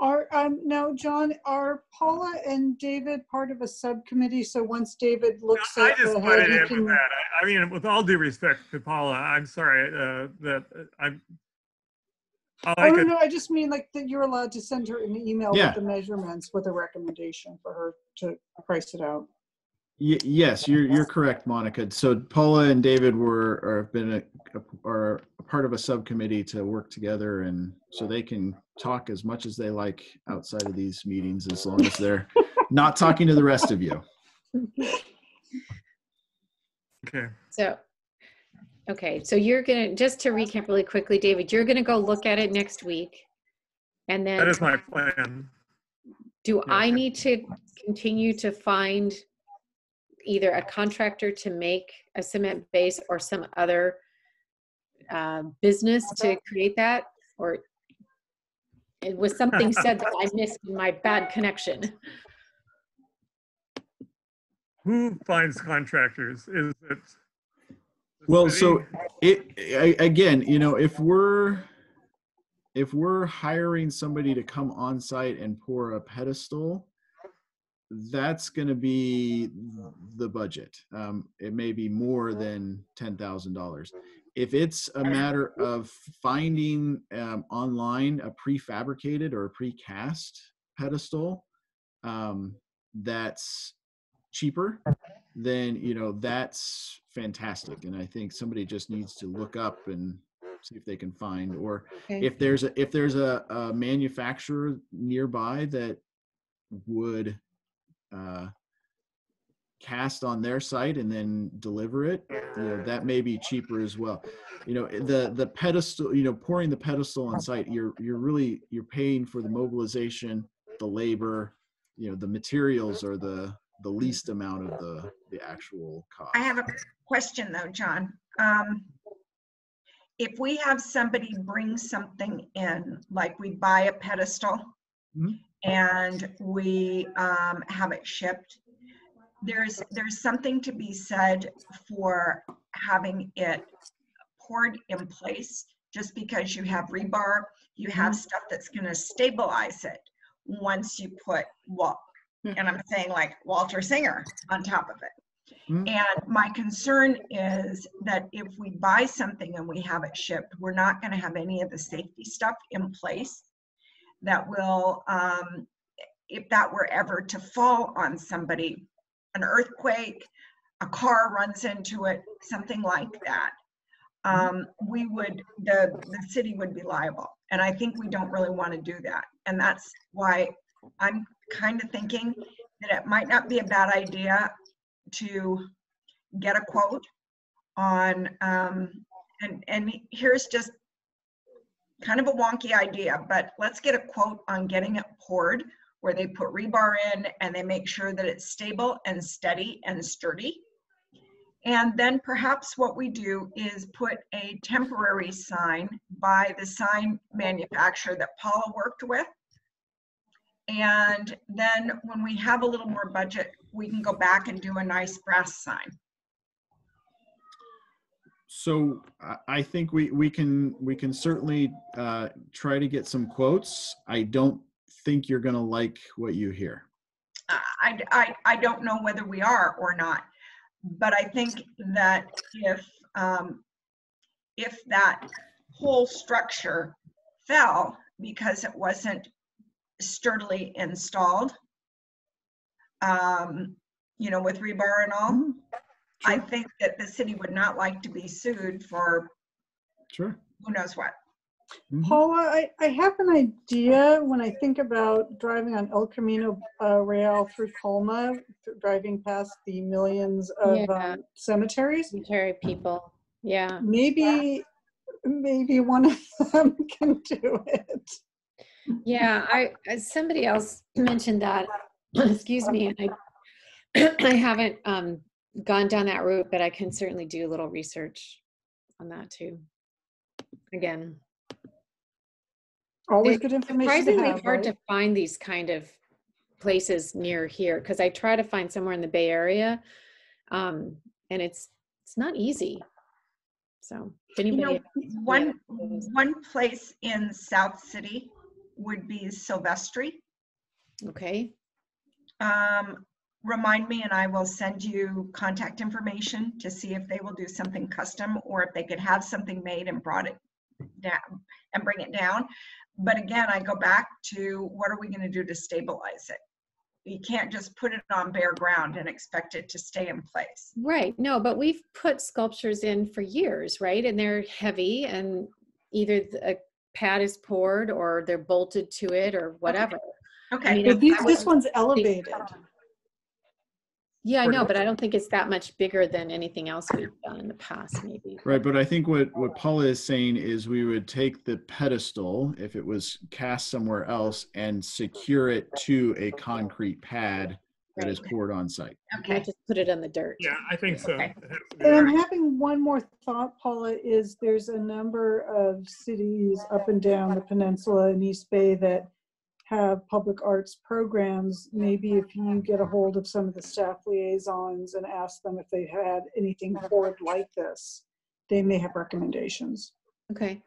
[SPEAKER 3] Are, um, now, John, are Paula and David part of a subcommittee? So once David looks
[SPEAKER 9] I
[SPEAKER 3] at
[SPEAKER 9] just
[SPEAKER 3] the
[SPEAKER 9] butted
[SPEAKER 3] head, you
[SPEAKER 9] in with
[SPEAKER 3] can.
[SPEAKER 9] that. I, I mean, with all due respect to Paula, I'm sorry uh, that uh, I'm. I
[SPEAKER 3] Oh,
[SPEAKER 9] like
[SPEAKER 3] no, no, I just mean like that you're allowed to send her an email
[SPEAKER 6] Yeah.
[SPEAKER 3] with the measurements with a recommendation for her to price it out.
[SPEAKER 6] Y- yes, you're you're correct, Monica. So Paula and David were or have been a, a- are a part of a subcommittee to work together, and so they can talk as much as they like outside of these meetings, as long as they're not talking to the rest of you. *laughs*
[SPEAKER 9] Okay.
[SPEAKER 2] So, okay, so you're gonna, just to recap really quickly, David, you're gonna go look at it next week. And
[SPEAKER 9] That
[SPEAKER 2] then
[SPEAKER 9] is my plan.
[SPEAKER 2] do
[SPEAKER 9] yeah.
[SPEAKER 2] I need to continue to find either a contractor to make a cement base or some other uh, business to create that? Or it was something *laughs* said that I missed in my bad connection.
[SPEAKER 9] Who finds contractors? Is it?
[SPEAKER 6] Well, so it I, again, you know, if we're if we're hiring somebody to come on site and pour a pedestal, that's going to be the budget. Um, it may be more than ten thousand dollars. If it's a matter of finding um, online a prefabricated or a precast pedestal um, that's cheaper, then you know that's fantastic. And I think somebody just needs to look up and see if they can find, or
[SPEAKER 8] Okay.
[SPEAKER 6] if there's a if there's a, a manufacturer nearby that would uh, cast on their site and then deliver it, you know that may be cheaper as well. You know the the pedestal, you know pouring the pedestal on site, you're you're really you're paying for the mobilization, the labor, you know the materials are the the least amount of the the actual cost.
[SPEAKER 1] I have a question though, John. Um, if we have somebody bring something in, like we buy a pedestal
[SPEAKER 6] Mhm.
[SPEAKER 1] and we um, have it shipped, there's there's something to be said for having it poured in place. Just because you have rebar, you have stuff that's going to stabilize it once you put wall. And I'm saying like Walter Singer on top of it.
[SPEAKER 6] Mhm.
[SPEAKER 1] And my concern is that if we buy something and we have it shipped, we're not going to have any of the safety stuff in place that will, um, if that were ever to fall on somebody, an earthquake, a car runs into it, something like that, um, we would, the, the city would be liable. And I think we don't really want to do that. And that's why I'm kind of thinking that it might not be a bad idea to get a quote on, um, and, and here's just kind of a wonky idea, but let's get a quote on getting it poured where they put rebar in and they make sure that it's stable and steady and sturdy. And then perhaps what we do is put a temporary sign by the sign manufacturer that Paula worked with. And then when we have a little more budget, we can go back and do a nice brass sign.
[SPEAKER 6] So I- I think we, we can, we can certainly uh, try to get some quotes. I don't think you're gonna like what you hear.
[SPEAKER 1] I, I, I don't know whether we are or not, but I think that if, um, if that whole structure fell because it wasn't sturdily installed, um, you know, with rebar and all, I think that the city would not like to be sued for
[SPEAKER 6] Sure.
[SPEAKER 1] who knows what.
[SPEAKER 6] Mhm.
[SPEAKER 3] Paula, I, I have an idea when I think about driving on El Camino uh, Real through Colma, th- driving past the millions of
[SPEAKER 2] Yeah.
[SPEAKER 3] um, cemeteries.
[SPEAKER 2] Cemetery people. Yeah.
[SPEAKER 3] Maybe, maybe one of *laughs* them can do it.
[SPEAKER 2] Yeah, I somebody else *clears throat* mentioned that. *clears throat* Excuse me, and I *clears throat* I haven't um, gone down that route, but I can certainly do a little research on that too. Again,
[SPEAKER 3] Always
[SPEAKER 2] It's
[SPEAKER 3] good information to
[SPEAKER 2] surprisingly
[SPEAKER 3] have,
[SPEAKER 2] hard
[SPEAKER 3] right?
[SPEAKER 2] to find these kind of places near here because I try to find somewhere in the Bay Area, um, and it's it's not easy. So, if
[SPEAKER 1] You know,
[SPEAKER 2] anybody,
[SPEAKER 1] one, one place in South City would be Silvestri.
[SPEAKER 2] okay,
[SPEAKER 1] Um, remind me and I will send you contact information to see if they will do something custom or if they could have something made and brought it down and bring it down. But again, I go back to what are we gonna do to stabilize it? You can't just put it on bare ground and expect it to stay in place.
[SPEAKER 2] Right. No, but we've put sculptures in for years, right? And they're heavy and either th- a pad is poured or they're bolted to it or whatever.
[SPEAKER 1] Okay.
[SPEAKER 2] mean,
[SPEAKER 3] But these, this one's elevated.
[SPEAKER 2] Yeah, I know, but I don't think it's that much bigger than anything else we've done in the past, maybe.
[SPEAKER 6] Right, but I think what, what Paula is saying is we would take the pedestal, if it was cast somewhere else, and secure it to a concrete pad that is poured on site.
[SPEAKER 2] Not
[SPEAKER 1] Okay.
[SPEAKER 2] just put it on the dirt.
[SPEAKER 9] Yeah, I think so.
[SPEAKER 1] Okay.
[SPEAKER 9] It has to be
[SPEAKER 3] And I'm
[SPEAKER 9] right.
[SPEAKER 3] having one more thought, Paula, is there's a number of cities up and down the peninsula and East Bay that have public arts programs. Maybe if you get a hold of some of the staff liaisons and ask them if they had anything forward like this, they may have recommendations.
[SPEAKER 2] Okay.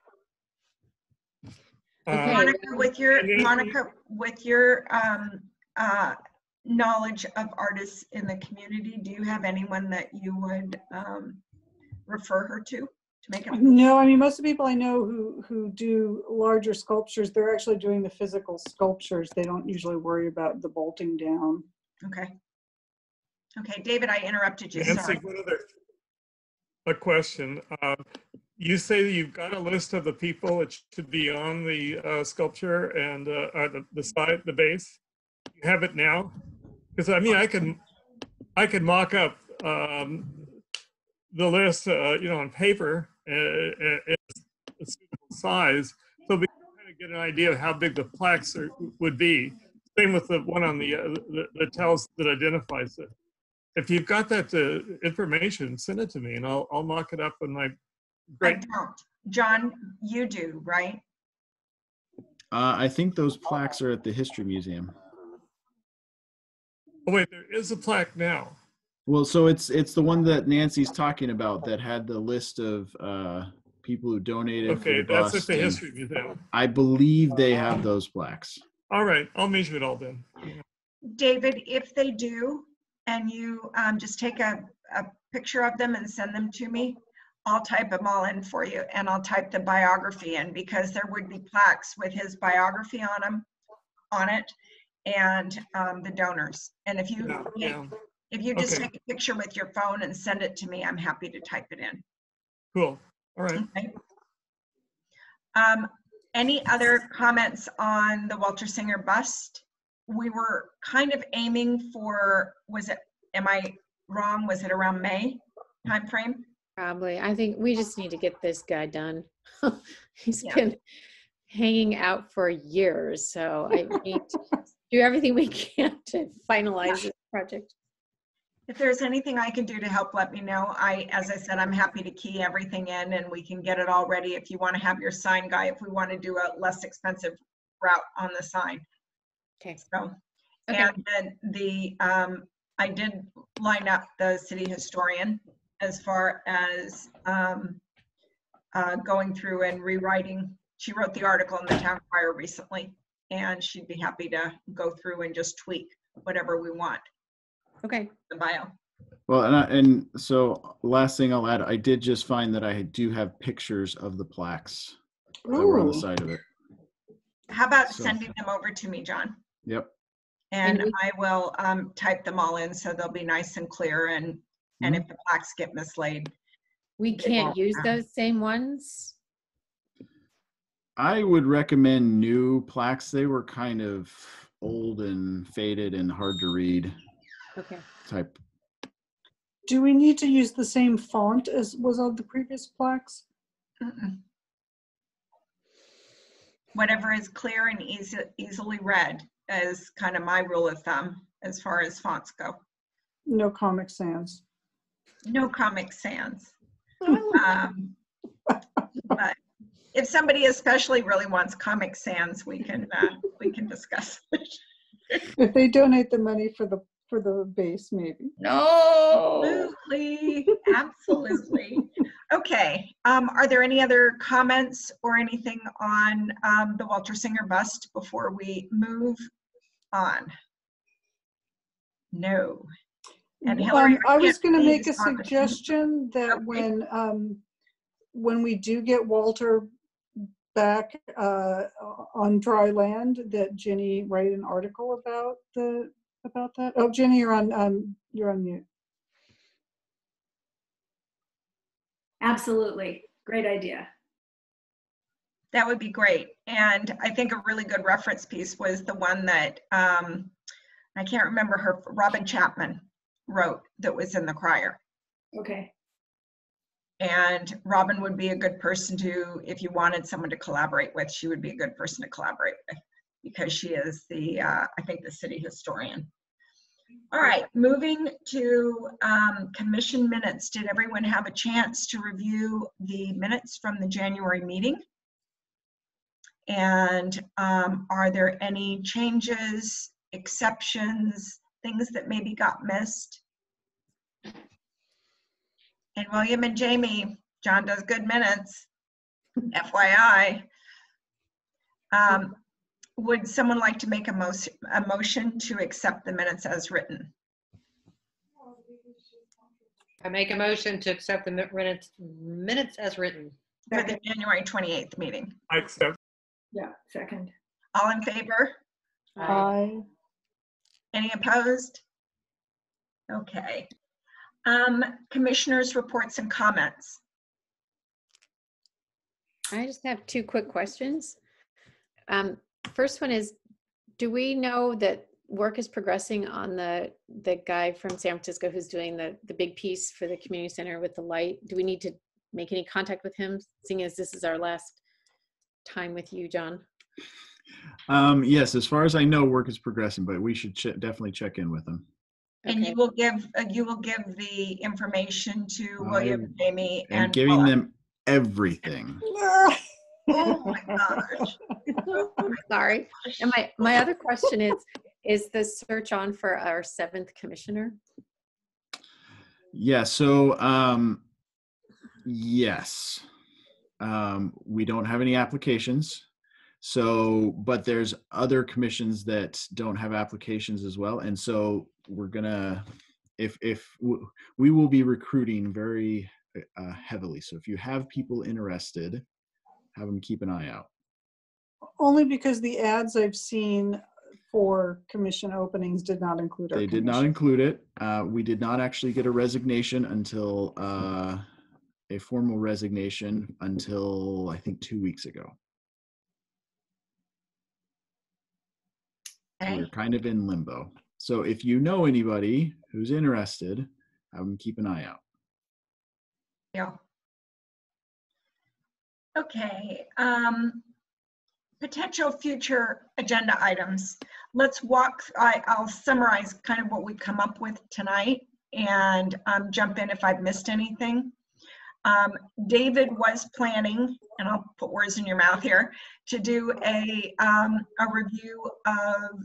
[SPEAKER 9] Uh,
[SPEAKER 2] Okay.
[SPEAKER 1] Monica, with your, Monica, with your um, uh, knowledge of artists in the community, do you have anyone that you would um, refer her to, to make it?
[SPEAKER 3] No, I mean, most of the people I know who, who do larger sculptures, they're actually doing the physical sculptures. They don't usually worry about the bolting down.
[SPEAKER 1] Okay. Okay, David, I interrupted you,
[SPEAKER 9] Nancy,
[SPEAKER 1] sorry.
[SPEAKER 9] one other, a question. Uh, You say that you've got a list of the people that should be on the uh, sculpture and, uh, uh, the, the side, the base? You have it now? Because I mean, I can, I can mock up um, the list, uh, you know, on paper, uh, uh, it's a suitable size, so we can kind of get an idea of how big the plaques are, would be. Same with the one on the, uh, that, that tells, that identifies it. If you've got that uh, information, send it to me and I'll, I'll mock it up in my,
[SPEAKER 1] I don't. John, you do, right?
[SPEAKER 6] Uh, I think those plaques are at the History Museum.
[SPEAKER 9] Oh, wait, there is a plaque now.
[SPEAKER 6] Well, so it's it's the one that Nancy's talking about that had the list of uh, people who donated. for
[SPEAKER 9] Okay,
[SPEAKER 6] the
[SPEAKER 9] that's at the
[SPEAKER 6] and
[SPEAKER 9] History Museum.
[SPEAKER 6] I believe they have those plaques.
[SPEAKER 9] All right, I'll measure it all then.
[SPEAKER 1] David, if they do, and you um, just take a, a picture of them and send them to me, I'll type them all in for you, and I'll type the biography in, because there would be plaques with his biography on them, on it, and um, the donors. And if you,
[SPEAKER 9] Yeah, yeah,
[SPEAKER 1] if you just
[SPEAKER 9] Okay.
[SPEAKER 1] take a picture with your phone and send it to me, I'm happy to type it in.
[SPEAKER 9] cool. All right.
[SPEAKER 1] Okay. Um, any other comments on the Walter Singer bust? We were kind of aiming for, was it, am I wrong? Was it around May timeframe?
[SPEAKER 2] Probably. I think we just need to get this guy done. *laughs* He's
[SPEAKER 1] Yeah.
[SPEAKER 2] been hanging out for years, so I *laughs* need to do everything we *laughs* can to finalize this project.
[SPEAKER 1] If there's anything I can do to help, let me know. I, as I said, I'm happy to key everything in and we can get it all ready if you want to have your sign guy, if we want to do a less expensive route on the sign.
[SPEAKER 2] Okay.
[SPEAKER 1] So,
[SPEAKER 2] Okay.
[SPEAKER 1] and then the, um, I did line up the city historian as far as, um, uh, going through and rewriting. She wrote the article in the town crier recently, and she'd be happy to go through and just tweak whatever we want,
[SPEAKER 2] Okay.
[SPEAKER 1] the bio.
[SPEAKER 6] Well, and I, and so last thing I'll add, I did just find that I do have pictures of the plaques that were on the side of it.
[SPEAKER 1] How about
[SPEAKER 6] So-
[SPEAKER 1] sending them over to me, John?
[SPEAKER 6] Yep.
[SPEAKER 1] And
[SPEAKER 2] And we-
[SPEAKER 1] I will, um, type them all in so they'll be nice and clear and, and
[SPEAKER 6] Mm-hmm.
[SPEAKER 1] if the plaques get mislaid,
[SPEAKER 2] We can't use those same ones?
[SPEAKER 6] I would recommend new plaques. They were kind of old and faded and hard to read
[SPEAKER 2] Okay.
[SPEAKER 6] type.
[SPEAKER 3] Do we need to use the same font as was on the previous plaques?
[SPEAKER 1] Mm-mm. Whatever is clear and easy, easily read is kind of my rule of thumb as far as fonts go.
[SPEAKER 3] No Comic Sans.
[SPEAKER 1] No Comic Sans. *laughs* Um, but if somebody especially really wants Comic Sans, we can uh, we can discuss. *laughs* it.
[SPEAKER 3] If they donate the money for the for the base, maybe.
[SPEAKER 13] No.
[SPEAKER 1] Absolutely, absolutely. Okay, um, are there any other comments or anything on um, the Walter Singer bust before we move on? No. And Hillary,
[SPEAKER 3] Um, I was gonna make a suggestion that
[SPEAKER 1] Okay.
[SPEAKER 3] when, um, when we do get Walter back, uh, on dry land, that Jenny write an article about the, about that. Oh, Jenny, you're on, um, you're on mute.
[SPEAKER 10] Absolutely. Great idea.
[SPEAKER 1] That would be great. And I think a really good reference piece was the one that, um, I can't remember her, Robin Chapman wrote that was in the crier.
[SPEAKER 10] Okay.
[SPEAKER 1] And Robin would be a good person to, if you wanted someone to collaborate with, she would be a good person to collaborate with because she is the, uh, I think, the city historian. All right, moving to um, commission minutes. Did everyone have a chance to review the minutes from the January meeting? And um, are there any changes, exceptions, things that maybe got missed? And William and Jamie, John does good minutes, *laughs* FYI. Um, Would someone like to make a mo- a motion to accept the minutes as written?
[SPEAKER 8] I make a motion to accept the minutes, minutes as written.
[SPEAKER 1] For the January 28th meeting.
[SPEAKER 9] I accept.
[SPEAKER 10] Yeah, second.
[SPEAKER 1] All in favor?
[SPEAKER 3] Aye.
[SPEAKER 1] Any opposed? Okay. Um, Commissioners' reports and comments.
[SPEAKER 2] I just have two quick questions. Um, first one is, do we know that work is progressing on the, the guy from San Francisco who's doing the, the big piece for the community center with the light? Do we need to make any contact with him, seeing as this is our last time with you, John?
[SPEAKER 6] Um, yes, as far as I know, work is progressing, but we should che- definitely check in with them.
[SPEAKER 1] And
[SPEAKER 2] Okay.
[SPEAKER 1] you will give, uh, you will give the information to William,
[SPEAKER 6] I'm-
[SPEAKER 1] Jamie,
[SPEAKER 6] And
[SPEAKER 1] and
[SPEAKER 6] giving
[SPEAKER 1] Paula.
[SPEAKER 6] them everything. *laughs*
[SPEAKER 1] Oh my gosh. *laughs*
[SPEAKER 2] Sorry. And my, my other question is, is the search on for our seventh commissioner?
[SPEAKER 6] Yeah, so um yes. Um we don't have any applications. So but there's other commissions that don't have applications as well and so we're going to if if we will be recruiting very uh, heavily. So if you have people interested, have them keep an eye out.
[SPEAKER 3] Only because the ads I've seen for commission openings did not include our
[SPEAKER 6] They did not include it. Uh, we did not actually get a resignation until uh, a formal resignation until I think two weeks ago. So
[SPEAKER 1] Okay.
[SPEAKER 6] we're kind of in limbo. So if you know anybody who's interested, have them keep an eye out.
[SPEAKER 1] Yeah. Okay, um, potential future agenda items. Let's walk, I, I'll summarize kind of what we've come up with tonight and, um, jump in if I've missed anything. Um, David was planning, and I'll put words in your mouth here, to do a, um, a review of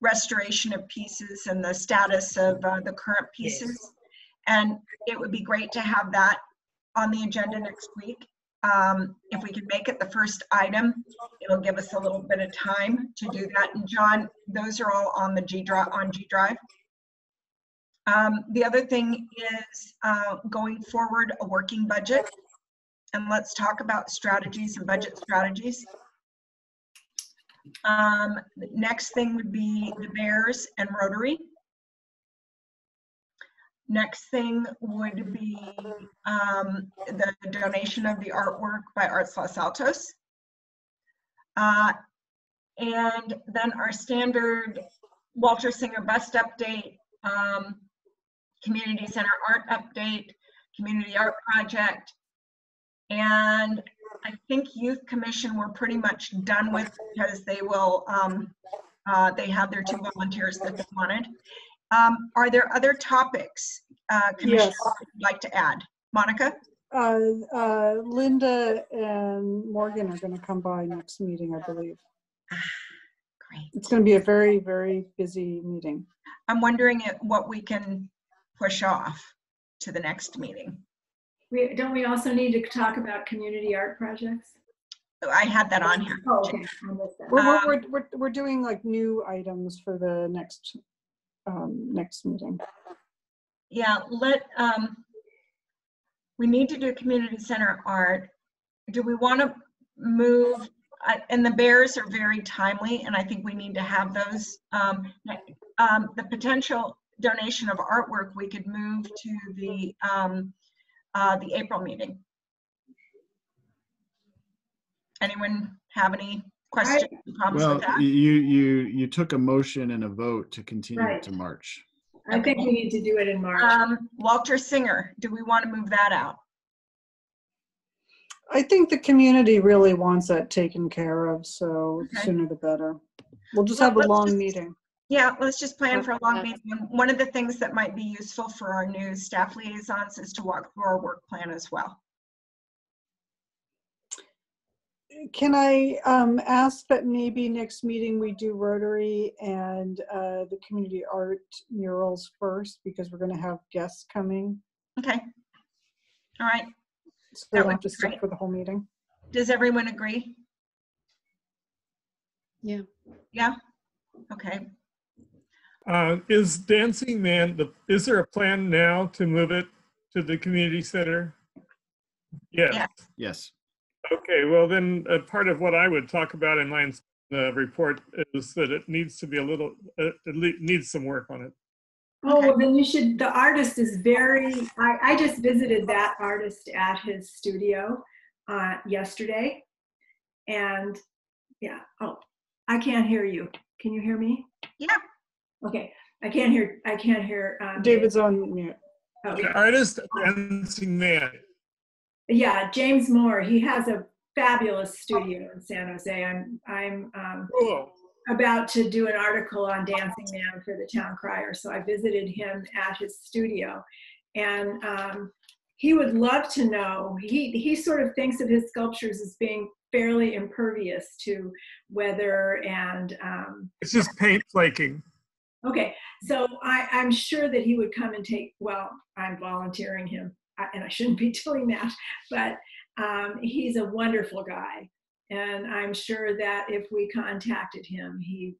[SPEAKER 1] restoration of pieces and the status of, uh, the current pieces. And it would be great to have that on the agenda next week. Um, if we can make it the first item, it'll give us a little bit of time to do that. And John, those are all on the G Drive, on G Drive. Um, the other thing is, uh, going forward, a working budget. And let's talk about strategies and budget strategies. Um, next thing would be the Bears and Rotary. Next thing would be um, the donation of the artwork by Arts Los Altos. Uh, And then our standard Walter Singer Bust Update, um, Community Center Art Update, Community Art Project. And I think Youth Commission we're pretty much done with because they will, um, uh, they have their two volunteers that they wanted. Um, Are there other topics, uh, Commissioner,
[SPEAKER 3] Yes.
[SPEAKER 1] you'd like to add? Monica?
[SPEAKER 3] Uh, uh, Linda and Morgan are going to come by next meeting, I believe. *sighs*
[SPEAKER 1] Great.
[SPEAKER 3] It's going to be a very, very busy meeting.
[SPEAKER 1] I'm wondering if- what we can push off to the next meeting.
[SPEAKER 10] We, don't we also need to talk about community art projects?
[SPEAKER 1] I had that on here.
[SPEAKER 10] Oh, okay, I missed that.
[SPEAKER 3] We're,
[SPEAKER 1] Um,
[SPEAKER 3] we're, we're, we're, we're doing like new items for the next, um, next meeting.
[SPEAKER 1] Yeah, let, um, we need to do community center art. Do we want to move, uh, and the bears are very timely, and I think we need to have those. Um, um, the potential donation of artwork, we could move to the, um, uh, the April meeting. Anyone have any questions, problems
[SPEAKER 6] Well,
[SPEAKER 1] with that?
[SPEAKER 6] you, you, you took a motion and a vote to continue
[SPEAKER 10] Right.
[SPEAKER 6] to March.
[SPEAKER 10] I think we need to do it in March.
[SPEAKER 1] Um, Walter Singer, do we want to move that out?
[SPEAKER 3] I think the community really wants that taken care of, so
[SPEAKER 1] Okay.
[SPEAKER 3] sooner the better. We'll just
[SPEAKER 1] Well,
[SPEAKER 3] have a
[SPEAKER 1] let's
[SPEAKER 3] long
[SPEAKER 1] just-
[SPEAKER 3] meeting.
[SPEAKER 1] Yeah, let's just plan for a long meeting. And One of the things that might be useful for our new staff liaisons is to walk through our work plan as well.
[SPEAKER 3] Can I um, ask that maybe next meeting we do Rotary and uh, the community art murals first because we're going to have guests coming.
[SPEAKER 1] Okay. All right.
[SPEAKER 3] So
[SPEAKER 1] That
[SPEAKER 3] we don't
[SPEAKER 1] would
[SPEAKER 3] have to
[SPEAKER 1] be
[SPEAKER 3] stick
[SPEAKER 1] great.
[SPEAKER 3] for the whole meeting.
[SPEAKER 1] Does everyone agree?
[SPEAKER 2] Yeah.
[SPEAKER 1] Yeah? Okay.
[SPEAKER 9] Uh, is Dancing Man, the, is there a plan now to move it to the community center? Yes.
[SPEAKER 1] Yeah.
[SPEAKER 6] Yes.
[SPEAKER 9] Okay, well then, uh, part of what I would talk about in my uh, report is that it needs to be a little, uh, it le- needs some work on it.
[SPEAKER 10] Oh, well, then you should, the artist is very, I, I just visited that artist at his studio uh, yesterday. And yeah, oh, I can't hear you. Can you hear me?
[SPEAKER 1] Yeah.
[SPEAKER 10] Okay, I can't hear, I can't hear. um,
[SPEAKER 3] David's on mute.
[SPEAKER 10] Okay.
[SPEAKER 9] The artist Dancing Man,
[SPEAKER 10] Yeah, James Moore, he has a fabulous studio in San Jose. I'm, I'm um,
[SPEAKER 9] cool.
[SPEAKER 10] about to do an article on Dancing Man for the Town Crier, so I visited him at his studio, and um, he would love to know. He he sort of thinks of his sculptures as being fairly impervious to weather and. Um,
[SPEAKER 9] It's just paint flaking.
[SPEAKER 10] Okay, so I, I'm sure that he would come and take. Well, I'm volunteering him, and I shouldn't be *laughs* doing that, but um, he's a wonderful guy. And I'm sure that if we contacted him, he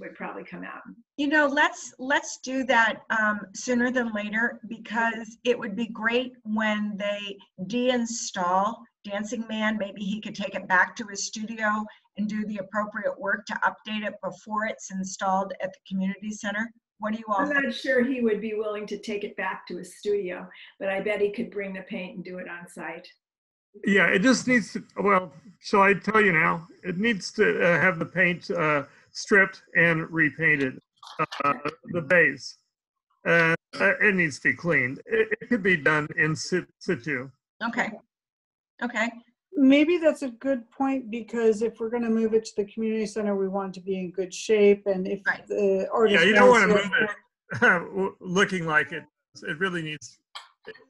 [SPEAKER 10] would probably come out.
[SPEAKER 1] You know, let's, let's do that um, sooner than later because it would be great when they deinstall Dancing Man, maybe he could take it back to his studio and do the appropriate work to update it before it's installed at the community center. What do you all
[SPEAKER 10] I'm not sure he would be willing to take it back to his studio, but I bet he could bring the paint and do it on site.
[SPEAKER 9] Yeah, it just needs to, well, shall I tell you now? It needs to uh, have the paint uh, stripped and repainted, uh, the base. Uh, uh, it needs to be cleaned. It, it could be done in situ.
[SPEAKER 1] Okay. Okay.
[SPEAKER 3] Maybe that's a good point because if we're going to move it to the community center, we want it to be in good shape. And if
[SPEAKER 1] Right.
[SPEAKER 3] the artist
[SPEAKER 9] Yeah, you don't want to move it *laughs* looking like it. It really needs,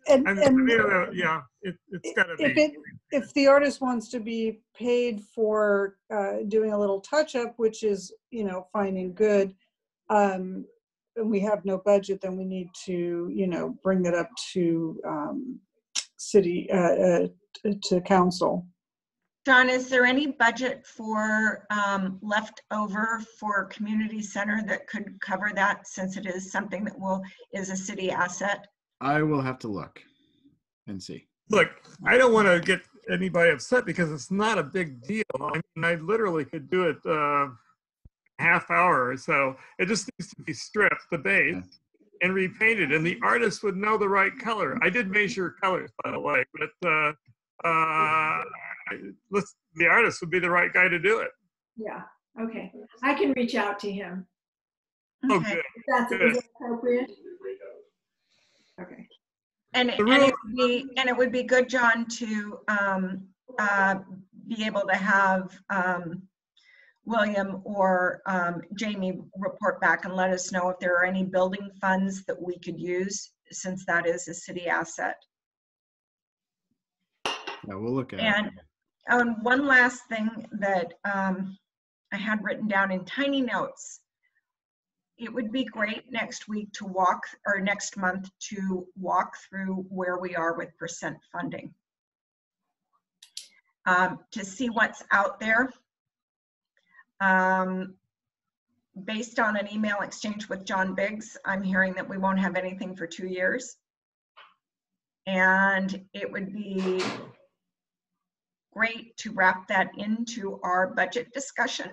[SPEAKER 3] And,
[SPEAKER 9] and,
[SPEAKER 3] and
[SPEAKER 9] you know, yeah, it, it's gotta
[SPEAKER 3] if
[SPEAKER 9] be.
[SPEAKER 3] it if the artist wants to be paid for uh, doing a little touch up, which is you know fine and good, um, and we have no budget, then we need to you know bring it up to um, city uh, uh, t- to council.
[SPEAKER 1] John, is there any budget for um, left over for community center that could cover that since it is something that will, is a city asset?
[SPEAKER 6] I will have to look and see.
[SPEAKER 9] Look, I don't want to get anybody upset because it's not a big deal. I mean, I literally could do it uh, half hour or so. It just needs to be stripped, the base, and repainted, and the artist would know the right color. I did measure colors, by the way, but uh, uh, let's, the artist would be the right guy to do it.
[SPEAKER 10] Yeah, okay. I can reach out to him.
[SPEAKER 9] Okay.
[SPEAKER 10] If That's is
[SPEAKER 9] Good.
[SPEAKER 10] appropriate. Okay.
[SPEAKER 1] And, and it would be, and it would be good, John, to um, uh, be able to have um, William or um, Jamie report back and let us know if there are any building funds that we could use, since that is a city asset.
[SPEAKER 6] Yeah, we'll look at it.
[SPEAKER 1] And um, one last thing that um, I had written down in tiny notes. It would be great next week to walk, or next month to walk through where we are with percent funding. Um, To see what's out there. Um, Based on an email exchange with John Biggs, I'm hearing that we won't have anything for two years. And it would be great to wrap that into our budget discussion.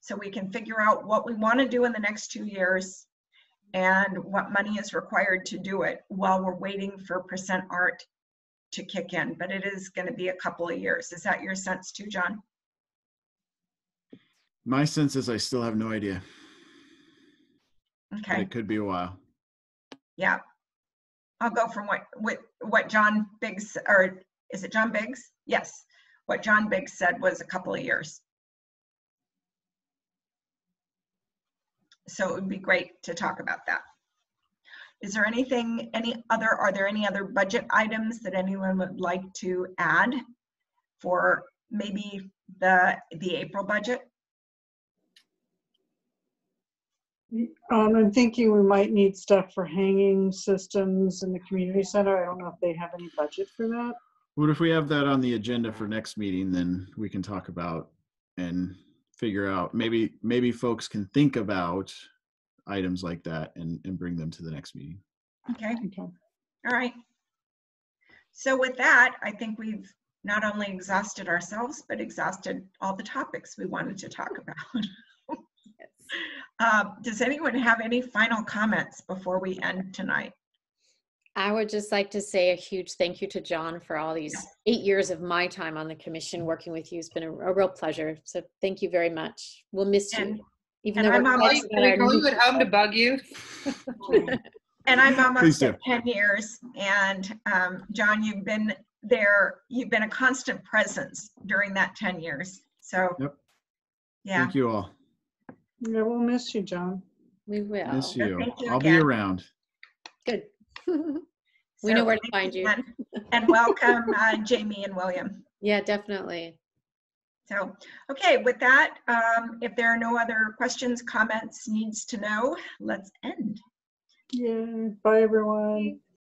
[SPEAKER 1] So we can figure out what we want to do in the next two years and what money is required to do it while we're waiting for percent art to kick in. But it is going to be a couple of years. Is that your sense too, John?
[SPEAKER 6] My sense is I still have no idea. but
[SPEAKER 1] Okay,
[SPEAKER 6] It could be a while.
[SPEAKER 1] yeah. I'll go from what, what, what John Biggs, or is it John Biggs? Yes. What John Biggs said was a couple of years. So it would be great to talk about that. Is there anything, any other, are there any other budget items that anyone would like to add for maybe the, the April budget?
[SPEAKER 3] Um, I'm thinking we might need stuff for hanging systems in the community center. I don't know if they have any budget for that.
[SPEAKER 6] What if we have that on the agenda for next meeting, then we can talk about and figure out, maybe, maybe folks can think about items like that and, and bring them to the next meeting.
[SPEAKER 1] Okay,
[SPEAKER 3] Okay.
[SPEAKER 1] all right. So with that, I think we've not only exhausted ourselves, but exhausted all the topics we wanted to talk about. *laughs* Uh, Does anyone have any final comments before we end tonight?
[SPEAKER 2] I would just like to say a huge thank you to John for all these eight years of my time on the commission. Working with you It's been a, a real pleasure. So thank you very much. We'll miss
[SPEAKER 1] And-
[SPEAKER 2] you. Even
[SPEAKER 1] and
[SPEAKER 2] though
[SPEAKER 1] I'm
[SPEAKER 2] we're
[SPEAKER 1] almost-
[SPEAKER 2] talking about our
[SPEAKER 8] Call
[SPEAKER 2] new-
[SPEAKER 8] you at home to *laughs* bug you? *laughs*
[SPEAKER 1] And I'm
[SPEAKER 6] Please
[SPEAKER 1] almost
[SPEAKER 6] do.
[SPEAKER 1] at 10 years, and um, John, you've been there, you've been a constant presence during that 10 years. So,
[SPEAKER 6] Yep.
[SPEAKER 1] yeah.
[SPEAKER 6] Thank you all.
[SPEAKER 3] Yeah, we'll miss you, John.
[SPEAKER 2] We will.
[SPEAKER 6] Miss you.
[SPEAKER 1] thank you
[SPEAKER 6] I'll be
[SPEAKER 1] again.
[SPEAKER 6] around.
[SPEAKER 2] Good. *laughs* we
[SPEAKER 1] So
[SPEAKER 2] know where to find you.
[SPEAKER 1] again, And welcome uh, Jamie and William.
[SPEAKER 2] Yeah, definitely.
[SPEAKER 1] So, okay, with that, um, if there are no other questions, comments, needs to know, let's end.
[SPEAKER 3] Yeah, bye everyone.